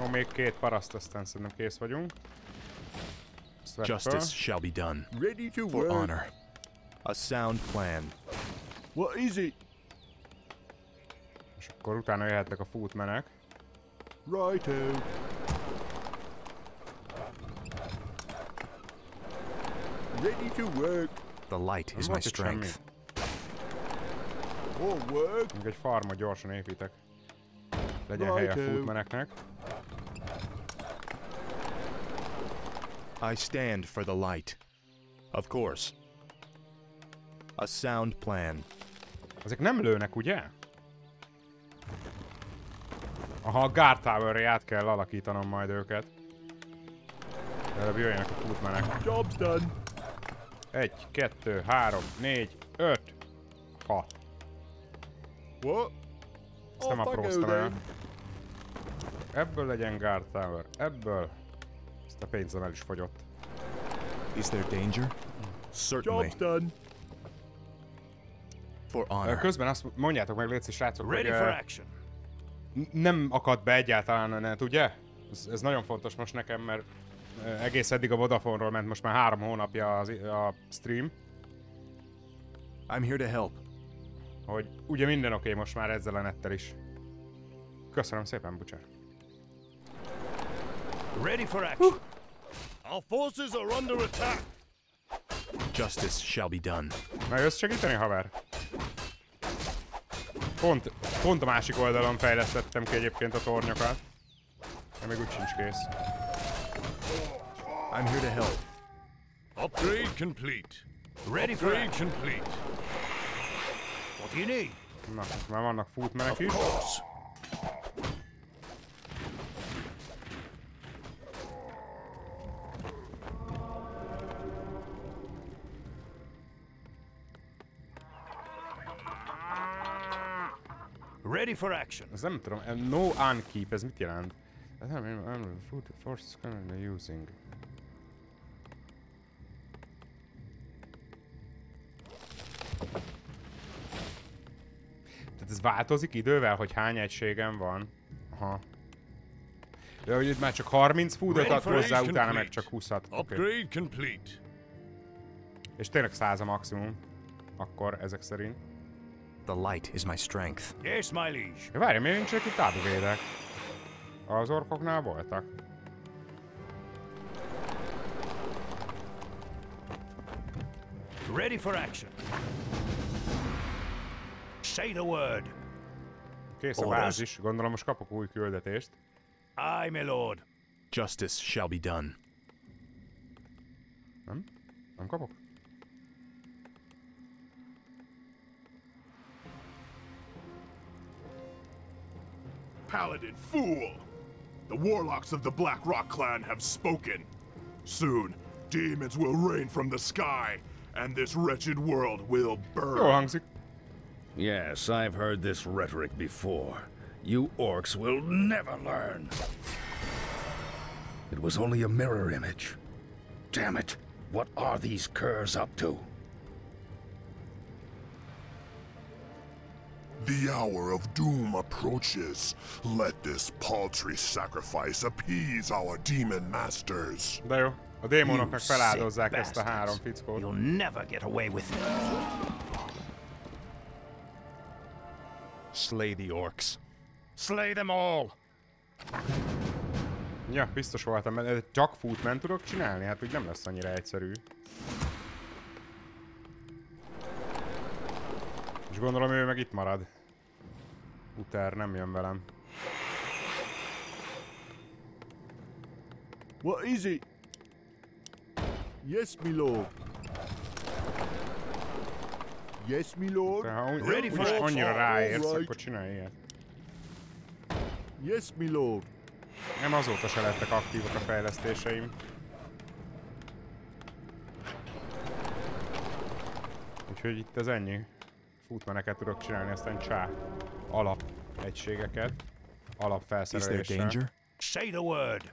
Jó, még két paraszt, aztán szerintem kész vagyunk. Justice shall be done. Ready to For work. honor. A sound plan. What is it? És akkor utána jöhetnek a footmenek. Righto. Ready to work. The light is my strength. Még egy farmot gyorsan építek. Legyen hely a footmeneknek. I stand for the light. Of course. A sound plan. Ezek nem lőnek, ugye? Aha, a Guard Tower-re át kell alakítanom majd őket. Előbb jöjjenek a footmenek. Job's done. Egy, kettő, három, négy, öt, hat. What? Ezt nem apróztam el. Ebből legyen Guard Tower, ebből. A pénzem el is fogyott. Is there danger? Certainly. Job's done. For honor. Közben azt mondjátok meg, légy srácok, Ready hogy, for action. nem akad be egyáltalán a net, ugye? Ez, ez nagyon fontos most nekem, mert egész eddig a Vodafone-ról ment most már három hónapja az, a stream. I'm here to help. Hogy ugye minden oké most már ezzel a nettel is. Köszönöm szépen, Butcher. Ready for action. Our forces are under attack. Justice shall be done. Na jössz segíteni, haver? Pont, pont a másik oldalon fejlesztettem ki egyébként a tornyokat. De még úgy sincs kész. I'm here to help. Upgrade complete. Ready for Upgrade action. complete. What do you need? Na, most már vannak footmenek is. course. Ready for action. Ez nem tudom, no unkeep, ez mit jelent? Ez nem, nem, nem, food forces currently using. Tehát ez változik idővel, hogy hány egységem van? Aha. De hogy itt már csak 30 foodot ad hozzá, utána meg csak 20-at. Okay. Upgrade complete. És tényleg 100 a maximum. Akkor ezek szerint. The light is my strength. Yes, my liege. Várj, miért nincsenek itt upgrade-ek? Az orkoknál voltak. Ready for action. Say the word. Kész a bázis. Gondolom most kapok új küldetést. Aye, my lord. Justice shall be done. Nem? Nem kapok? Paladin, fool! The warlocks of the Black Rock clan have spoken. Soon, demons will rain from the sky, and this wretched world will burn. Jó hangzik. Yes, I've heard this rhetoric before. You orcs will never learn. It was only a mirror image. Damn it, what are these curs up to? The hour of doom approaches. Let this paltry sacrifice appease our demon masters. De jó. A démonoknak feláldozzák ezt a három fickót. You'll never get away with it. Slay the orcs. Slay them all! Ja, biztos voltam, mert csak footman tudok csinálni? Hát úgy nem lesz annyira egyszerű. És gondolom ő meg itt marad. Uter nem jön velem. What is it? Yes, my lord. Yes, my lord. De ha úgy, úgyis annyira ráérsz, akkor csinálj ilyet. Yes, my lord. Nem azóta se lettek aktívak a fejlesztéseim. Úgyhogy itt az ennyi. Footmaneket tudok csinálni, aztán csá. Alap egységeket. Alap felszereléssel. Say the word.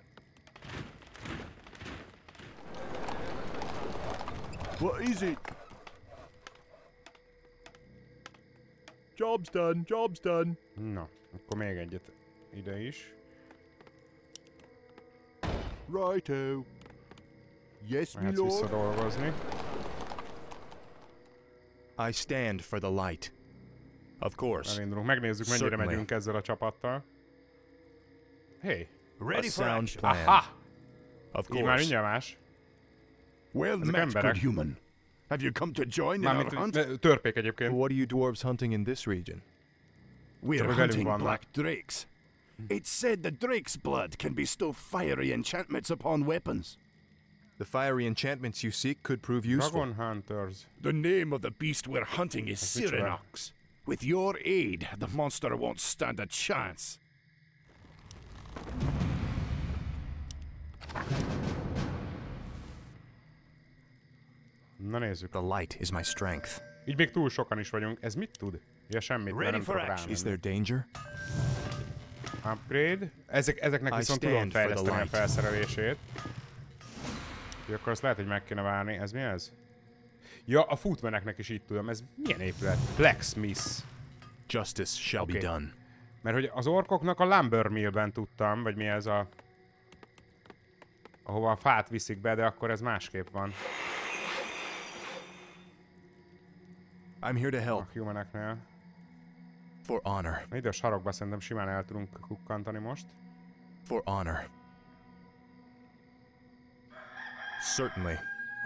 What is it? Job's done, job's done. Na, akkor még egyet ide is. Righto. Yes, my lord. visszadolgozni. I stand for the light. Of course. Elindulunk, megnézzük mennyire Certainly. megyünk ezzel a csapattal. Hey! Ready A for sound action. plan. Aha! Of course. Így már course. mindjárt más. Well Ezek met, emberek. good human. Have you come to join in our hunt? törpék egyébként. What are you dwarves hunting in this region? We're Csak hogy velünk hunting black drakes. It's said the drake's blood can bestow fiery enchantments upon weapons. The fiery enchantments you seek could prove useful. Dragon Hunters. The name of the beast we're hunting is Which one? Cyranox. With your aid, the monster won't stand a chance. Na nézzük. The light is my strength. Így még túl sokan is vagyunk. Ez mit tud? Ja, semmit, mert nem tudok rámenni. Is there danger? Upgrade. Ezek, ezeknek I viszont tudom stand for the fejleszteni a felszerelését. Jó, akkor azt lehet, hogy meg kéne várni. Ez mi ez? Ja, a footmaneknek is így tudom. Ez milyen épület? Blacksmith. Justice shall Oké. be done. Mert hogy az orkoknak a Lumber Millben tudtam, vagy mi ez a... Ahova a fát viszik be, de akkor ez másképp van. I'm here to help. A humaneknél. For honor. Na ide a sarokba szerintem simán el tudunk kukkantani most. For honor. Certainly.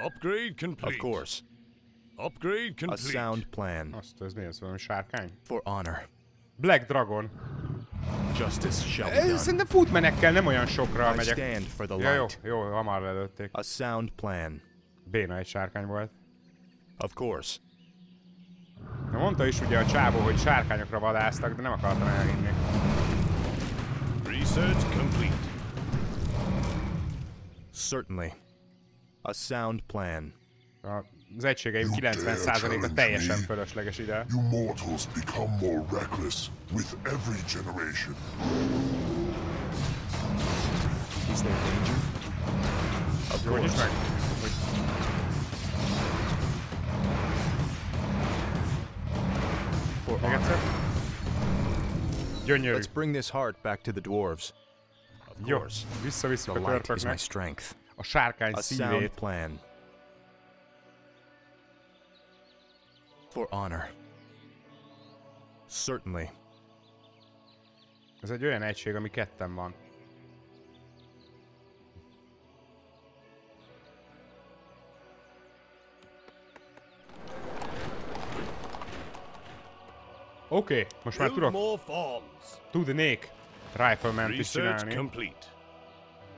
Upgrade complete. Of course. Upgrade A complete. sound plan. Azt, ez mi ez? Valami sárkány? For honor. Black Dragon. Justice shall be done. szerintem footmanekkel nem olyan sokra I megyek. stand for the Ja, jó, light. jó, hamar lelőtték. A sound plan. Béna egy sárkány volt. Of course. Na mondta is ugye a csávó, hogy sárkányokra vadásztak, de nem akartam elhinni. Research complete. Certainly. A sound plan. A- Az egységeim 90%-a teljesen fölösleges ide. You mortals become more reckless with every generation. Is there danger? Of Jó, course. meg! Hogy For még egyszer? Gyönyörű. Let's bring this heart back to the dwarves. Of Jó, course. visszavisszük The a light is my törpöknek strength. a sárkány A sound szívét. plan. For honor. Certainly. Ez egy olyan egység, ami ketten van. Oké, okay, most már Build tudok, more farms. tudnék Rifleman is Research csinálni. complete.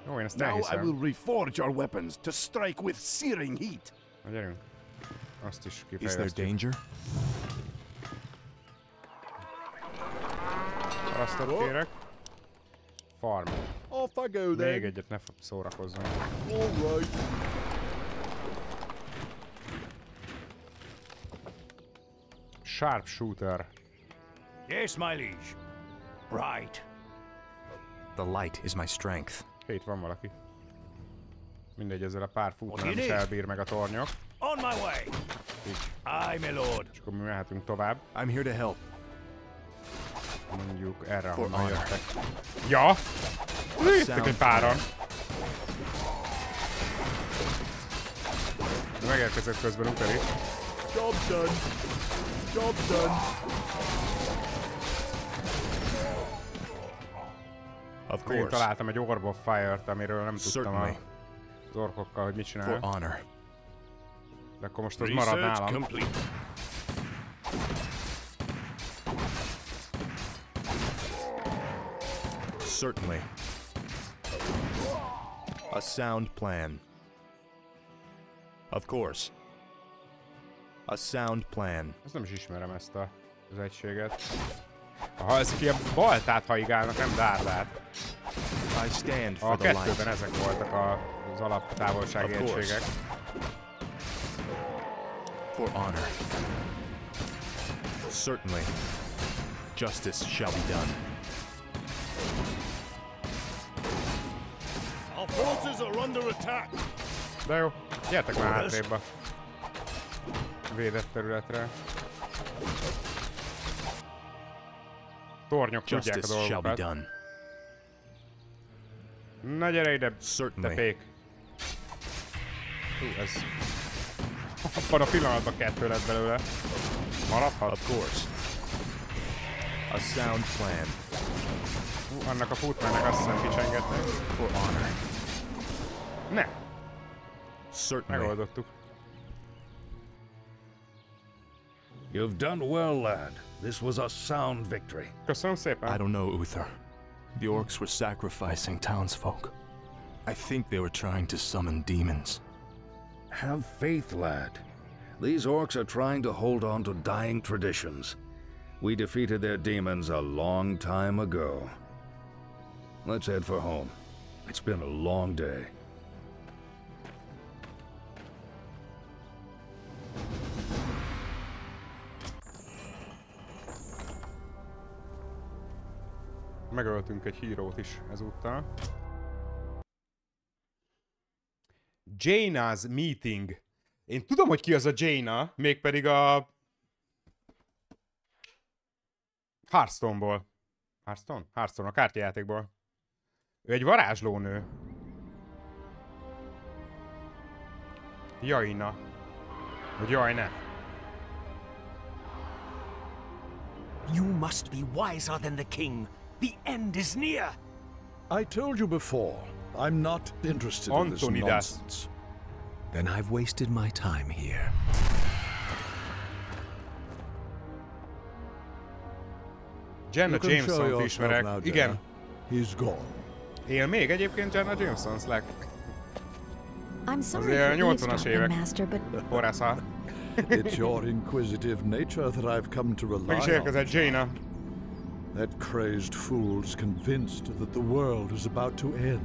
Jó, én ezt Now I will reforge our weapons to strike with searing heat. Na gyerünk. Azt is Is there kifejlesztjük. danger? Parasztot kérek. Farm. Off I go then. Még egyet ne szórakozzon. All right. Sharpshooter. Yes, my liege. Right. The light is my strength. Itt van valaki. Mindegy, ezzel a pár futnál is elbír meg a tornyok. On my way. Aye, my lord. És akkor mi mehetünk tovább. I'm here to help. Mondjuk erre, For ahonnan honor. jöttek. Ja! Sound egy páran. De megérkezett közben Uter is. Job's done. Job's done. Of course. találtam egy Orb of Fire-t, amiről nem tudtam a, Certainly. az orkokkal, hogy mit csinál. For honor. De akkor most az marad Research nálam. complete. Certainly. A sound plan. Of course. A sound plan. Ezt nem is ismerem ezt a, az egységet. Aha, ezek ilyen baltát haigálnak, nem dárdát. I stand A for the kettőben ezek voltak a, az alap távolsági Of course. egységek. For honor. Certainly. Justice shall be done. Our forces are under attack. De jó, gyertek már hátrébb a védett területre. Tornyok tudják a Justice shall be dolgokat. done. Na gyere ide, Certainly. te pék. Hú, ez... Abban a pillanatban kettő lett belőle. Maradhat? Of course. A sound plan. Hú, annak a footmannek azt hiszem kicsengetni. For honor. Ne! Certainly. Megoldottuk. You've done well, lad. This was a sound victory. Köszönöm szépen. I don't know, Uther. The orcs were sacrificing townsfolk. I think they were trying to summon demons. Have faith, lad. These orcs are trying to hold on to dying traditions. We defeated their demons a long time ago. Let's head for home. It's been a long day. Megöltünk egy hírót is ezúttal. Jaina's Meeting. Én tudom, hogy ki az a Jaina, mégpedig a... Hearthstone-ból. Hearthstone? Hearthstone, a kártyajátékból. Ő egy varázslónő. Jaina. Vagy Jajne. You must be wiser than the king. The end is near. I told you before, I'm not interested in this nonsense. Then I've wasted my time here. Jenna You can show Jameson-t yourself ismerek. now, Igen. Jenna. He's gone. Él még egyébként Jenna Jameson Slack. I'm sorry Azért for 80-as eavesdropping, évek. Master, but Forrásza. it's your inquisitive nature that I've come to Meg rely is on. érkezett Jaina. That crazed fool's convinced that the world is about to end.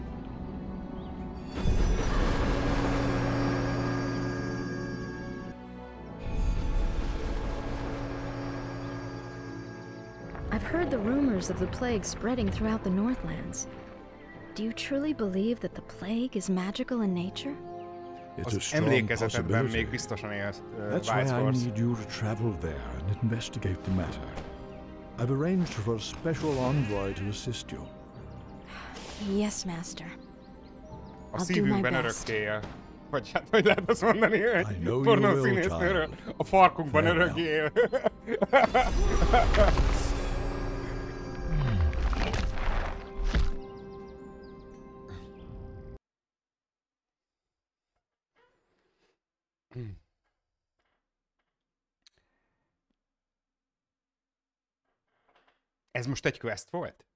I've heard the rumors of the plague spreading throughout the Northlands. Do you truly believe that the plague is magical in nature? It's a strong possibility. még biztosan élsz, That's why I need you to travel there and investigate the matter. I've arranged for a special envoy to assist you. Yes, Master. A szívünkben örökké él. Vagy hát, hogy lehet azt mondani, hogy you pornó will, színésznőről child. a farkunkban örökké él. Ez most egy quest volt?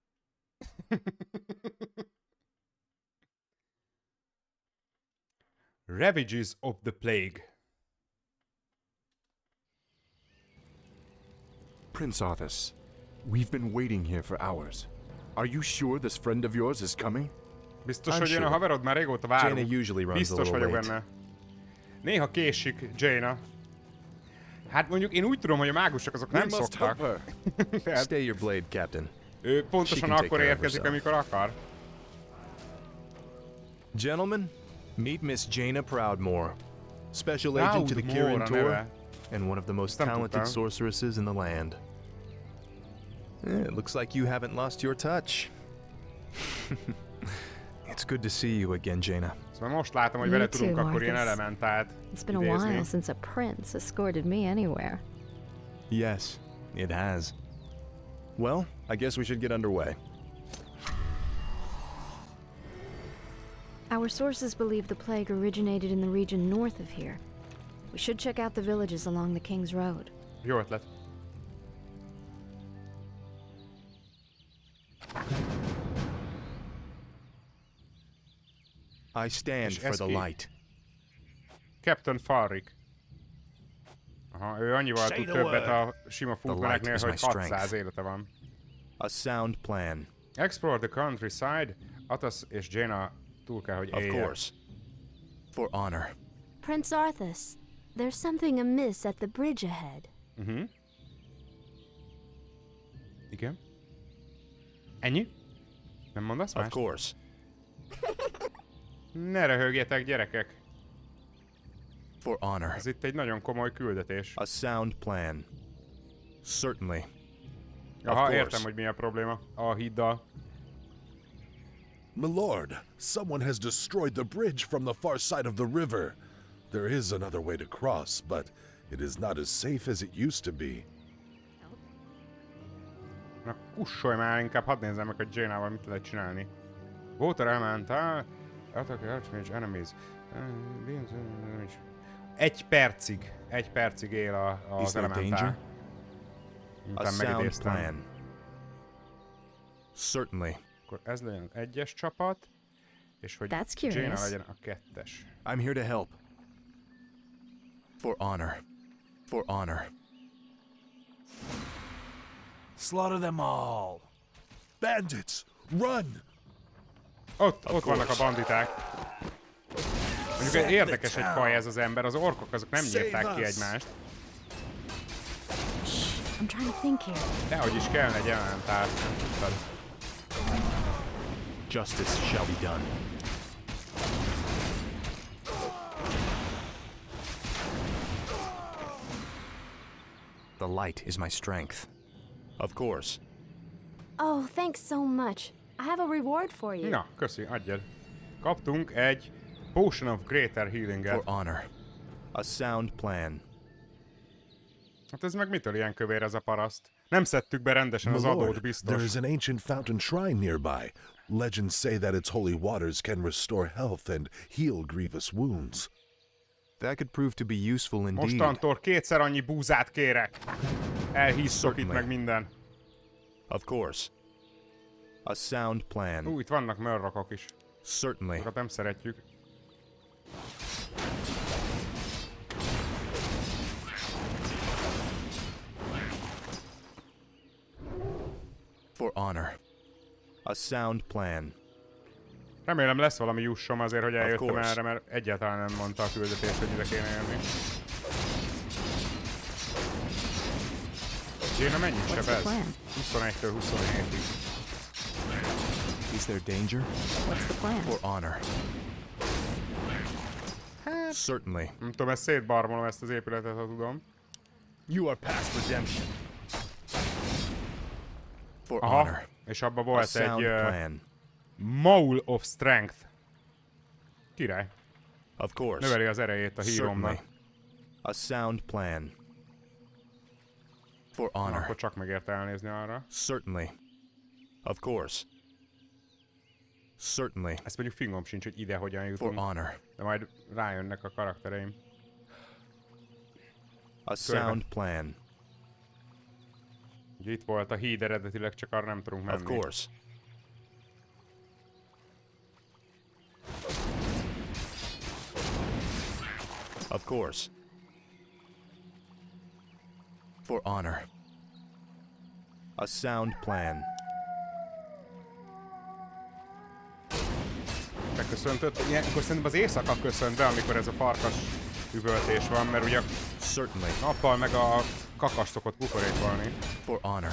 Ravages of the Plague. Prince Arthas, we've been waiting here for hours. Are you sure this friend of yours is coming? Biztos, I'm hogy jön a sure. haverod? Már régóta várunk. Jaina usually runs a Biztos little vagyok late. benne. Néha késik Jaina. Hát mondjuk én úgy tudom, hogy a mágusok azok We nem szoktak. Stay your blade, Captain. ő pontosan akkor érkezik, amikor akar. Gentlemen, meet Miss Jaina Proudmore, special agent to the Proudmore Kirin a Tour, and one of the most talented sorceresses in the land. Eh, it looks like you haven't lost your touch. it's good to see you again, Jaina. Szóval most látom, hogy vele tudunk too, akkor ilyen elementált It's been a while since a prince escorted me anywhere. Yes, it has. Well, I guess we should get underway. Our sources believe the plague originated in the region north of here. We should check out the villages along the King's Road. Jó ötlet. I stand És for ez the light. Captain Farik. Aha, ő annyival tud többet a sima The fútmeneknél, hogy my strength. 600 élete van. A sound plan. Explore the countryside. Atas és Jaina túl kell, hogy Of course. For honor. Prince Arthas, there's something amiss at the bridge ahead. Mhm. Igen. Ennyi? Nem mondasz Of más? course. Ne röhögjetek, gyerekek! For honor. Ez itt egy nagyon komoly küldetés. A sound plan. Certainly. Aha, course. értem, hogy mi a probléma a híddal. My lord, someone has destroyed the bridge from the far side of the river. There is another way to cross, but it is not as safe as it used to be. Na, kussolj már, inkább hadd nézzem meg, hogy Jaina-val mit lehet csinálni. Water Elemental, Attack Archmage Enemies. Beams, damage. Egy percig, egy percig él a, a Is az there Elemental. danger? A Miután sound megidéztem. plan. Certainly. Akkor ez legyen az egyes csapat, és hogy That's Jaina curious. legyen a kettes. I'm here to help. For honor. For honor. Slaughter them all. Bandits, run! Ott, Of ott vannak a banditák. Mondjuk érdekes egy faj ez az ember, az orkok azok nem nyírták ki egymást. I'm trying to think here. Dehogy is kellene egy nem tudtad. Justice shall be done. The light is my strength. Of course. Oh, thanks so much. I have a reward for you. Na, köszi, adjad. Kaptunk egy Potion of Greater Healing-et. For honor. A sound plan. Hát ez meg mitől ilyen kövér ez a paraszt? Nem szedtük be rendesen My az adót, biztos. there is an ancient fountain shrine nearby. Legends say that its holy waters can restore health and heal grievous wounds. That could prove to be useful indeed. Mostantól kétszer annyi búzát kérek. Elhisszok itt meg minden. Of course. A sound plan. Ú, itt vannak mörrakok is. Certainly. Azokat nem szeretjük. For honor. A sound plan. Remélem lesz valami jussom azért, hogy eljöttem erre, mert egyáltalán nem mondta a küldetés, hogy ide kéne jönni. Jaina mennyit What's the sebez? plan? 21-től 27-ig. Is there danger? What's the plan? For honor. Certainly. Nem tudom, ezt szétbarmolom ezt az épületet, ha tudom. You are past redemption. For Aha, honor. És abban A volt egy sound uh, plan. Maul of Strength. Király. Of course. Növeli az erejét a híromnak. A sound plan. For honor. akkor csak megérte elnézni arra. Certainly. Of course. Certainly. Ezt mondjuk fingom sincs, hogy ide hogyan For jutunk. honor. De majd rájönnek a karaktereim. A sound plan. Ugye itt volt a híd eredetileg, csak arra nem tudunk menni. Of course. Of course. For honor. A sound plan. Beköszöntött. Ilyenkor szerintem az éjszaka köszönt be, amikor ez a farkas üvöltés van, mert ugye Certainly. nappal meg a kakas szokott kukorékolni. For honor.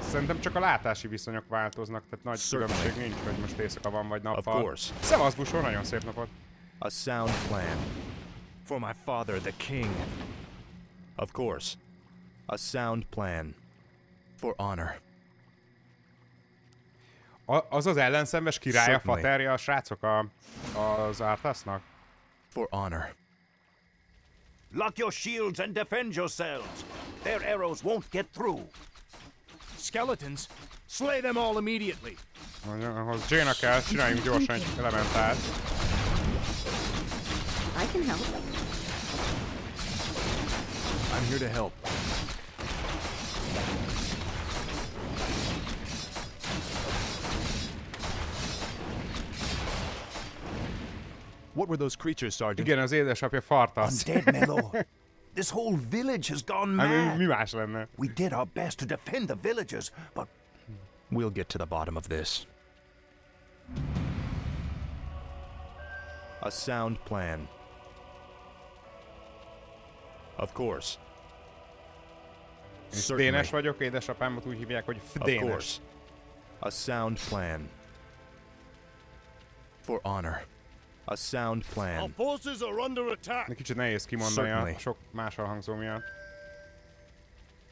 Szerintem csak a látási viszonyok változnak, tehát nagy Certainly. különbség nincs, hogy most éjszaka van vagy nappal. Szevasz, Busó, nagyon szép napot. A sound plan. For my father, the king. Of course. A sound plan. For honor. Az az ellenszenves király, a Certainly. faterja, a srácok a, az Arthasnak? For honor. Lock your shields and defend yourselves. Their arrows won't get through. Skeletons? Slay them all immediately. Ahhoz Jaina kell, csináljunk gyorsan egy elementárt. I can help. I'm here to help. What were those creatures, Sergeant? Igen, az édesapja fartasz. Undead, my lord. This whole village has gone Hát mi- mad. mi más lenne? We did our best to defend the villagers, but We'll get to the bottom of this. A sound plan. Of course. Én Certainly. Dénes vagyok, édesapámat úgy hívják, hogy Of course. A sound plan. For honor. A sound plan. forces are under attack. Kicsit nehéz kimondani Certainly. a sok más hangzó miatt.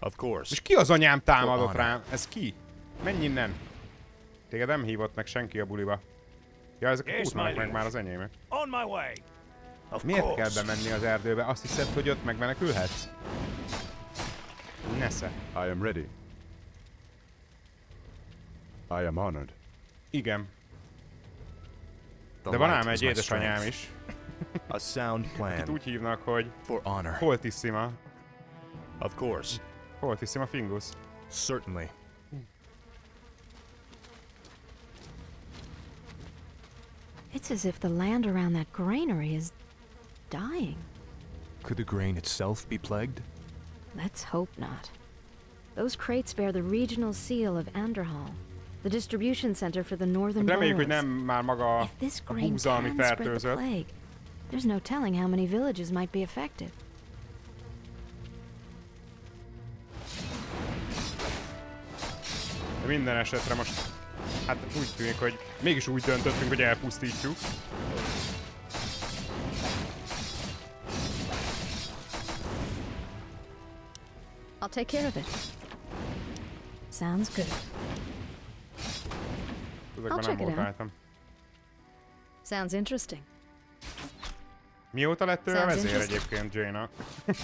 Of course. És ki az anyám támadott rám? Ez ki? Menj innen! Téged nem hívott meg senki a buliba. Ja, ezek a Yes, kútnak meg már az enyémek. On my way. Of Miért course. kell bemenni az erdőbe? Azt hiszed, hogy ott megmenekülhetsz? Nesze. I am ready. I am honored. Igen. The De van ám egy is my édesanyám strength. is. A sound Akit plan. úgy hívnak, hogy For honor. Fortissima. Of course. Fortissima Fingus. Certainly. It's as if the land around that granary is dying. Could the grain itself be plagued? Let's hope not. Those crates bear the regional seal of Anderhall, the distribution center for the northern Reméljük, hogy nem már maga a, If this a grain búza, ami fertőzött. there's no telling how many villages might be affected. De minden esetre most, hát úgy tűnik, hogy mégis úgy döntöttünk, hogy elpusztítjuk. I'll take care of it. Sounds good. Ezekben I'll nem voltáltam. Sounds interesting. Mióta lett ő a Sounds vezér interesting. egyébként, stand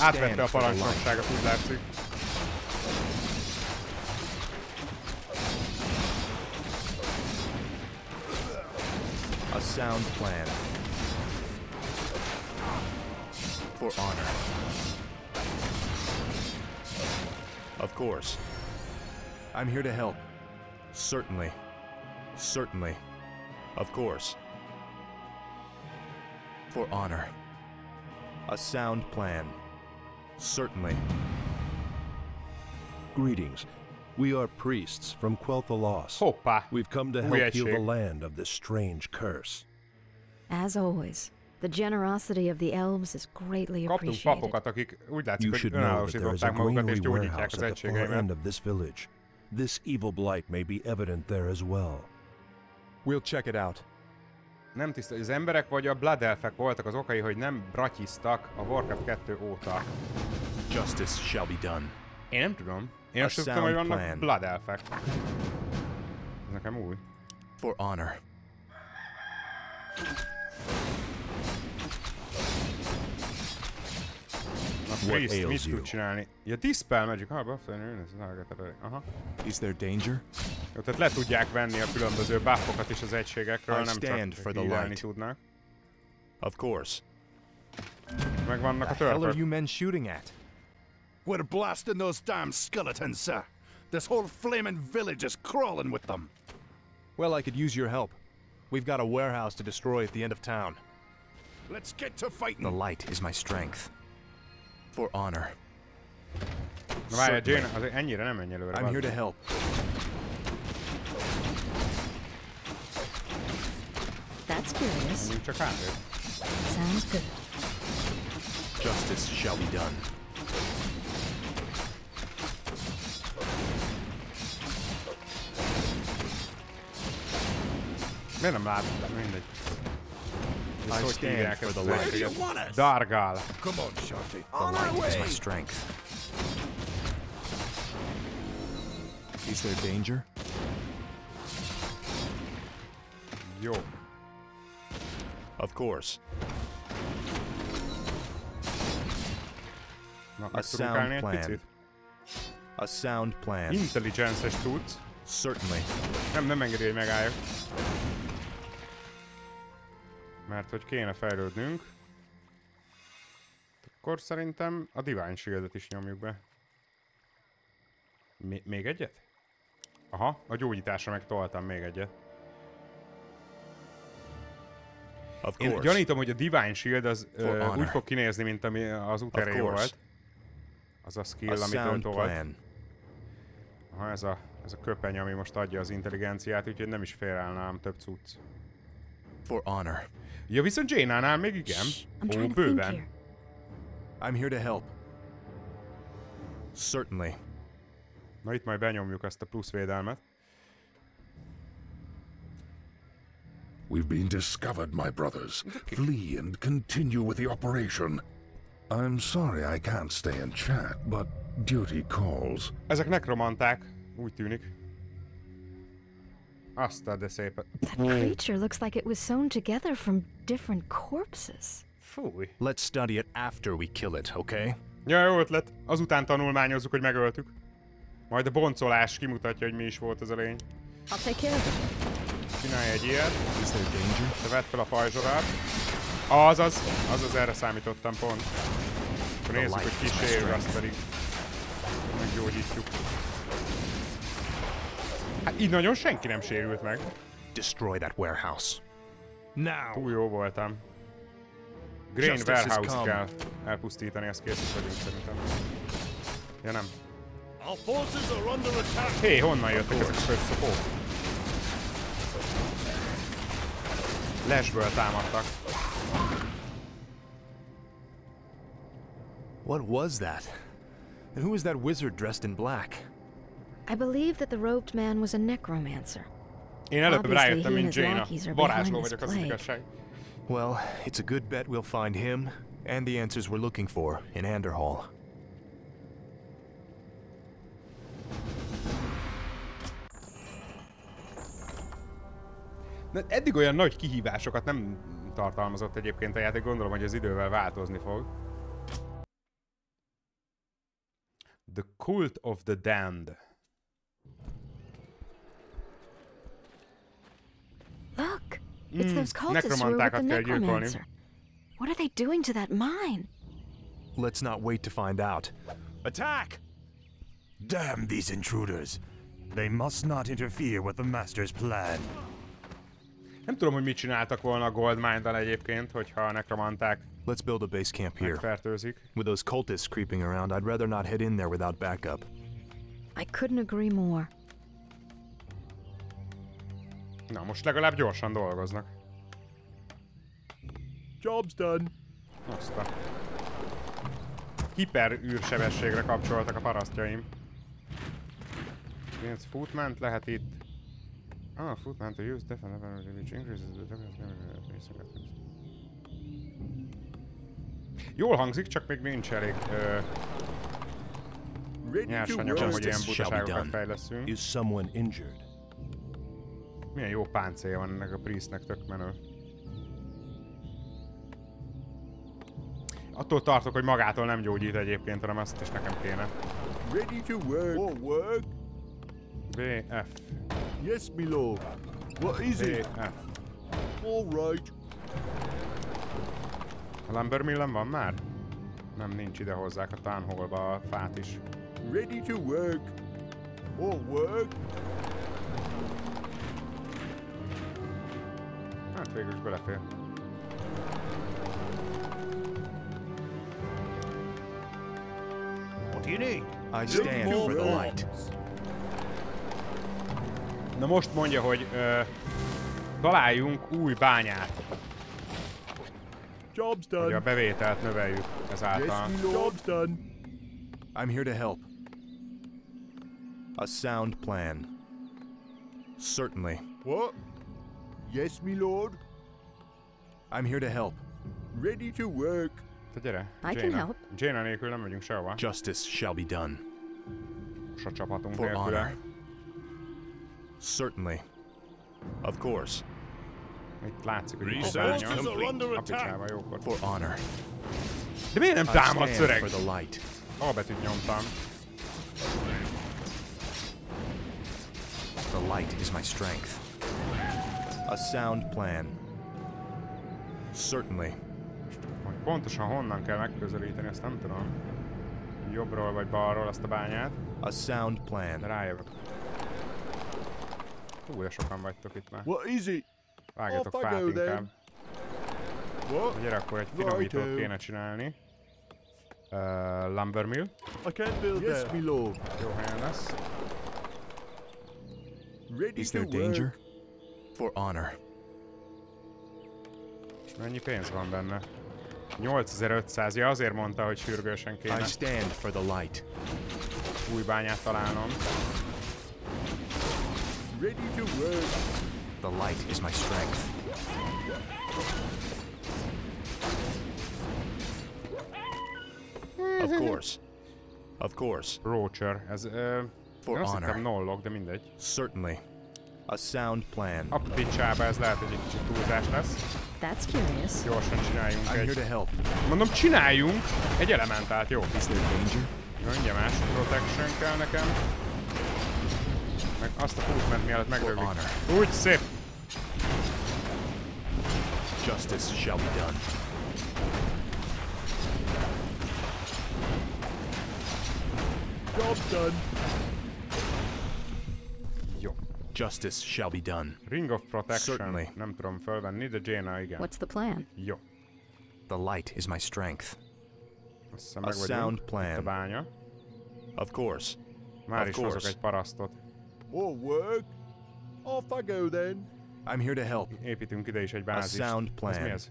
Átvette a parancsnokságot, úgy látszik. A sound plan. For honor. Of course. I'm here to help. Certainly. Certainly. Of course. For honor. A sound plan. Certainly. Greetings. We are priests from Quel'Thalas. Hoppá! We've come to Új help heal the land of this strange curse. As always, the generosity of the elves is greatly Kaptunk appreciated. papokat, akik úgy látszik, You hogy should know that there is a önállósították magukat és gyógyítják warehouse az at the far end egységeimet. of this village. This evil blight may be evident there as well. We'll check it out. Nem tiszta, hogy az emberek vagy a Blood Elfek voltak az okai, hogy nem bratyiztak a Warcraft 2 óta. Justice shall be done. Én nem tudom. Én A azt tudtam, hogy sound vannak plan. Blood Elfek. Ez nekem új. For honor. Na, What Priest ails you? csinálni? Ja, Dispel Magic. Ha, basszony, ez Aha. Is there danger? Jó, tehát le tudják venni a különböző buffokat is az egységekről, I nem stand csak for the healelni tudnak. Of course. Meg vannak a The hell are you men shooting at? We're blasting those damn skeletons, sir. This whole flaming village is crawling with them. Well, I could use your help. We've got a warehouse to destroy at the end of town. Let's get to fighting. The light is my strength. For honor. Na Certainly. Jane, azért ennyire nem menj előre. I'm here to help. That's curious. Menjünk csak hátrébb. Sounds good. Justice shall be done. Miért nem látom? Mindegy. Ezt I hogy stand hívják for ezt the az light. egységet? Where do you want us? Dargál. Come on, Shanti. The light is my strength. Is there danger? Jó. Of course. Na, A meg tudunk állni sound egy plan. picit? A sound plan. Intelligence-es cucc. Certainly. Nem, nem engedi, hogy megálljak. Mert hogy kéne fejlődnünk. Akkor szerintem a Divine Shield-et is nyomjuk be. Mi- még egyet? Aha, a gyógyításra meg toltam még egyet. Of Én gyanítom, hogy a Divine Shield az ö, úgy fog kinézni, mint ami az uteré volt. Az a skill, A amit plan. Aha, ez a, ez a köpeny, ami most adja az intelligenciát, úgyhogy nem is félrelnám több cucc. For honor. Ja, viszont Jaina-nál még igen. I'm Ó, trying to think er- here. I'm here to help. Certainly. Na itt majd benyomjuk azt a plusz védelmet. We've been discovered, my brothers. Flee and continue with the operation. I'm sorry I can't stay and chat, but duty calls. Ezek nekromanták, úgy tűnik. Azt a de szépen. That creature looks like it was sewn together from different corpses. Fúj. Let's study it after we kill it, okay? Ja, jó ötlet. Azután tanulmányozzuk, hogy megöltük. Majd a boncolás kimutatja, hogy mi is volt az a lény. I'll take care of it. Csinálj egy ilyet. Is there danger? Te vedd fel a pajzsorát. Azaz, azaz erre számítottam pont. Akkor nézzük, hogy ki sérül, azt pedig meggyógyítjuk. Hát így nagyon senki nem sérült meg. Destroy that warehouse. Now! Túl jó voltam. Grain come. kell elpusztítani, ezt készek vagyunk szerintem. Ja nem. Hé, honnan jöttek ezek a közszopók? Lesből támadtak. What was that? And who is that wizard dressed in black? I believe that the robed man was a necromancer. Én előbb rájöttem, mint Jaina. Varázsló vagyok, az igazság. Well, it's a good bet we'll find him and the answers we're looking for in Anderhall. De eddig olyan nagy kihívásokat nem tartalmazott egyébként a játék, gondolom, hogy az idővel változni fog. The Cult of the Damned. Look, it's Mm, those cultists who were with the nekromantákat kell gyilkolni. necromancer. What are they doing to that mine? Let's not wait to find out. Attack! Damn these intruders. They must not interfere with the Master's plan. Nem tudom, hogy mit csináltak volna a Goldmine-dal egyébként, hogyha a nekromanták Let's build a base camp here. megfertőzik. With those cultists creeping around, I'd rather not head in there without backup. I couldn't agree more. Na, most legalább gyorsan dolgoznak. Job's done. Azt a... Hiper űrsebességre kapcsoltak a parasztjaim. Więc footment lehet itt. Ah, footment to use level which increases the difference. Jól hangzik, csak még nincs elég ö, nyersanyagom, hogy ilyen Justice shall be butaságokat done. fejleszünk. Is someone injured? Milyen jó páncélja van ennek a priestnek, tök menő. Attól tartok, hogy magától nem gyógyít egyébként, hanem ezt is nekem kéne. Ready to work. For work? BF. Yes, my lord. What is it? BF. All right. A Lumbermillen van már? Nem, nincs ide hozzák a Town Hall-ba a fát is. Ready to work. For work? Hát végül is belefér. What do you need? I stand for the light. Na most mondja, hogy ö, találjunk új bányát, Job's hogy a done. bevételt növeljük ezáltal. Yes, my lord. Job's done. I'm here to help. A sound plan. Certainly. What? Yes, my lord. I'm here to help. Ready to work. Te gyere, I can Jaina. help. Jaina nélkül nem megyünk sehova. Justice shall be done. S a csapatunk For nélküle. honor. Certainly. Of course. Itt látszik, hogy a Research bánya. is under attack. picsába jókor. For honor. De miért nem támadsz, öreg? for the light. A betűt nyomtam. The light is my strength. A sound plan. Certainly. Hogy pontosan honnan kell megközelíteni, azt nem tudom. Jobbról vagy balról azt a bányát. A sound plan. De rájövök. Hú, de sokan vagytok itt már. What is it? Vágjatok fát inkább. What? Gyere, akkor egy finomítót Righto. kéne csinálni. Uh, lumber mill. I can't build yes, there. my lord. Jó helyen lesz. Ready Is to there work. For honor. És mennyi pénz van benne? 8500, ja azért mondta, hogy sürgősen kéne. I stand for the light. Új bányát találnom. Ready to work. The light is my strength. Of course. Of course. Rocher, ez... Uh, For honor. nollog, de mindegy. Certainly. A sound plan. A picsába ez lehet, hogy egy kicsit túlzás lesz. That's curious. Gyorsan csináljunk I'm egy... here to help. Mondom, csináljunk egy elementált, jó. Is there danger? Mondja, más protection kell nekem. Meg azt a footment mielőtt meglövik. Úgy szép! Justice shall be done. Job done. Jó. Justice shall be done. Ring of Protection. Certainly. Nem tudom fölvenni, de Jaina igen. What's the plan? Jó. The light is my strength. Azt A sound Itt a plan. bánya. Of course. Már Of is hozok course. egy parasztot. All work. Off I go then. I'm here to help. Építünk ide is egy A bázist. sound Ez plan. mi ez?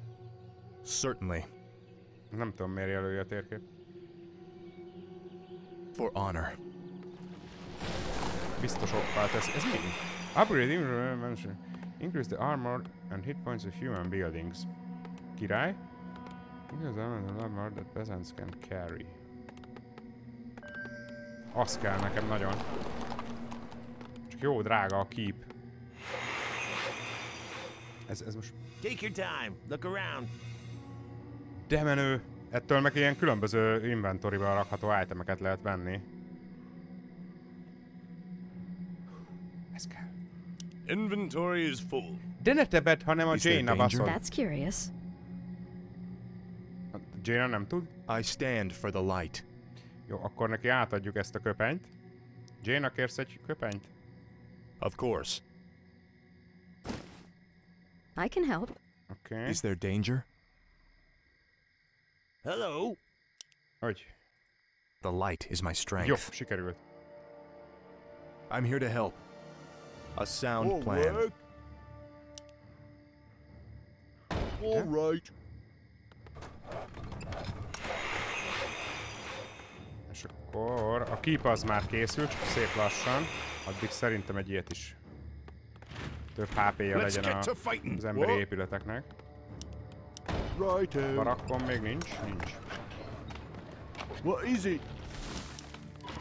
Certainly. Nem tudom miért jelölje a térkép. For honor. Biztos okkal tesz. Ez mi? Upgrade inventory. Increase the armor and hit points of human buildings. Király? Increase the armor and armor that peasants can carry. Az kell nekem nagyon. Csak jó drága a keep. Ez, ez most Take your time. Look around. de menő. Ettől meg ilyen különböző inventoryba rakható itemeket lehet venni. Ez kell. Inventory is full. De ne te bedd, hanem a Is there Jaina baszol. That's curious. Uh, Jaina nem tud? I stand for the light. Jó, akkor neki átadjuk ezt a köpenyt. Jaina, kérsz egy köpenyt? Of course. I can help. Okay. Is there danger? Hello. Hogy? The light is my strength. Jó, sikerült. I'm here to help. A sound All plan. work. All right. És akkor a keep az már készült, csak szép lassan. Addig szerintem egy ilyet is. Több HP-ja legyen a, az emberi épületeknek. Righto. Barakkon még nincs? Nincs. What is it?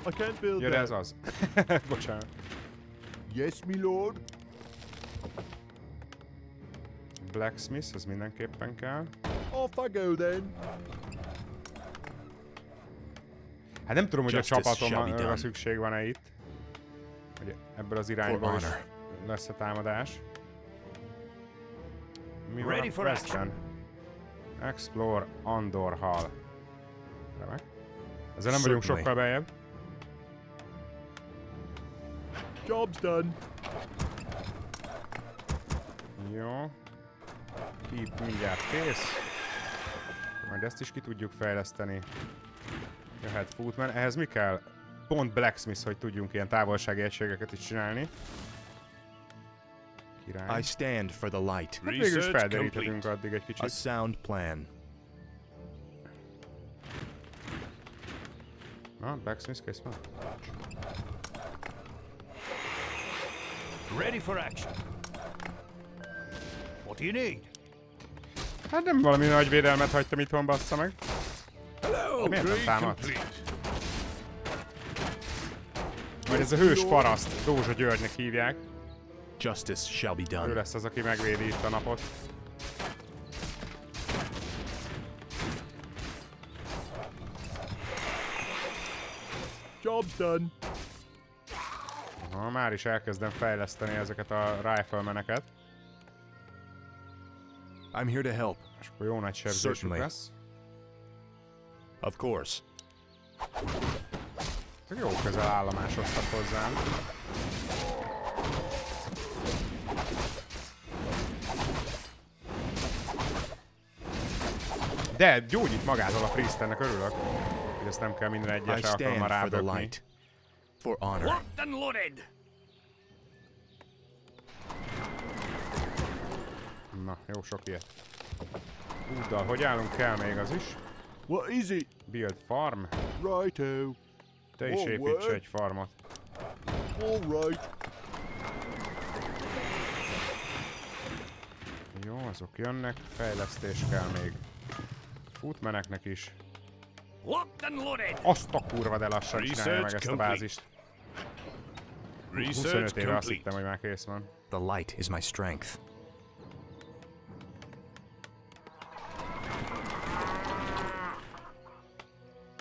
I can't build Ja, de ez az. Bocsánat. Yes, my lord. Blacksmith, ez mindenképpen kell. Off I go then. Hát nem tudom, hogy a Justice csapatomra szükség van-e itt. Hogy ebből az irányból is lesz a támadás. Mi van Ready a for questen? Explore Andor Hall. Remek. Ezzel nem vagyunk Certainly. sokkal beljebb. Job's done. Jó. Itt mindjárt kész. Majd ezt is ki tudjuk fejleszteni. Jöhet Footman. Ehhez mi kell? Pont Blacksmith, hogy tudjunk ilyen távolsági egységeket is csinálni. Király. I stand for the light. Hát végül is felderíthetünk addig egy A kicsit. sound plan. Na, Blacksmith kész van? Ready for action. What do you need? Hát nem valami nagy védelmet hagytam itthon, bassza meg. Hello. Miért nem Upgrade támad? complete. Vagy ez a hős paraszt, Dózsa Györgynek hívják. Justice shall be Ő done. lesz az, aki megvédi itt a napot. Job's done. Ha, már is elkezdem fejleszteni ezeket a riflemeneket. I'm here to help. És akkor jó nagy sebzésük lesz. Of course. Jó közel állomásoztak hozzám. De gyógyít magától a Priesternek, örülök. Hogy ezt nem kell minden egyes alkalommal rábökni. For honor. Locked and loaded! Na, jó sok ilyet. Húddal, hogy állunk kell még az is? What is it? Build farm. Righto. Te is építs egy farmot. All right. Jó, azok jönnek. Fejlesztés kell még. Footmeneknek is. Locked and loaded! Azt a kurva, de lassan csinálja meg ezt a complete. bázist. 25 Research complete. hittem, hogy már kész van. The light is my strength.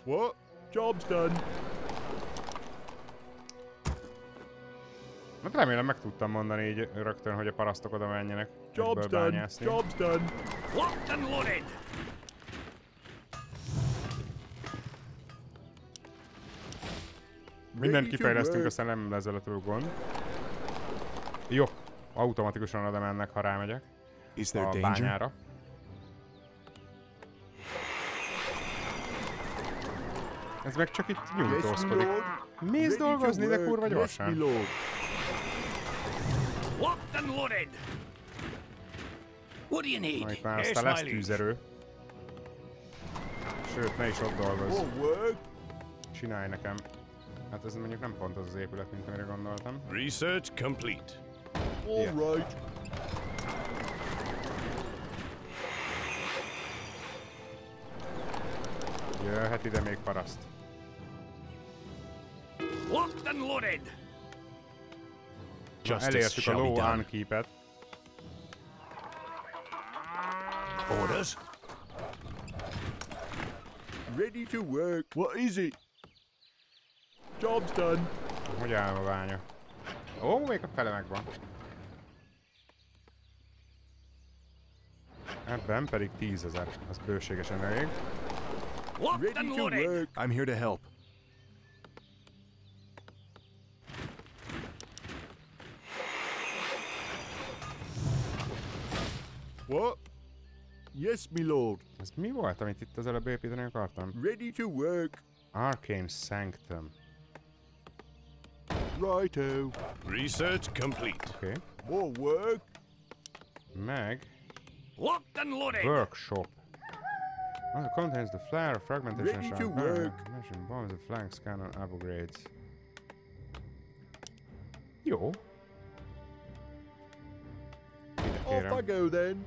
What? Job's done. Hát remélem meg tudtam mondani így rögtön, hogy a parasztok oda menjenek. Job's done. bányászni. Job's done. Locked and loaded! Mindent kifejlesztünk, aztán nem lesz vele túl gond. Jó, automatikusan oda mennek, ha rámegyek. Is there a danger? bányára. Ez meg csak itt nyújtózkodik. Mész dolgozni, de kurva gyorsan. Locked and loaded! What do you need? Itt már aztán lesz tűzerő. Sőt, ne is ott dolgozz. Csinálj nekem. Hát ez mondjuk nem pont az az épület, mint amire gondoltam. Research complete. All Yeah. right. Jöhet ide még paraszt. Locked and loaded! Na, Justice elértük a low unkeepet. Orders? Ready to work. What is it? Job's done. Hogy áll a bánya? Ó, még a fele megvan. Ebben pedig 10 ezer. Az bőségesen elég. Locked and loaded! I'm here to help. What? Yes, my lord. Ez mi volt, amit itt az előbb építeni akartam? Ready to work. Arcane Sanctum. Righto. Research complete. Okay. More work. Mag. Locked and loaded! Workshop. Oh, it contains the flare, fragmentation, Ready to ah, work. Mission bombs, the flanks, cannon, upgrades. Jó. Ide Off I go then.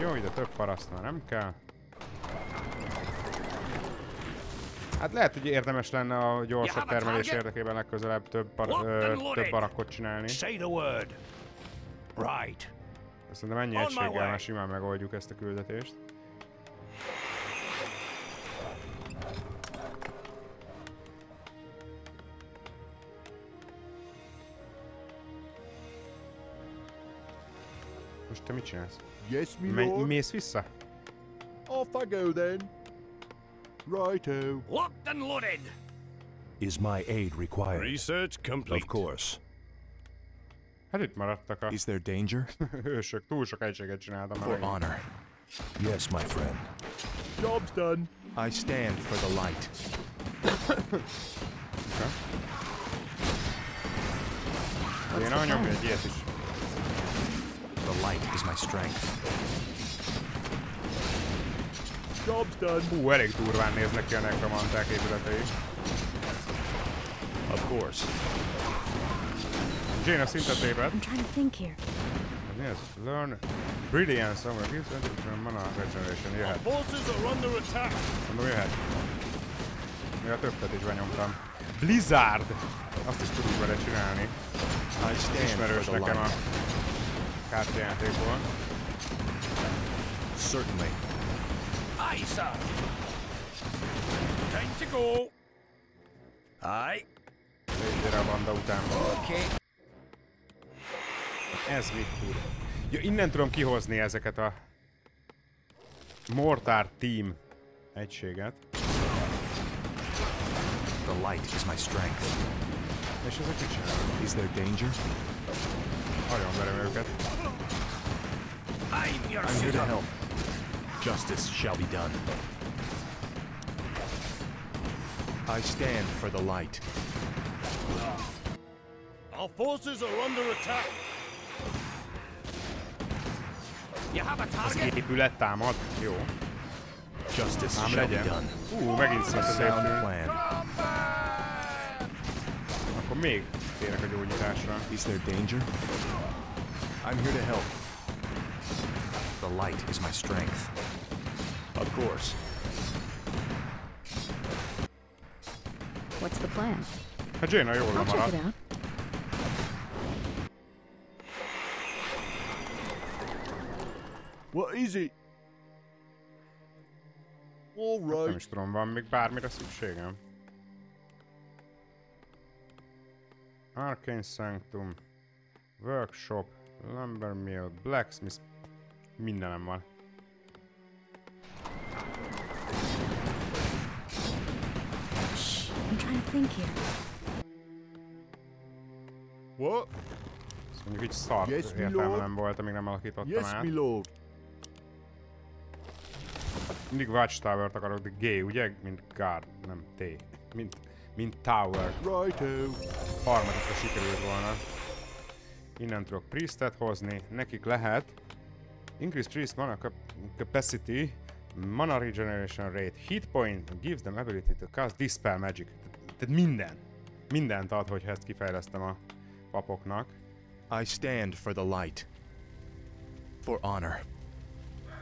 Jó, ide több paraszt már nem kell. Hát lehet, hogy érdemes lenne a gyorsabb termelés érdekében legközelebb több, Locked ö, több barakot csinálni. Right. Szerintem ennyi egységgel már simán megoldjuk ezt a küldetést. Most te mit csinálsz? Yes, Menj, mész vissza? Off I go then. Righto. Locked and loaded! Is my aid required? Research complete. Of course. Hát itt maradtak a Is there danger? hősök. Túl sok egységet csináltam For megint. honor. Yes, my friend. Job's done. I stand for the light. Én nyomj egy ilyet is. The light is my strength. Job's done. Hú, elég durván néznek ki a nekromanták épületei. Of course. Jane a szintet lépett. I'm trying to think here. Mi ez? Learn Brilliance somewhere. Gives additional mana regeneration. Jöhet. Forces are under attack. Mondom, jöhet. Még a többet is benyomtam. Blizzard! Azt is tudunk vele csinálni. I stand Ismerős for the nekem a light. kártyajátékból. Certainly. Aye, sir. Time to go. Aye. Gyere a banda után. Okay. Ez mit tud? Ja, innen tudom kihozni ezeket a Mortar Team egységet. The light is my strength. És ezek mit csinálnak? Is there danger? Nagyon verem őket. I'm your I'm here to shooter. help. Justice shall be done. I stand for the light. Our forces are under attack. You have a Az target? épület támad? Jó. Justice Ám shall be legyen. done. Ú, megint A szólt az sound épület. plan. Akkor még térek a gyógyításra. Is there danger? I'm here to help. The light is my strength. Of course. What's the plan? Hát Jaina jól I'll check it out. What is it? All Nem right. is tudom, van még bármire szükségem. Arcane Sanctum, Workshop, Lumber Mill, Blacksmith, mindenem van. I'm trying to think here. What? Ezt mondjuk így szart Yes, értelme nem volt, amíg nem alakítottam Yes, át. my lord. Mindig Watchtower-t akarok, de G, ugye? Mint Guard, nem T. Mint, mint Tower. Righto. Harmadikra sikerült volna. Innen tudok Priestet hozni, nekik lehet Increase Priest mana cap capacity, mana regeneration rate, hit point, gives them ability to cast Dispel Magic. Tehát minden. Mindent ad, hogyha ezt kifejlesztem a papoknak. I stand for the light. For honor.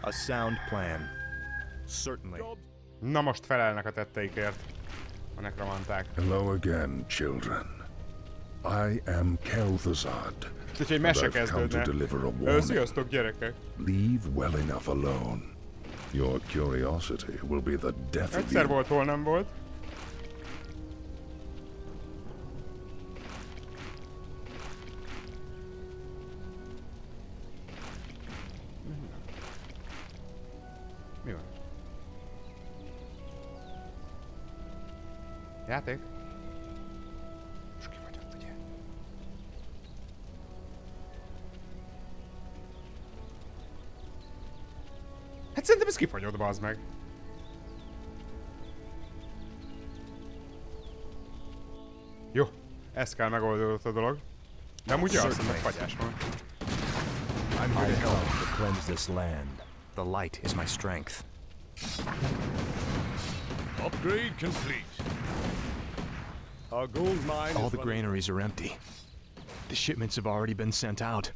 A sound plan. Certainly. Na most felelnek a tetteikért. A nekromanták. Hello again, children. I am Kel'Thuzad. Úgyhogy mese kezdődne. Sziasztok gyerekek! Leave well enough alone. Your curiosity will be the death of Egyszer you. volt, hol nem volt. Szerintem ez kifagyott, bazd meg. Jó, ez kell megoldódott a dolog. De amúgy azt hiszem, fagyás van. I'm here to help to cleanse this land. The light is my strength. Upgrade complete. Our gold mine All the granaries are empty. The shipments have already been sent out.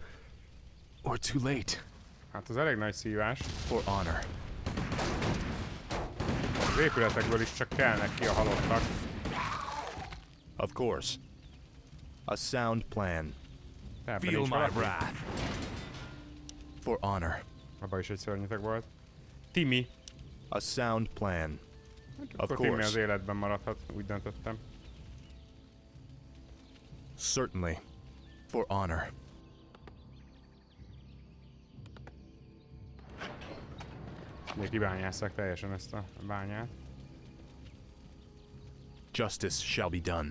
Or too late. Hát az elég nagy szívás. For honor. Az épületekből is csak kelnek ki a halottak. Of course. A sound plan. Feel my wrath. For honor. Abba is egy szörnyetek volt. Timi. A sound plan. Of Akkor Timi az course. életben maradhat, úgy döntöttem. Certainly. For honor. Még kibányásszák teljesen ezt a bányát. Justice shall be done.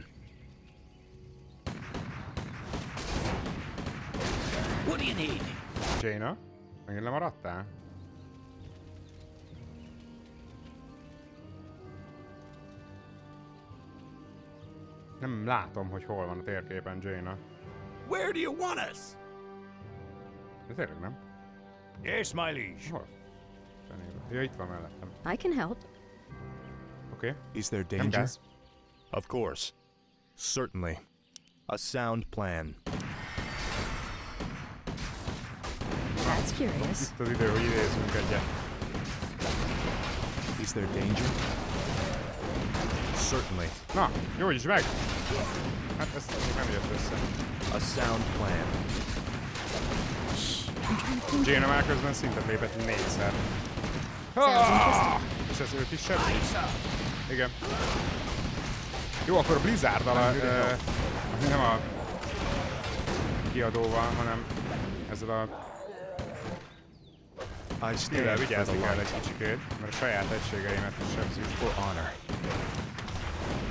What do you need? Jaina? Megint lemaradtál? Nem látom, hogy hol van a térképen Jaina. Where do you want us? De tényleg nem. Yes, my liege. Hol? Fenébe. Ja, itt van mellettem. I can help. Okay. Is there danger? Of course. Certainly. A sound plan. That's curious. Itt az idő, hogy idézzünk egyet. Is there danger? Certainly. Na, gyógyíts meg! Hát ez még nem jött össze. A sound plan. Jaina már közben szintet lépett négyszer. Ah! És ez őt is sebzi? Igen. Jó, akkor a blizzard a, ö, nem a kiadóval, hanem ezzel a Mivel vigyázni kell egy kicsikét, mert a saját egységeimet is sebzik. For honor.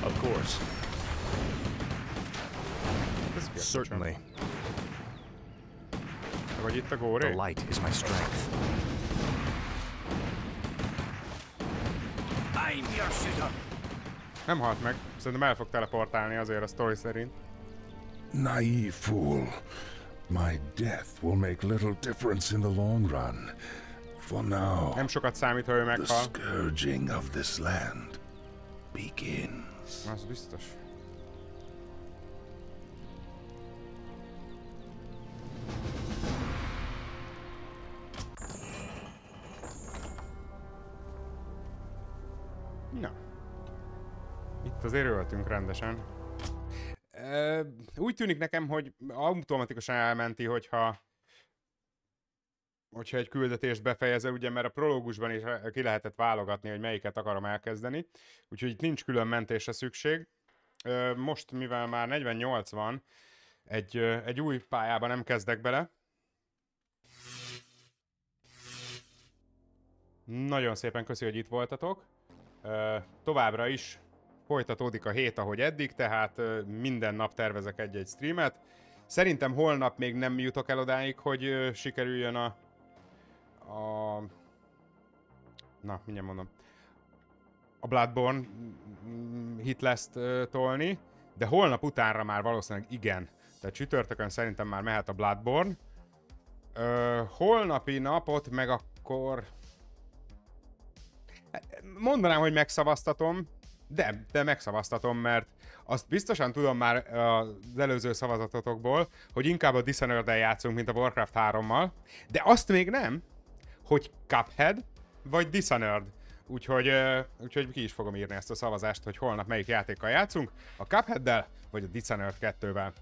Of course. Certainly. Vagy itt a góri? The light is my strength. I'm your shooter. Nem halt meg. Szerintem el fog teleportálni azért a story szerint. Naive fool. My death will make little difference in the long run. For now, Nem sokat számít, ha ő the meghal. scourging of this land begins. Az biztos. Na. Itt azért öltünk rendesen. Ö, úgy tűnik nekem, hogy automatikusan elmenti, hogyha hogyha egy küldetést befejezze, ugye, mert a prológusban is ki lehetett válogatni, hogy melyiket akarom elkezdeni, úgyhogy itt nincs külön mentésre szükség. Most, mivel már 48 van, egy, egy új pályába nem kezdek bele. Nagyon szépen köszi, hogy itt voltatok. Továbbra is folytatódik a hét, ahogy eddig, tehát minden nap tervezek egy-egy streamet. Szerintem holnap még nem jutok el odáig, hogy sikerüljön a, a... Na, mindjárt mondom. A Bloodborne mm, hitleszt ö, tolni, de holnap utánra már valószínűleg igen. Tehát csütörtökön szerintem már mehet a Bloodborne. Ö, holnapi napot meg akkor... Mondanám, hogy megszavaztatom, de, de megszavaztatom, mert azt biztosan tudom már az előző szavazatotokból, hogy inkább a dishonored játszunk, mint a Warcraft 3-mal, de azt még nem, hogy Cuphead vagy Dishonored. Úgyhogy, úgyhogy ki is fogom írni ezt a szavazást, hogy holnap melyik játékkal játszunk, a Cupheaddel vagy a Dishonored 2-vel.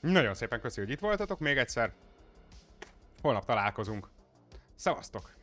Nagyon szépen köszi, hogy itt voltatok még egyszer. Holnap találkozunk. Szevasztok!